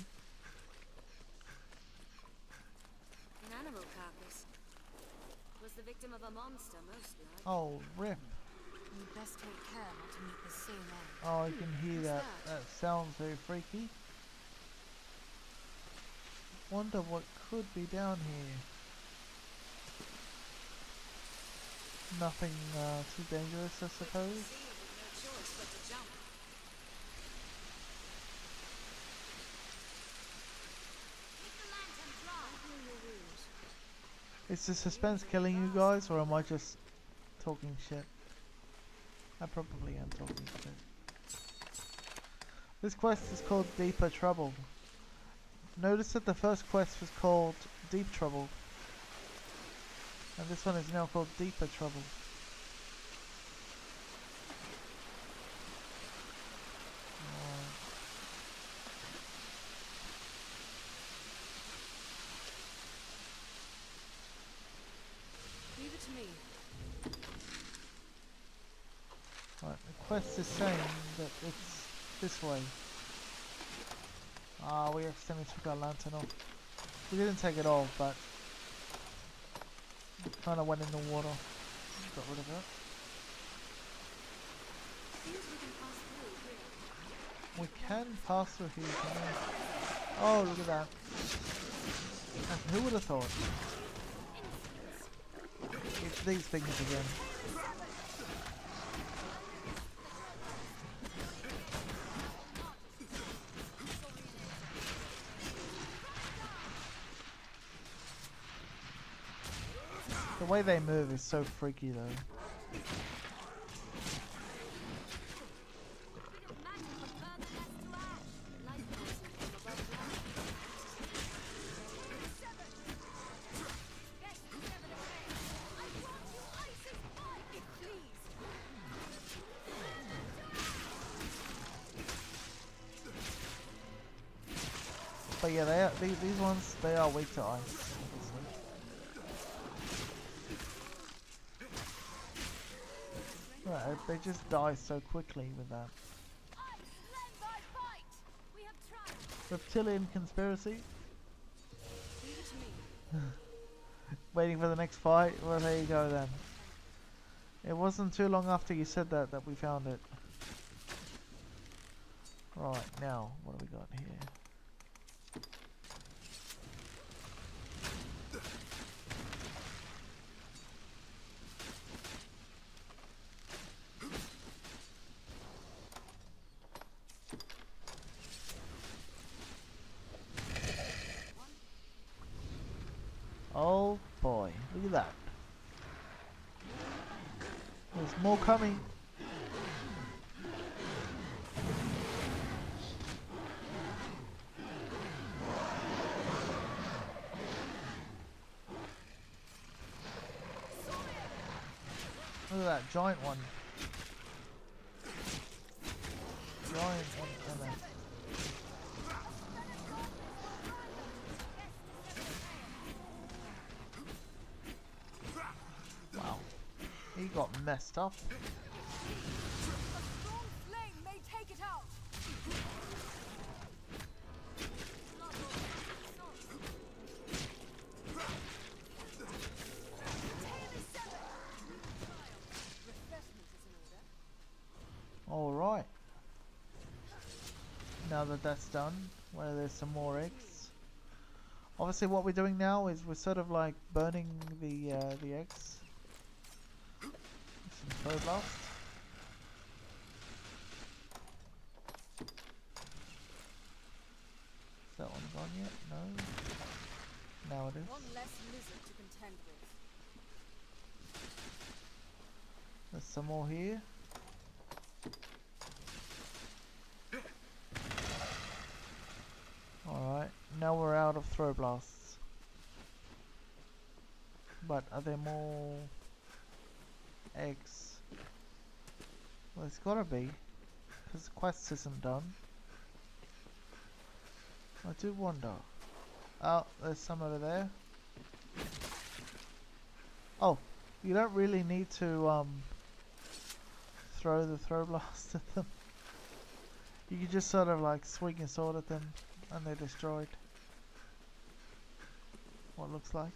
An animal carcass. Was the victim of a monster, most like. Oh, rip. You'd best take care not to meet the same end. Oh, I can hear that. that? That sounds very freaky. Wonder what could be down here. Nothing uh, too dangerous, I suppose. No choice but to jump. Is the suspense killing you guys, or am I just talking shit? I probably am talking shit. This quest is called Deeper Trouble. Notice that the first quest was called Deep Trouble. And this one is now called Deeper Trouble. Alright. Leave it to me. Right, the quest is saying that it's this way. Ah, we accidentally took our lantern off. We didn't take it off, but kind of went in the water. Got rid of it. We can pass through here. Oh, look at that. And who would have thought? It's these things again. The way they move is so freaky though. But yeah, they are, these, these ones, they are weak to ice. obviously. Right, they just die so quickly with that. Reptilian conspiracy? Waiting for the next fight? Well, there you go then. It wasn't too long after you said that that we found it. Right, now, what do we got here? Oh boy, look at that. There's more coming. Look at giant one. Giant one. a- Wow. He got messed up. Now that that's done, where there's some more eggs. Obviously what we're doing now is we're sort of like burning the uh, the eggs. Some blast. Is that one gone yet? No. Now it is. One less lizard to contend with. There's some more here. Alright, now we're out of throw blasts. But are there more eggs? Well, there's gotta be, because the quest isn't done. I do wonder. Oh, there's some over there. Oh, you don't really need to um, throw the throw blast at them. You can just sort of like swing your sword at them and they're destroyed. What looks like.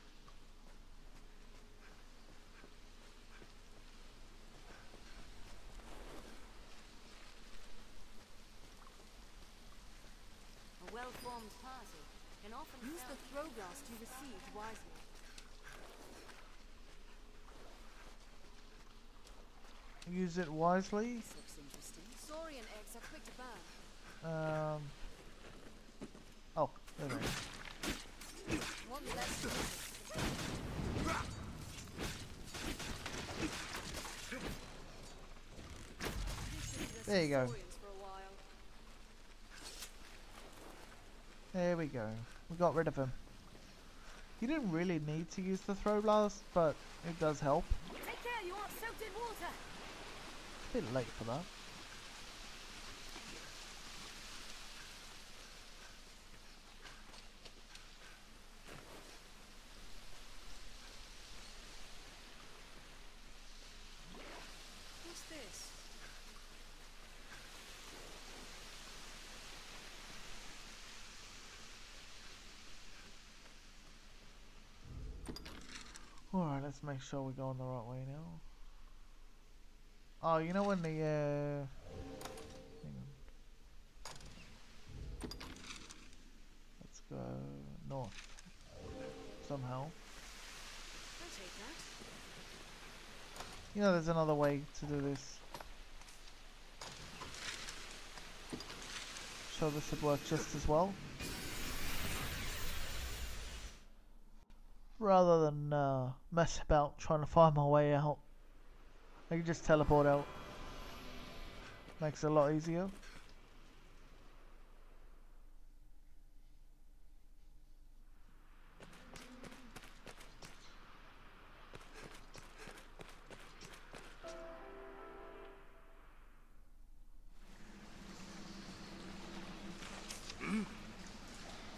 A well-formed party can often Use the tell- throw blast you received wisely. Use it wisely. This looks interesting. Saurian eggs are quick to burn. Um. Oh, there they are. There you go. Saurians for a while. There we go. We got rid of him. You didn't really need to use the throw blast, but it does help. Bit late for that. What's this? Alright, let's make sure we're going the right way now. Oh, you know when the, uh... Hang on. Let's go north. Somehow. I'll take that. You know there's another way to do this. So this would work just as well. Rather than uh, mess about trying to find my way out. I can just teleport out. Makes it a lot easier. Hmm?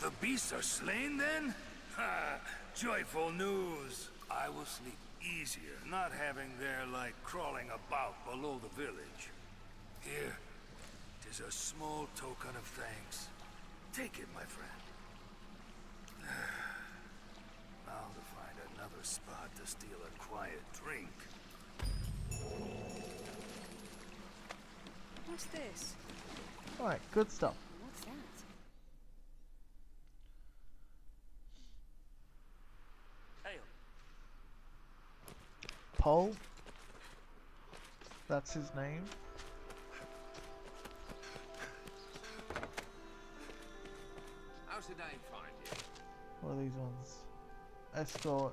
The beasts are slain then? Ha! Joyful news! I will sleep easier, not having their like crawling about below the village. Here, tis a small token of thanks. Take it, my friend. now to find another spot to steal a quiet drink. What's this? Alright, good stuff. What's that? Hail. Paul. That's his name. How's the name find you? What are these ones? Escort,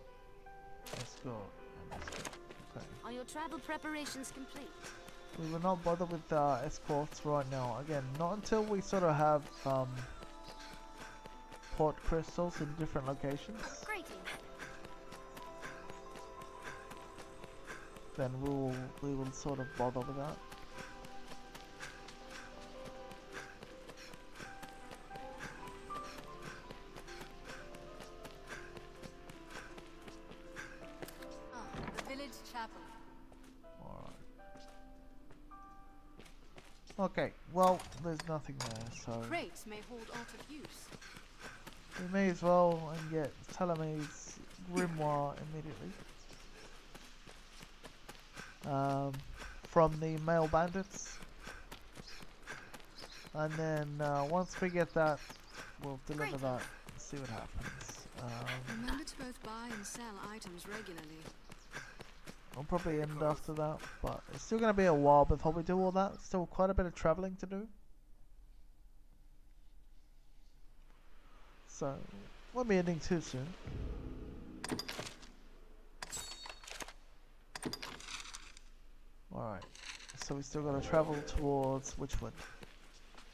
escort, and escort. Okay. Are your travel preparations complete? We will not bother with uh, escorts right now. Again, not until we sort of have um, Portcrystals in different locations. Then we will we will sort of bother with that. Ah, the village chapel. Alright. Okay, well, there's nothing there, so Crates may hold art of use. we may as well and get Talame's grimoire immediately. Um, from the male bandits. And then uh, once we get that, we'll deliver Great. that and see what happens. Um, Remember to both buy and sell items regularly. I'll probably end after that, but it's still going to be a while before we do all that. Still quite a bit of travelling to do. So, won't be ending too soon. Alright, so we still got to travel towards Witchwood.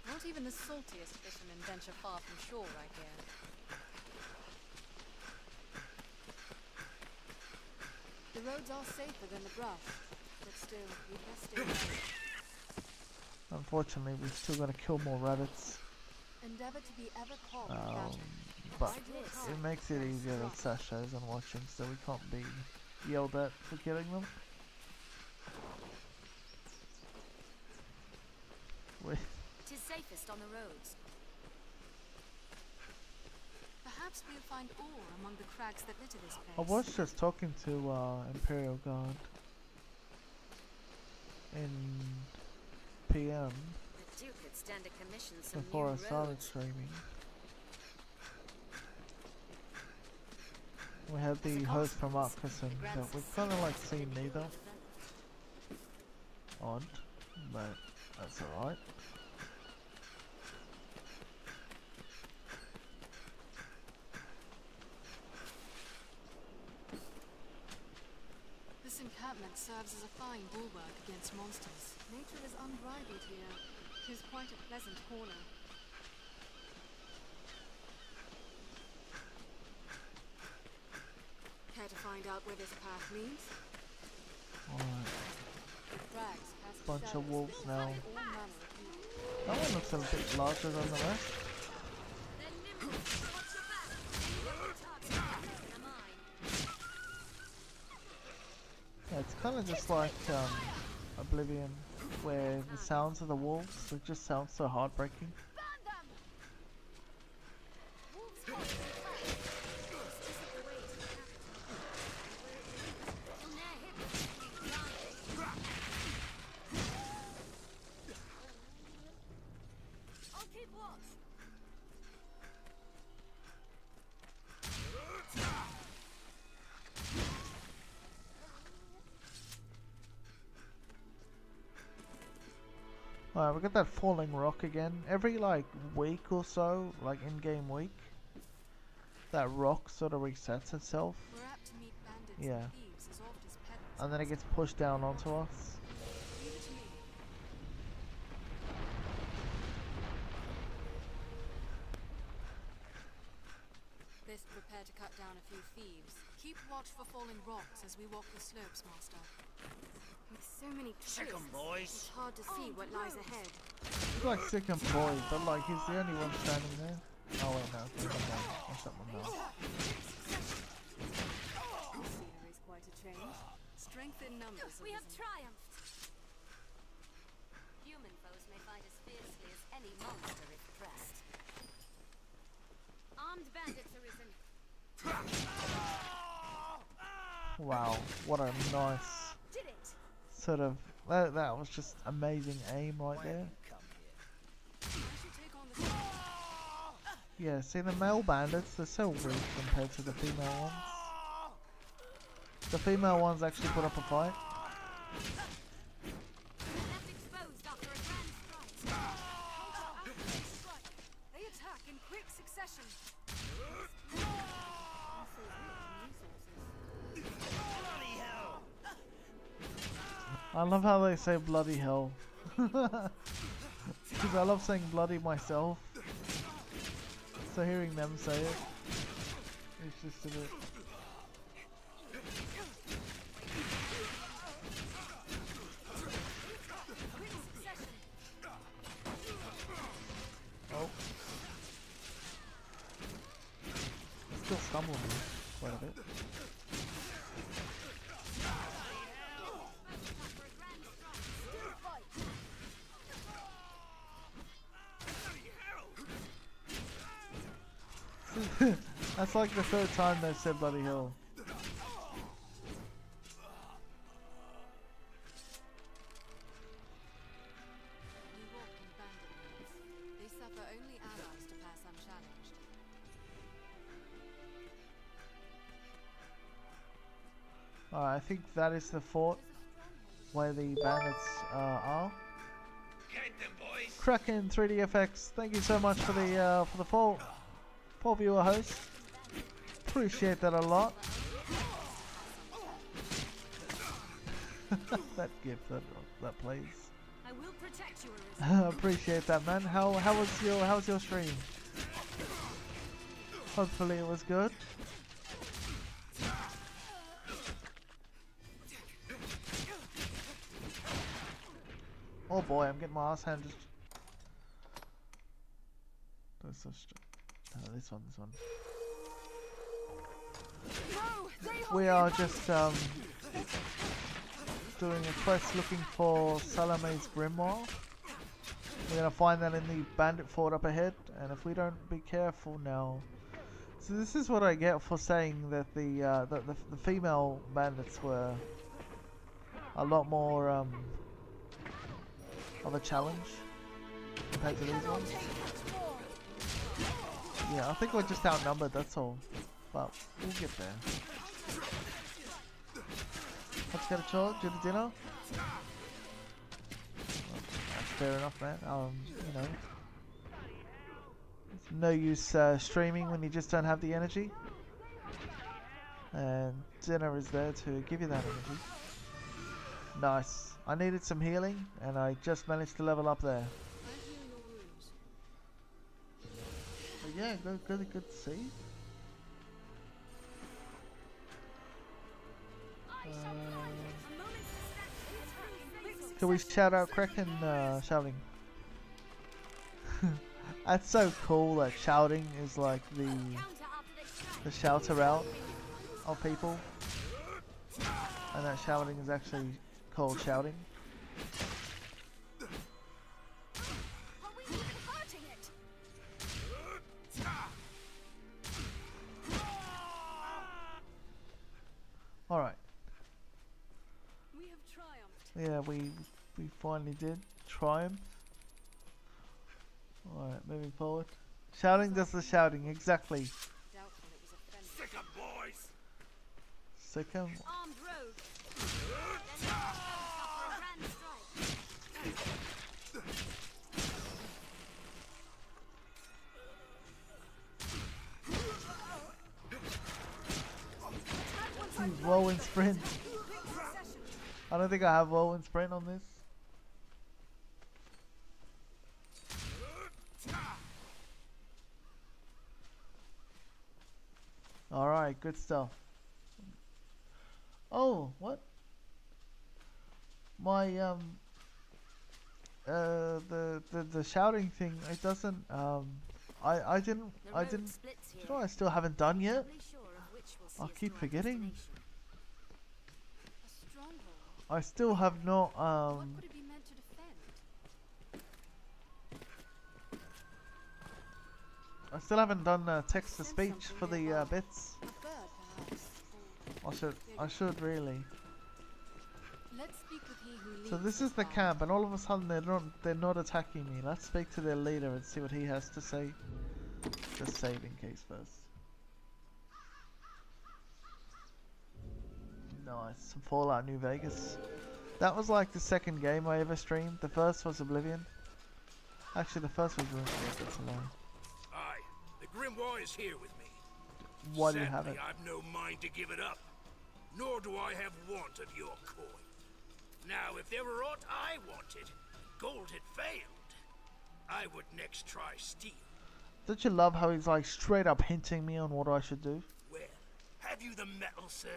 Not even the saltiest fishermen venture far from shore right here. The roads are safer than the brush, but still, we best stay. Unfortunately, we've still got to kill more rabbits. Endeavor to be ever calm Um, but I will come. it makes it easier with sachets and watching, so we can't be yelled at for killing them. We Tis safest on the roads. Perhaps we'll find ore among the crags that litter this place. I was just talking to uh, Imperial Guard in PM The Duke could stand to commission some before I started streaming. We had the host from Arcusson that we've kind of like seen neither. Odd, but that's alright. This encampment serves as a fine bulwark against monsters. Nature is unrivaled here. Tis quite a pleasant corner. Care to find out where this path leads? Alright, The crags cast bunch of wolves now. all manner of evil. That one looks a bit larger than the rest. Kind of just like um, Oblivion, where the sounds of the wolves it just sounds so heartbreaking. Falling rock again. Every like week or so, like in-game week, that rock sort of resets itself, We're apt to meet bandits Yeah. and thieves as oft as peddlers. and then it gets pushed down onto us. Leave it to me. Best prepare to cut down a few thieves. Keep watch for falling rocks as we walk the slopes, Master. With so many Sick 'em, boys. it's hard to see what oh, lies ahead. He's like sick and boy, but like he's the only one standing there. Oh wait, no, never mind. That's something else. Scenery is quite a change. Strength in numbers. We have triumphed. Human foes may fight as fiercely as any monster if pressed. Armed bandits arisen. Wow, what a nice Did it. Sort of that, that was just amazing aim right there. Yeah, see the male bandits, they're so weak compared to the female ones. The female ones actually put up a fight. I love how they say bloody hell. Because I love saying bloody myself. So hearing them say it, it's just a bit... Oh. Still stumbling quite a bit. That's like the third time they've said bloody hell. We walk in bandit raids. They suffer only allies to pass unchallenged. Alright, I think that is the fort where the bandits uh, are. Get them, boys. Kraken 3DFX, thank you so much for the uh, for the full full viewer host. Appreciate that a lot. that gift that that plays. I will protect you, Appreciate that, man. How how was your how was your stream? Hopefully it was good. Oh boy, I'm getting my ass handed. That's so str- this one, this one. We are just um doing a quest looking for Salame's Grimoire. We're gonna find that in the bandit fort up ahead, and if we don't be careful now, so this is what I get for saying that the uh, the, the female bandits were a lot more um, of a challenge compared to these ones. Yeah, I think we're just outnumbered. That's all, but we'll get there. Let's get a charge, do the dinner. That's fair enough, man. Um, you know, it's no use uh, streaming when you just don't have the energy. And dinner is there to give you that energy. Nice. I needed some healing, and I just managed to level up there. But yeah, good, good, good to Uh, can we shout out Kraken uh, shouting? That's so cool that shouting is like the the shouter out of people. And that shouting is actually called shouting. Alright. We have triumphed. Yeah, we we finally did triumph. Alright, moving forward. Shouting does the shouting, exactly. Doubtful it was offensive. Sick 'em, boys! Sick 'em. Armed rogue. Then for a grand strike. Whirlwind sprint. I don't think I have whirlwind sprint on this. Alright, good stuff. Oh, what? My, um, uh, the, the, the shouting thing, it doesn't, um, I, I didn't, I didn't, you know what I still haven't done yet? Doubly sure of which will I keep forgetting. Destination. A stronghold. I still have not, what um, it be meant to defend? I still haven't done uh, text-to-speech for the uh, bits. I should, I should really. Let's speak with he who So this is the camp, and all of a sudden they're not, they're not attacking me. Let's speak to their leader and see what he has to say. Just save in case first. Nice, some Fallout New Vegas. That was like the second game I ever streamed. The first was Oblivion. Actually, the first was RuneScape. That's a lie. Aye, the Grimoire is here with me. Why do you have it? I've no mind to give it up, nor do I have want of your coin. Now, if there were aught I wanted, gold had failed. I would next try steel. Don't you love how he's like straight up hinting me on what I should do? Well, have you the metal, sir?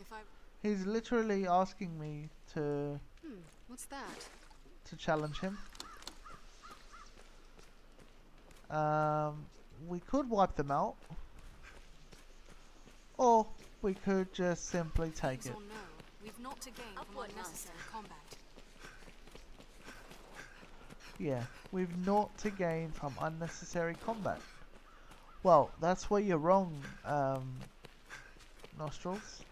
If I. He's literally asking me to Hmm, what's that? to challenge him. Um, we could wipe them out, or we could just simply take it. or no, we've not to gain from Upward, unnecessary combat. Yeah, we've naught to gain from unnecessary combat. Well, that's where you're wrong, um, Nostrils.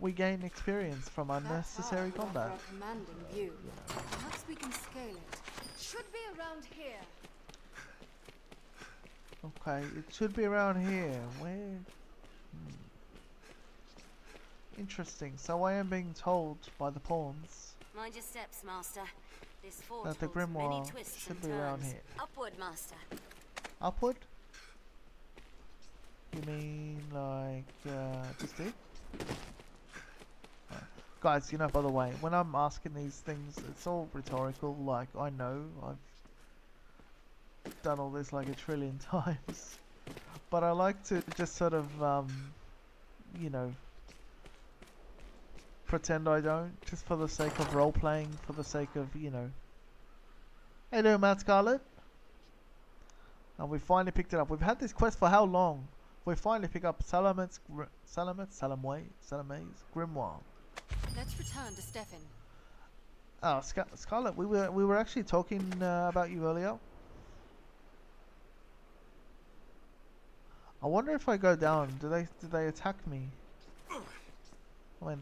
We gain experience from unnecessary combat. Perhaps we can scale it. Should be around here. Okay, it should be around here. Where? Hmm. Interesting. So I am being told by the pawns Mind your steps, Master. This fort that the grimoire should be around here. Upward, Master. Upward? You mean like uh, just it? Guys, you know, by the way, when I'm asking these things, it's all rhetorical. Like, I know I've done all this like a trillion times, but I like to just sort of, um, you know, pretend I don't, just for the sake of role playing, for the sake of, you know. Hello, Matt Scarlet. And we finally picked it up. We've had this quest for how long? We finally pick up Salomet's, Salomet, Salamway, Salame's Grimoire. Let's return to Stefan. Oh, Scar Scarlet, we were we were actually talking uh, about you earlier. I wonder if I go down, do they do they attack me? Mean,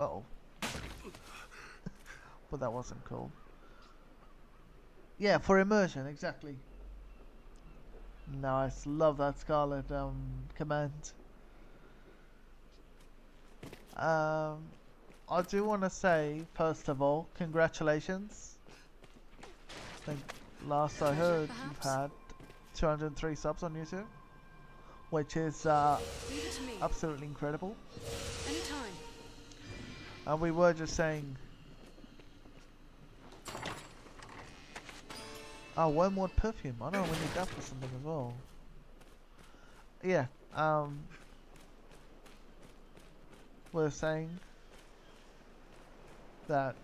uh oh. but that wasn't cool. Yeah, for immersion, exactly. Nice, love that Scarlet um, command. Um, I do want to say, first of all, congratulations. I think last I heard you've had 203 subs on YouTube, which is uh, Leave it to me. absolutely incredible. Anytime. And we were just saying. Oh, wormwood perfume. I know we need that for something as well. Yeah. Um. We're saying that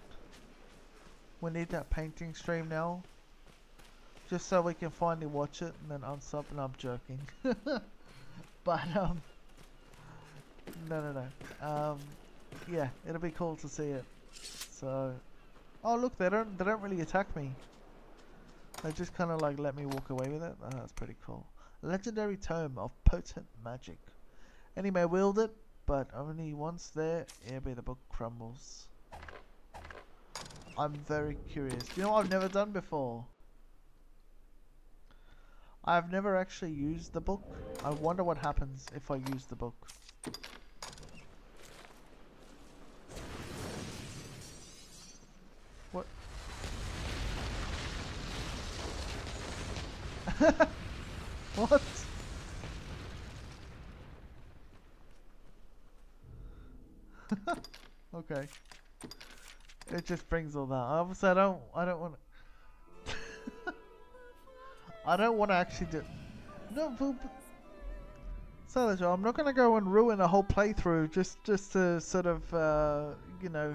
we need that painting stream now, just so we can finally watch it and then unsub. And I'm joking. but um. No, no, no. Um yeah, it'll be cool to see it. So, oh look, they don't they don't really attack me. They just kind of like let me walk away with it. Oh, that's pretty cool. Legendary tome of potent magic. Any may wield it, but only once there, ere the book crumbles. I'm very curious. You know what I've never done before? I've never actually used the book. I wonder what happens if I use the book. What? what? okay. It just brings all that. Obviously, I don't. I don't want. I don't want to actually do. No, Salazar, I'm not gonna go and ruin a whole playthrough just just to sort of uh, you know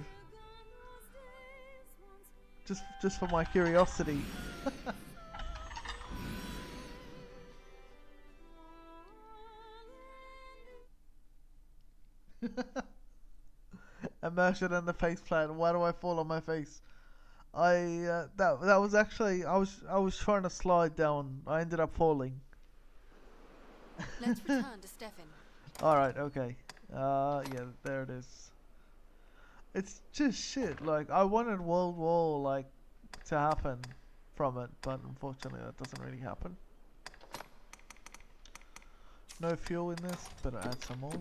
just just for my curiosity. Immersion in the face plant. Why do I fall on my face? I uh, that that was actually I was I was trying to slide down. I ended up falling. Let's return to Stefan. All right. Okay. Uh, yeah. There it is. It's just shit. Like I wanted World War like to happen from it, but unfortunately that doesn't really happen. No fuel in this, but I add some more.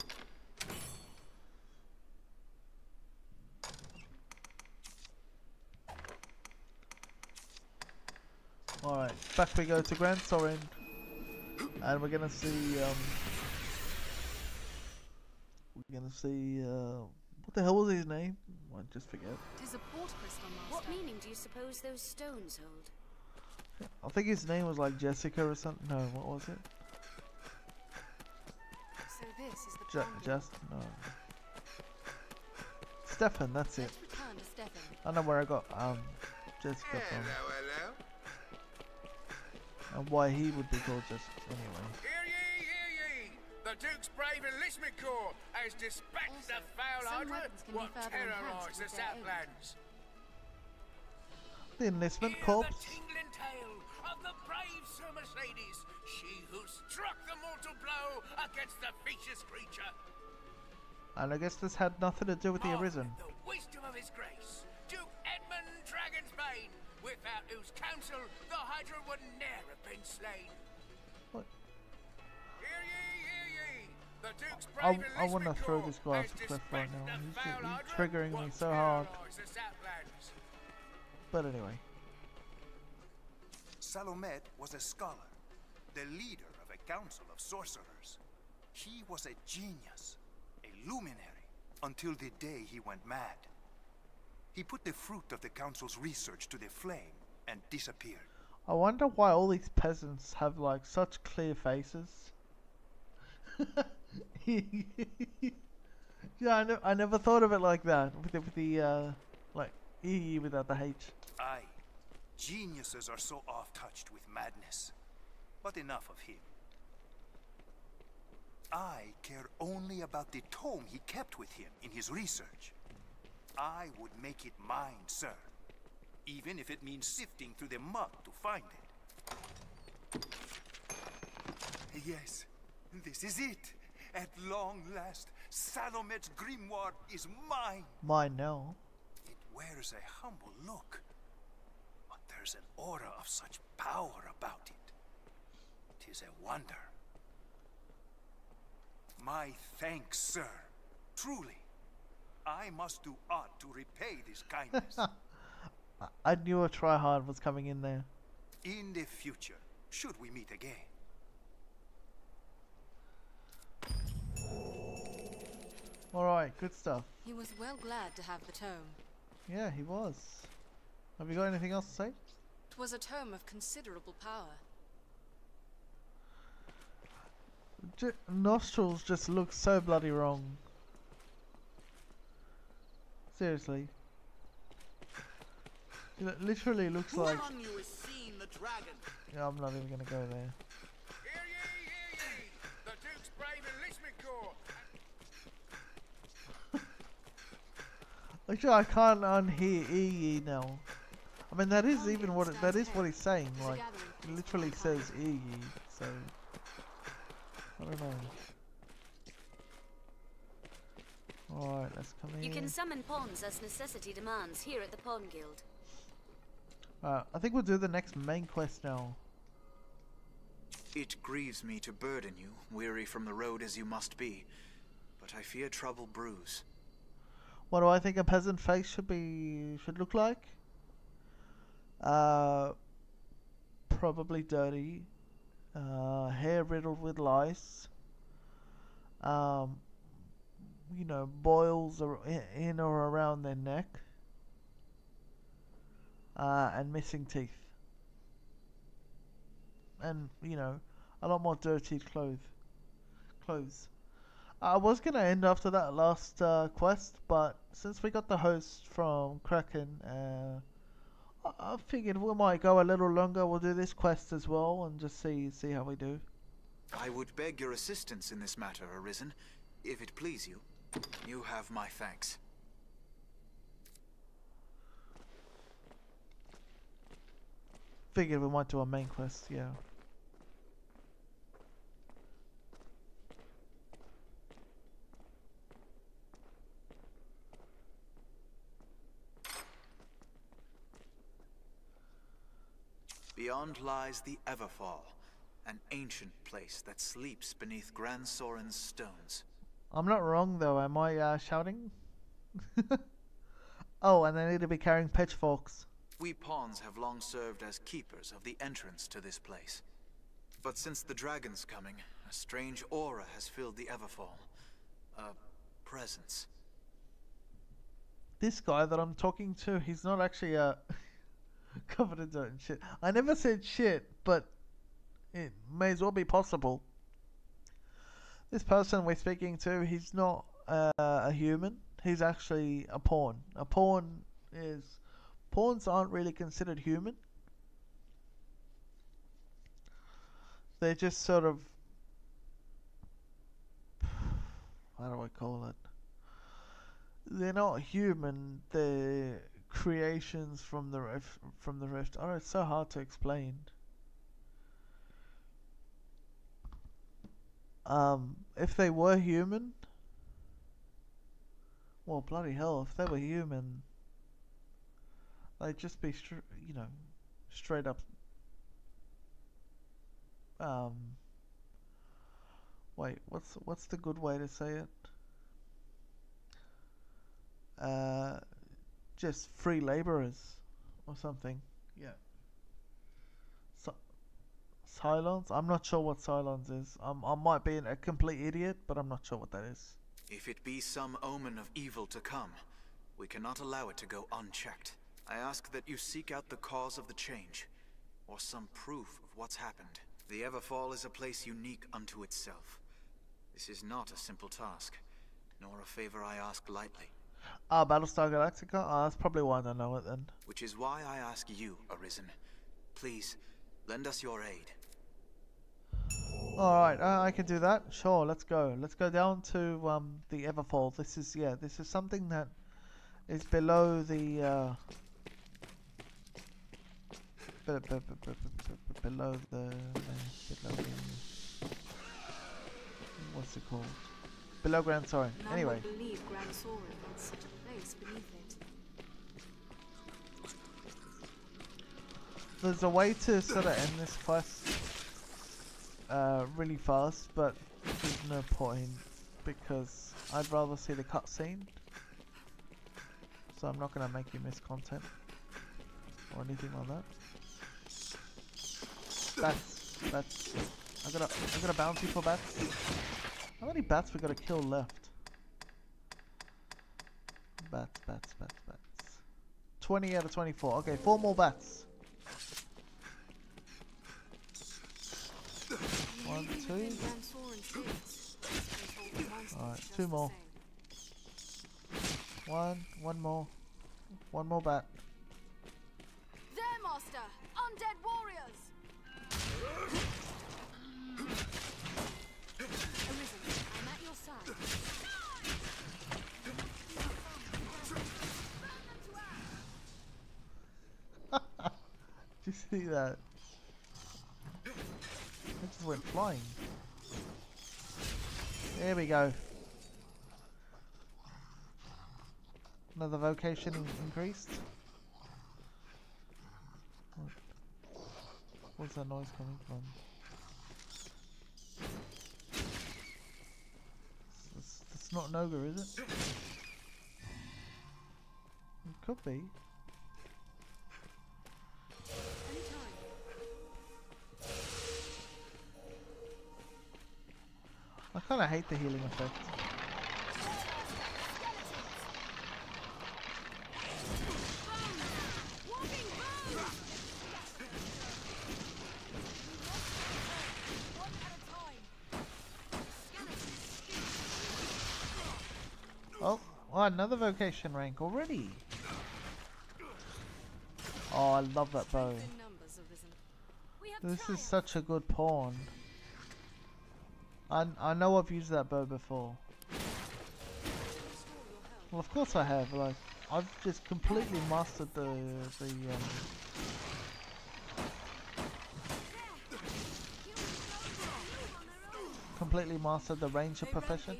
Alright, back we go to Gran Soren. And we're gonna see, um... We're gonna see, uh... What the hell was his name? I just forget. Tis a port crystal, master. What meaning do you suppose those stones hold? I think his name was like Jessica or something. No, what was it? So this is the Ju just no. Stefan, that's it. Let's return to Stefan. I know where I got um Jessica from Hello, hello. And why he would be called Jessica anyway. Hear ye, hear ye! The Duke's brave enlistment corps has dispatched Also, the foul some hydra weapons what further terrorise enhanced the with. Southlands. The enlistment corps. the tingling tale of the brave Sir Mercedes, she who struck the mortal blow against the vicious creature. And I guess this had nothing to do with the Mark Arisen. The wisdom of his grace, Duke Edmund Dragonsbane, without whose counsel the Hydra would ne'er have been slain. What? Hear ye, hear ye! The Duke's I, brave I want to throw this guy off the cliff right now. He's, he's triggering me so hard. terrorise the Southlands. But anyway. Salomet was a scholar, the leader of a council of sorcerers. He was a genius, a luminary, until the day he went mad. He put the fruit of the council's research to the flame and disappeared. I wonder why all these peasants have like such clear faces. yeah, I, ne- I never thought of it like that with the, with the uh, like E without the H. Aye, geniuses are so off-touched with madness. But enough of him. I care only about the tome he kept with him in his research. I would make it mine, sir, even if it means sifting through the mud to find it. Yes, this is it. At long last, Salomet's grimoire is mine. Mine now. It wears a humble look, but there's an aura of such power about it. It is a wonder. My thanks, sir. Truly. I must do aught to repay this kindness. I- I knew a tryhard was coming in there. In the future, should we meet again. Alright, good stuff. He was well glad to have the tome. Yeah, he was. Have you got anything else to say? It was a tome of considerable power. J- nostrils just look so bloody wrong. Seriously. It literally looks Who like. among you has seen the dragon? Yeah, I'm not even gonna go there. Hear ye, hear ye! The Duke's brave enlistment corps! Actually, I can't unhear ee now. I mean, that is even what it, that is what he's saying. Like, it literally says ee. So I don't know. Alright, let's come in. You can summon pawns as necessity demands here at the Pawn Guild. Uh, I think we'll do the next main quest now. It grieves me to burden you, weary from the road as you must be, but I fear trouble brews. What do I think a peasant face should be should look like? Uh, probably dirty, uh, hair riddled with lice. Um, you know, boils i- in or around their neck. Uh, and missing teeth. And you know, a lot more dirty clothes. Clothes. I was gonna end after that last uh, quest, but since we got the host from Kraken, uh, I, I figured we might go a little longer. We'll do this quest as well and just see see how we do. I would beg your assistance in this matter, Arisen, if it please you. You have my thanks. Figured we might do a main quest, yeah. Beyond lies the Everfall, an ancient place that sleeps beneath Gran Soren's stones. I'm not wrong though, am I uh, shouting? oh, and they need to be carrying pitchforks. We pawns have long served as keepers of the entrance to this place. But since the dragon's coming, a strange aura has filled the Everfall. A presence. This guy that I'm talking to, he's not actually uh, covered in dirt and shit. I never said shit, but it may as well be possible. This person we're speaking to, he's not uh, a human. He's actually a pawn. A pawn is pawns aren't really considered human. They're just sort of how do I call it? They're not human. They're creations from the rift. From the rift. Oh, it's so hard to explain. Um, if they were human, well, bloody hell, if they were human, they'd just be, you know, straight up. Um, wait, what's what's the good way to say it? Uh, just free laborers or something. Yeah. So, Cylons? I'm not sure what Cylons is. Um, I might be a complete idiot, but I'm not sure what that is. If it be some omen of evil to come, we cannot allow it to go unchecked. I ask that you seek out the cause of the change, or some proof of what's happened. The Everfall is a place unique unto itself. This is not a simple task, nor a favor I ask lightly. Ah, Battlestar Galactica? Ah, that's probably why I don't know it then. Which is why I ask you, Arisen. Please, lend us your aid. Alright, uh, I can do that. Sure, let's go. Let's go down to um, the Everfall. This is, yeah, this is something that is below the, uh, be- be- be- be- be- be- below the below the what's it called? Below Gran Soren. None Anyway, would believe Gran Soren had such a place beneath it. there's a way to sort of end this quest uh, really fast, but there's no point because I'd rather see the cutscene. So I'm not gonna make you miss content or anything like that. Bats, bats. I got a, I got a bounty for bats. How many bats we got to kill left? Bats, bats, bats, bats. 20 out of 24. Okay, four more bats. One, two. Within Gran Soren's gates, they hold the monsters Alright, two more. One, one more. One more bat. There, Master! Undead warriors! Arisen, I'm at your side. Did you see that? Went flying. There we go. Another vocation in increased. What? Where's that noise coming from? It's, it's not an ogre, is it? It could be. Kind of hate the healing effect. Oh, oh, another vocation rank already. Oh, I love that bow. In numbers arisen. We have This is such a good pawn. I, I know I've used that bow before. Well, of course I have. Like, I've just completely mastered the the um, completely mastered the ranger profession.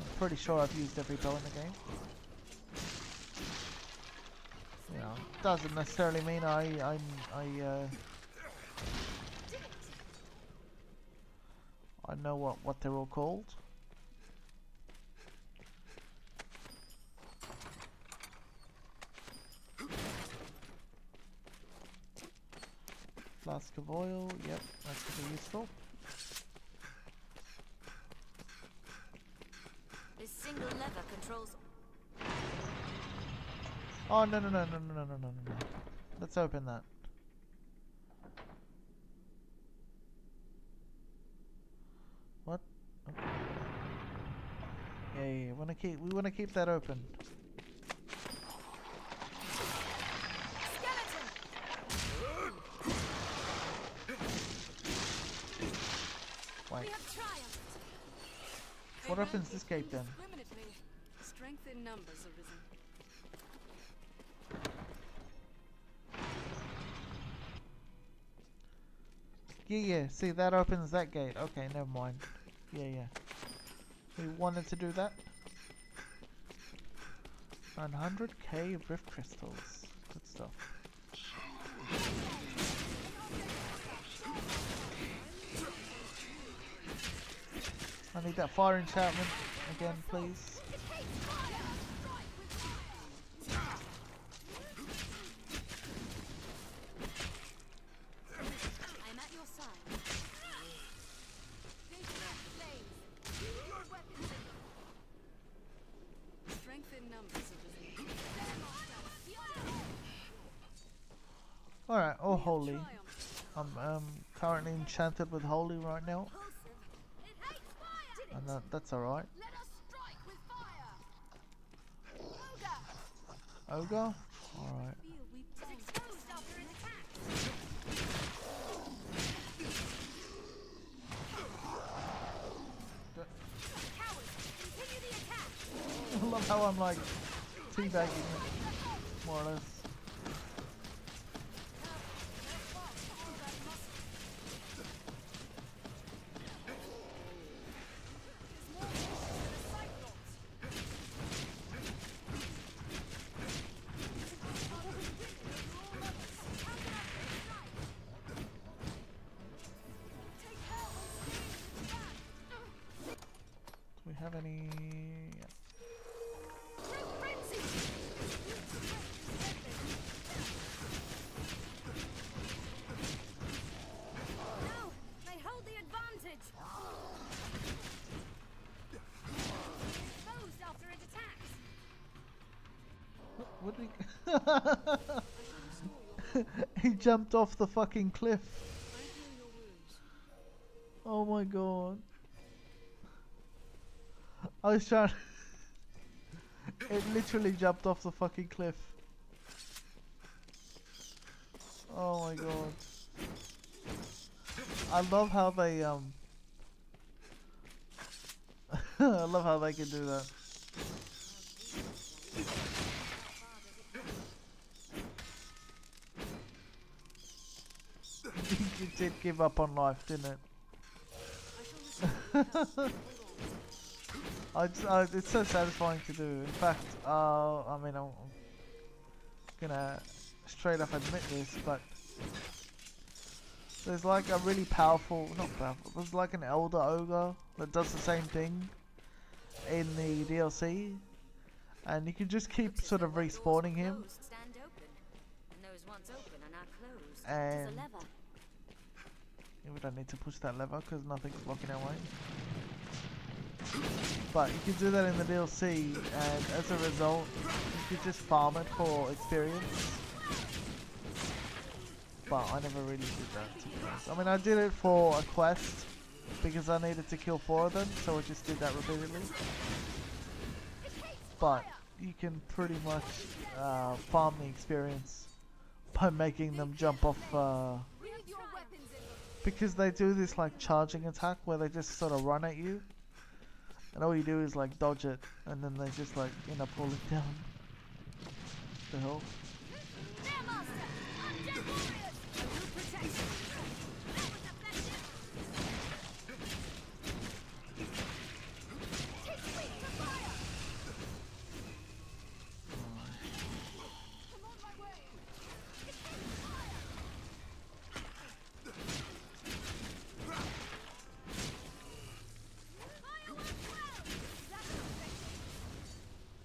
I'm pretty sure I've used every bow in the game. You know, doesn't necessarily mean I I I uh, I know what what they're all called. Flask of oil, yep, that could be useful. This single lever controls Oh no no no no no no no no no. Let's open that. What? Okay. Yeah. Wanna keep we wanna keep that open. Wait. What opens this gate then? Strength in numbers arisen. Yeah, yeah. See, that opens that gate. Okay, never mind. Yeah, yeah. We wanted to do that. 900k of rift crystals. Good stuff. I need that fire enchantment again, please. I'm at your side. Strength in numbers arisen. Alright, oh holy. I'm um, currently enchanted with holy right now. And that, that's alright. Ogre? Alright. I love how I'm like teabagging it, more or less. Jumped off the fucking cliff. Oh my god. I was trying. it literally jumped off the fucking cliff. Oh my god. I love how they um. I love how they can do that. Did give up on life, didn't it? I, I- it's so satisfying to do. In fact, uh, I mean, I'm, I'm gonna straight up admit this, but there's like a really powerful, not powerful, there's like an elder ogre that does the same thing in the DLC, and you can just keep sort of respawning him. And those ones open are now closed. And- There's a lever. Yeah, we don't need to push that lever because nothing's blocking our way. But you can do that in the DLC, and as a result, you can just farm it for experience. But I never really did that, to be honest. I mean, I did it for a quest because I needed to kill four of them, so I just did that repeatedly. But you can pretty much uh, farm the experience by making them jump off. Uh, because they do this like charging attack where they just sort of run at you. And all you do is like dodge it. And then they just like end up falling down. The hill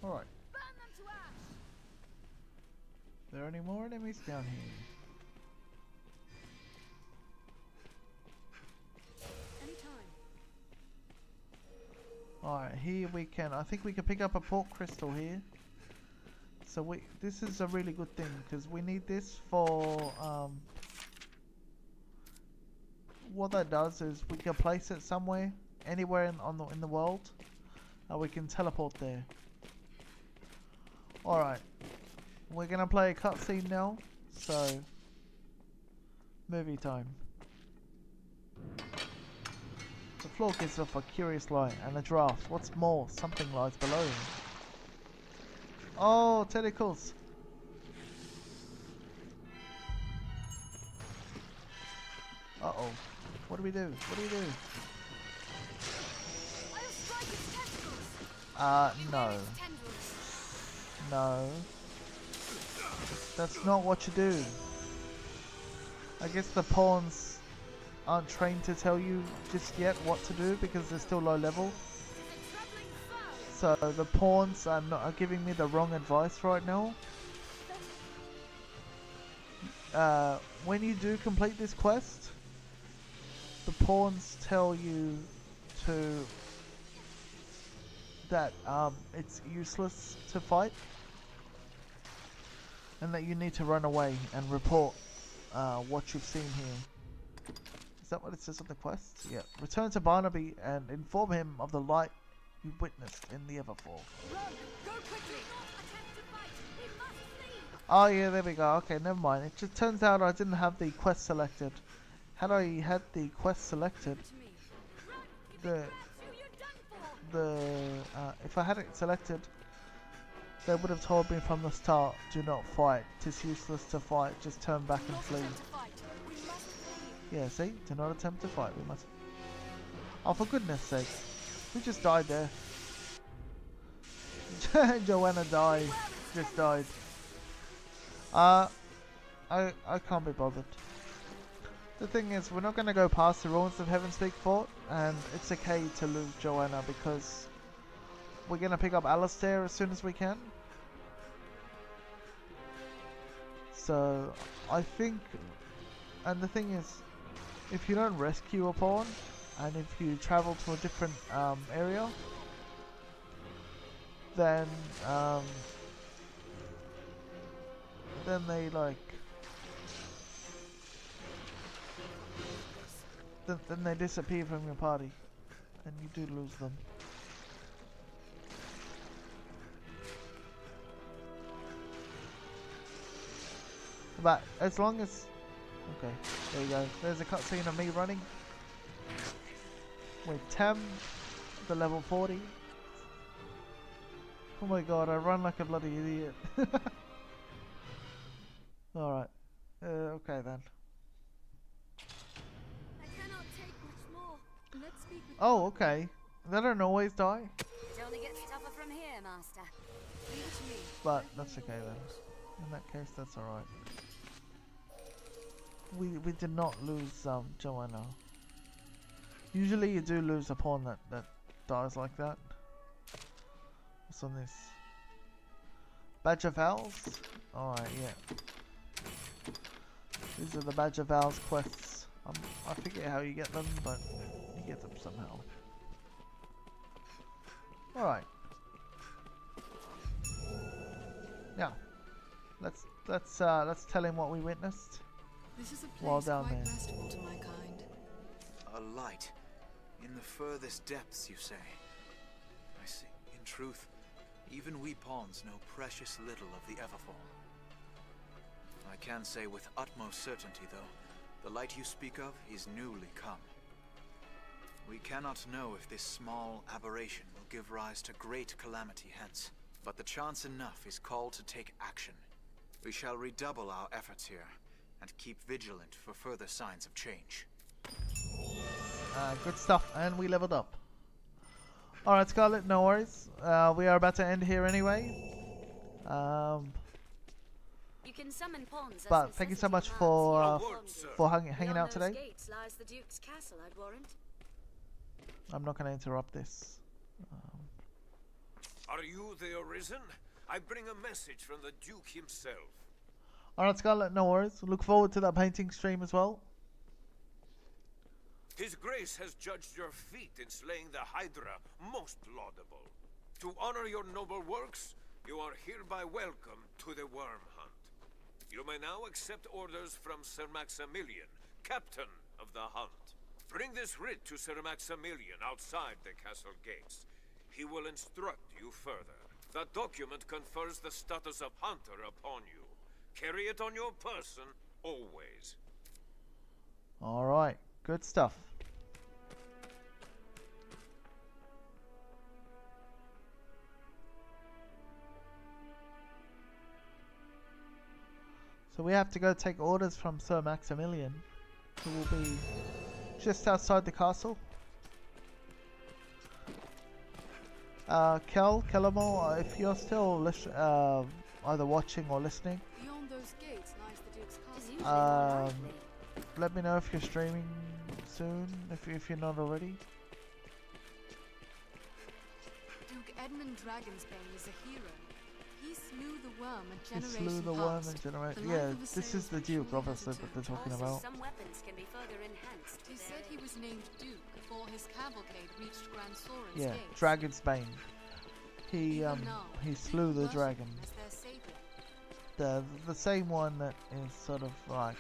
alright there down here Anytime. Alright, here we can, I think we can pick up a port crystal here. So we, this is a really good thing, because we need this for, um, what that does is we can place it somewhere, anywhere in, on the, in the world, and we can teleport there. Alright, we're gonna play a cutscene now, so, movie time. The floor gives off a curious light and a draft. What's more, something lies below. Oh, tentacles! Uh oh. What do we do? What do we do? Uh, no. No. That's not what you do. I guess the pawns aren't trained to tell you just yet what to do because they're still low level. So the pawns are, not, are giving me the wrong advice right now. Uh, when you do complete this quest, the pawns tell you to that um, it's useless to fight and that you need to run away and report uh, what you've seen here. Is that what it says on the quest? Yeah. Return to Barnaby and inform him of the light you witnessed in the Everfall. Oh yeah, there we go. Okay, never mind. It just turns out I didn't have the quest selected. Had I had the quest selected, the the uh, if I had it selected, they would have told me from the start, do not fight. Tis useless to fight. Just turn back and flee. Yeah, see? Do not attempt to fight. We must. Oh, for goodness sake. We just died there? Joanna died. Just died. Uh, I, I can't be bothered. The thing is, we're not going to go past the ruins of Heavenspeak Fort, and it's okay to lose Joanna because we're gonna pick up Alistair as soon as we can. So I think, and the thing is, if you don't rescue a pawn, and if you travel to a different um, area, then um, then they like then, then they disappear from your party and you do lose them. But as long as okay, there you go. There's a cutscene of me running with Tem, the level 40. Oh my god, I run like a bloody idiot. Alright. Uh, okay then. I cannot take much more. Let's speak with Oh, okay. They don't always die, It only gets tougher from here, Master. Leave it to me. but that's okay then. In that case, that's alright. We we did not lose um Joanna. Usually you do lose a pawn that, that dies like that. What's on this? Badge of Owls? Alright, yeah. These are the Badge of Owls quests. Um, I forget how you get them, but you get them somehow. Alright. Now, let's let's uh, let's tell him what we witnessed. This is a place While down quite there. restful to my kind. A light. In the furthest depths, you say? I see. In truth, even we pawns know precious little of the Everfall. I can say with utmost certainty, though, the light you speak of is newly come. We cannot know if this small aberration will give rise to great calamity hence, but the chance enough is called to take action. We shall redouble our efforts here, and keep vigilant for further signs of change. Uh, good stuff, and we leveled up. Alright, Scarlet, no worries. Uh, we are about to end here anyway. Um, You can summon pawns but thank you so much for uh, demands. for hang hanging out today. lies the Duke's castle, I'd warrant. I'm not going to interrupt this. Are you the Arisen? I bring a message from the Duke himself. Alright, Scarlet, no worries. Look forward to that painting stream as well. His Grace has judged your feat in slaying the Hydra most laudable. To honor your noble works, you are hereby welcome to the Worm Hunt. You may now accept orders from Sir Maximilian, Captain of the Hunt. Bring this writ to Sir Maximilian outside the castle gates. He will instruct you further. The document confers the status of Hunter upon you. Carry it on your person, always. Alright, good stuff. So we have to go take orders from Sir Maximilian, who will be just outside the castle. Uh, Kel, Kellamore, if you're still uh, either watching or listening, um, let me know if you're streaming soon, if, if you're not already. Duke Edmund Dragonsbane is a hero. He slew the worm a He slew the worm past. and generate. The Yeah, this is the Duke, obviously, that they're talking Also, about. some weapons can be further enhanced. He said he was named Duke before his cavalcade reached Gran Soren's Yeah, gates. Dragonsbane. He um he slew the worship dragon. The the same one that is sort of like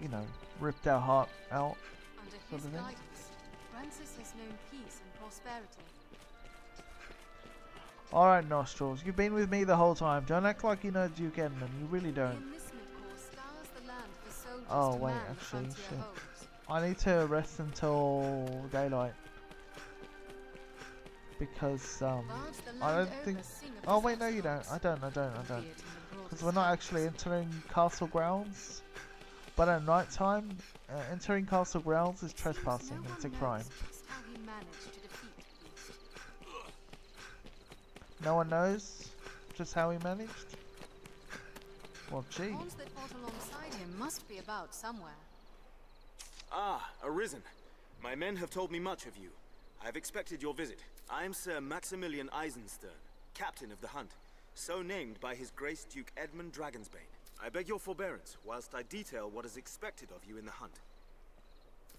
you know ripped our heart out. Under sort his of guidance, Gransys has known peace and prosperity. All right, nostrils. You've been with me the whole time. Don't act like you know Duke Edmund. You really don't. enlistment corps scours the land for soldiers Oh wait, actually, shit. I need to rest until daylight because um I don't think. over sing of Oh wait, no, you don't. I don't. I don't. I don't. albeit in the Because we're not actually entering castle grounds. But at night time, uh, entering castle grounds is trespassing. It's a crime. knows just how he managed to defeat the beast. No one knows just how he managed. Well, gee. Pawns that fought alongside him must be about somewhere. Ah, Arisen. My men have told me much of you. I've expected your visit. I am Sir Maximilian Eisenstern, captain of the hunt, so named by His Grace Duke Edmund Dragonsbane. I beg your forbearance whilst I detail what is expected of you in the hunt.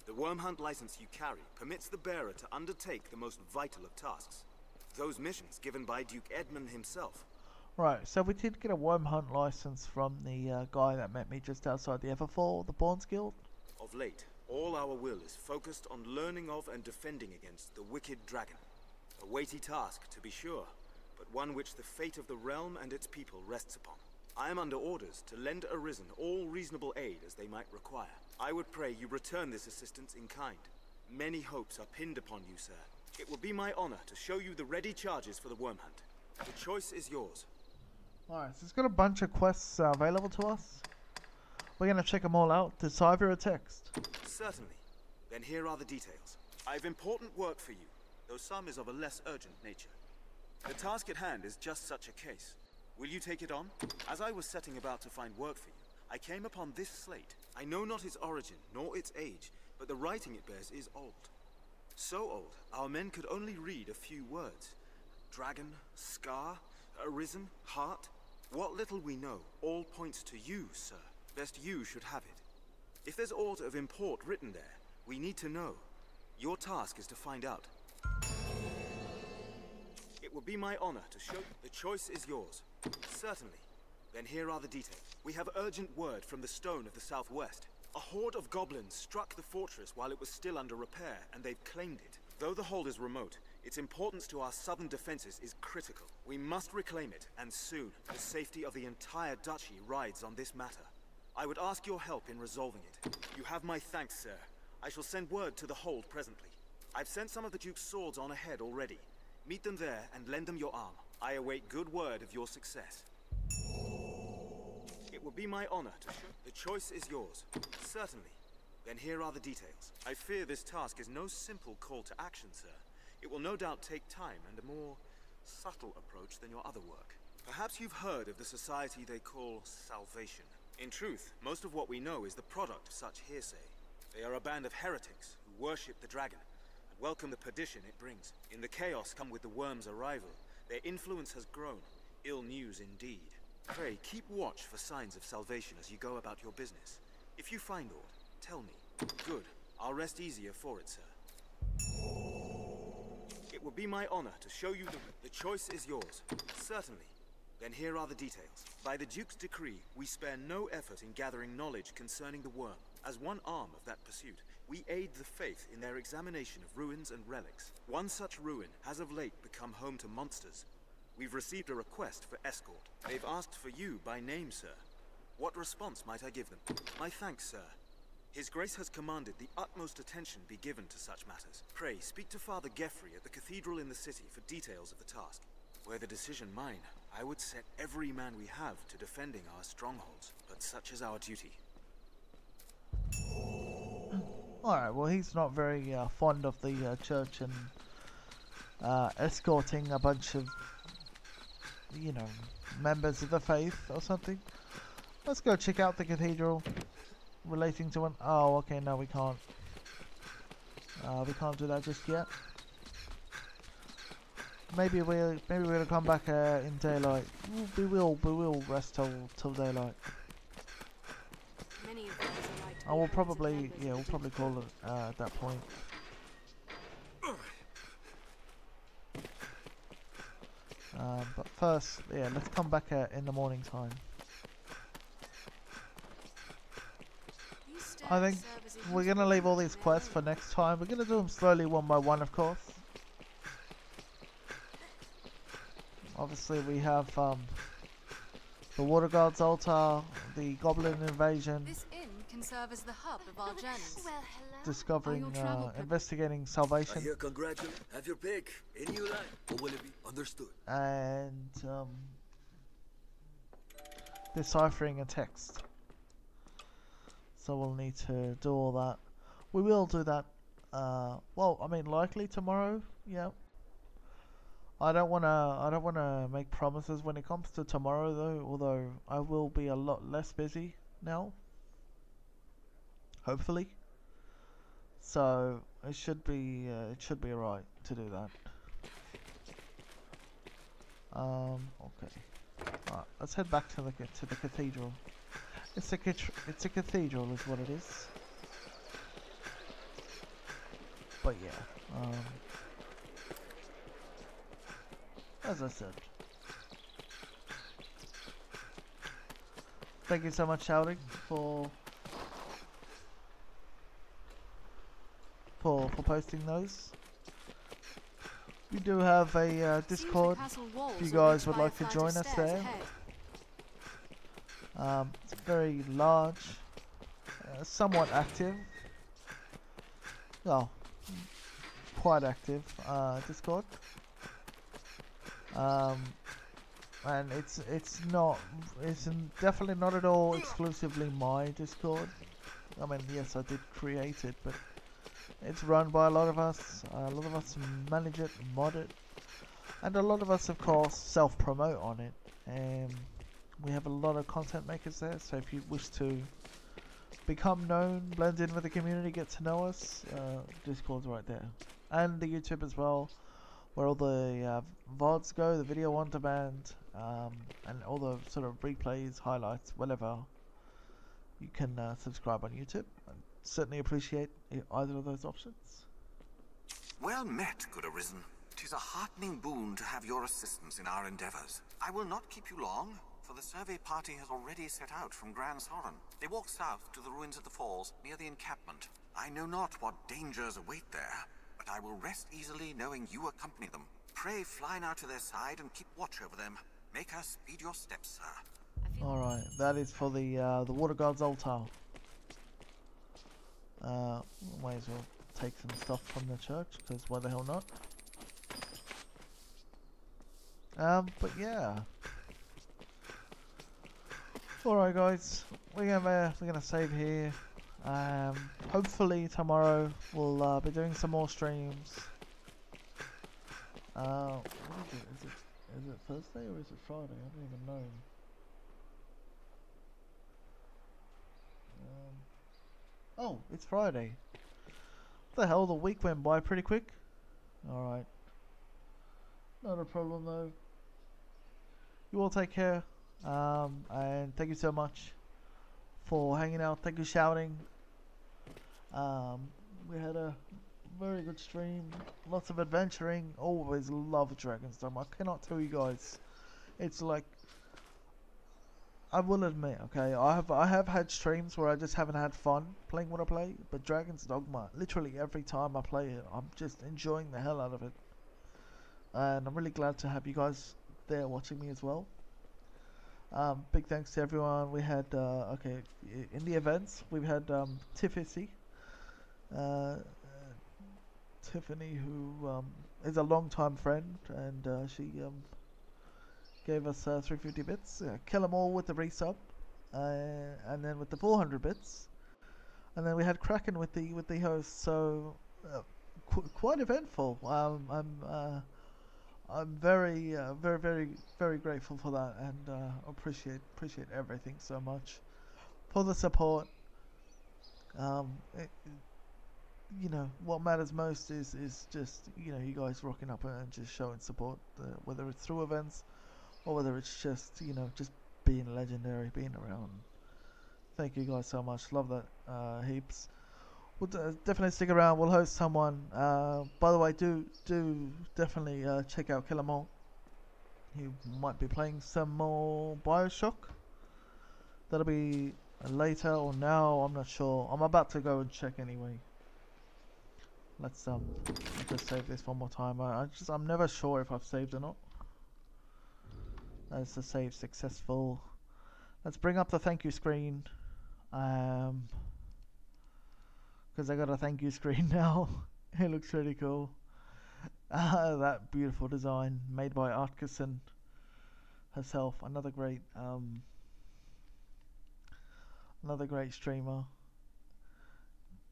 The worm hunt license you carry permits the bearer to undertake the most vital of tasks. Those missions given by Duke Edmund himself. Right, so we did get a worm hunt license from the uh, guy that met me just outside the Everfall, the Bourne's Guild. Of late, all our will is focused on learning of and defending against the wicked dragon. A weighty task, to be sure, but one which the fate of the realm and its people rests upon. I am under orders to lend Arisen all reasonable aid as they might require. I would pray you return this assistance in kind. Many hopes are pinned upon you, sir. It will be my honor to show you the ready charges for the worm hunt. The choice is yours. Alright, so it's got a bunch of quests uh, available to us. We're gonna check them all out. Decipher a text. Certainly. Then here are the details. I've important work for you, though some is of a less urgent nature. The task at hand is just such a case. Will you take it on? As I was setting about to find work for you, I came upon this slate. I know not its origin, nor its age, but the writing it bears is old. So old, our men could only read a few words. Dragon, scar, arisen, heart. What little we know all points to you, sir. Best you should have it. If there's aught of import written there, we need to know. Your task is to find out. It will be my honor to show the choice is yours. Certainly. Then here are the details. We have urgent word from the Stone of the Southwest. A horde of goblins struck the fortress while it was still under repair, and they've claimed it. Though the hold is remote, its importance to our southern defenses is critical. We must reclaim it, and soon. The safety of the entire duchy rides on this matter. I would ask your help in resolving it. You have my thanks, sir. I shall send word to the hold presently. I've sent some of the Duke's swords on ahead already. Meet them there and lend them your arm. I await good word of your success. It will be my honor to. The choice is yours. Certainly. Then here are the details. I fear this task is no simple call to action, sir. It will no doubt take time and a more subtle approach than your other work. Perhaps you've heard of the society they call Salvation. In truth, most of what we know is the product of such hearsay. They are a band of heretics who worship the dragon welcome the perdition it brings. In the chaos come with the worm's arrival, their influence has grown. Ill news indeed. Pray, keep watch for signs of salvation as you go about your business. If you find aught, tell me. Good. I'll rest easier for it, sir. It will be my honor to show you the... The choice is yours. Certainly. Then here are the details. By the Duke's decree, we spare no effort in gathering knowledge concerning the worm. As one arm of that pursuit, we aid the faith in their examination of ruins and relics. One such ruin has of late become home to monsters. We've received a request for escort. They've asked for you by name, sir. What response might I give them? My thanks, sir. His Grace has commanded the utmost attention be given to such matters. Pray, speak to Father Geoffrey at the cathedral in the city for details of the task. Were the decision mine, I would set every man we have to defending our strongholds, but such is our duty. Alright, well he's not very uh, fond of the uh, church and uh, escorting a bunch of, you know, members of the faith or something. Let's go check out the cathedral relating to one. Oh, okay, no, we can't. Uh, we can't do that just yet. Maybe we'll maybe we'll come back uh, in daylight. We will we will rest till till daylight. Many of these are like I will probably yeah we'll probably call it uh, at that point. Uh, but first, yeah, let's come back uh, in the morning time. I think we're gonna leave all these quests for next time. We're gonna do them slowly, one by one, of course. Obviously, we have um, the Watergod's altar, the Goblin invasion, can serve as the hub of our journeys. Well, hello. discovering, uh, pip- investigating I salvation, hear congratulate. Have your pick. Any you like. Or will it be understood? and um, deciphering a text. So we'll need to do all that. We will do that. Uh, well, I mean, likely tomorrow. Yeah. I don't wanna. I don't wanna make promises when it comes to tomorrow, though. Although I will be a lot less busy now. Hopefully. So it should be uh, it should be alright to do that. Um, okay. Right, let's head back to the to the cathedral. It's a it's a cathedral, is what it is. But yeah, um, as I said. Thank you so much, shouting for for for posting those. We do have a uh, Discord. If you guys would like to join us there, um, it's very large, uh, somewhat active. Well, quite active uh, Discord. Um, and it's it's not it's definitely not at all exclusively my Discord. I mean, yes, I did create it, but it's run by a lot of us. a lot of us manage it, mod it, and a lot of us, of course, self-promote on it. Um, we have a lot of content makers there, so if you wish to become known, blend in with the community, get to know us, uh, Discord's right there, and the YouTube as well, where all the uh, VODs go, the video on demand, um, and all the sort of replays, highlights, whatever. You can uh, subscribe on YouTube. I certainly appreciate either of those options. Well met, good Arisen. Tis a heartening boon to have your assistance in our endeavors. I will not keep you long, for the survey party has already set out from Gran Soren. They walk south to the ruins of the falls, near the encampment. I know not what dangers await there, but I will rest easily knowing you accompany them. Pray fly now to their side and keep watch over them. Make her speed your steps, sir. Alright, that is for the uh, the Watergod's altar. Uh, might as well take some stuff from the church, because why the hell not? Um, but yeah. Alright guys, we're gonna, we're gonna save here. Um, hopefully tomorrow we'll uh, be doing some more streams. Uh, what is it? Is it, is it Thursday or is it Friday? I don't even know. Oh, it's Friday. What the hell, the week went by pretty quick. Alright. Not a problem though. You all take care. Um, and thank you so much for hanging out. Thank you shouting. Um, we had a very good stream. Lots of adventuring. Always love Dragon's. I cannot tell you guys. It's like I will admit, okay, I have I have had streams where I just haven't had fun playing what I play, but Dragon's Dogma, literally every time I play it, I'm just enjoying the hell out of it. And I'm really glad to have you guys there watching me as well. Um, big thanks to everyone. We had, uh, okay, in the events, we've had um, Tiffany, uh, uh, Tiffany, who um, is a long-time friend, and uh, she um, gave us uh, 350 bits. Uh, them all with the resub, uh, and then with the 400 bits, and then we had Kraken with the with the host. So uh, qu- quite eventful. Um, I'm uh, I'm very uh, very very very grateful for that, and appreciate appreciate everything so much for the support. Um, it, you know what matters most is is just you know you guys rocking up and just showing support, uh, whether it's through events or whether it's just you know just being legendary, being around. Thank you guys so much. Love that uh, heaps. We'll d- definitely stick around. We'll host someone. Uh, by the way, do do definitely uh, check out Killer Monk. He might be playing some more Bioshock. That'll be later or now. I'm not sure. I'm about to go and check anyway. Let's um just save this one more time. I, I just I'm never sure if I've saved or not. That's the save successful. Let's bring up the thank you screen. Um, because I got a thank you screen now. it looks really cool. Uh, that beautiful design made by Artkeson herself. Another great, um, another great streamer.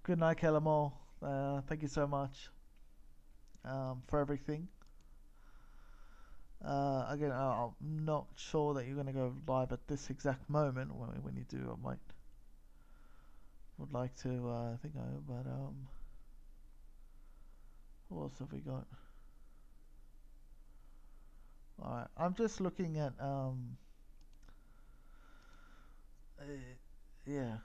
Good night, Kellamore. Uh, thank you so much um, for everything. Uh, again, I- I'm not sure that you're going to go live at this exact moment. When, when you do, I might would like to uh, think I, but um, What else have we got? Alright, I'm just looking at, um, uh, yeah.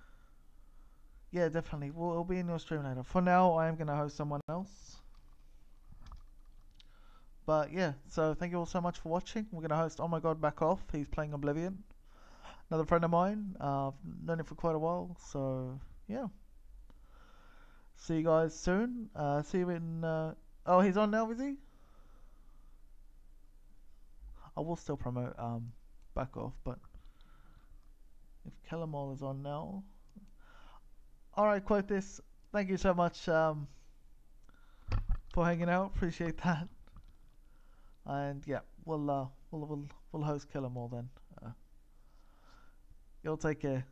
Yeah, definitely. We'll, it'll be in your stream later. For now, I am going to host someone else. But yeah, so thank you all so much for watching. We're going to host Oh My God Back Off. He's playing Oblivion. Another friend of mine. Uh, I've known him for quite a while. So yeah. See you guys soon. Uh, see you in. Uh, oh, he's on now, is he? I will still promote um, Back Off, but if Kellamall is on now. Alright, quote this. Thank you so much um, for hanging out. Appreciate that. And yeah, we'll uh, we'll we'll we'll host Kill 'Em All then. Uh, you'll take care.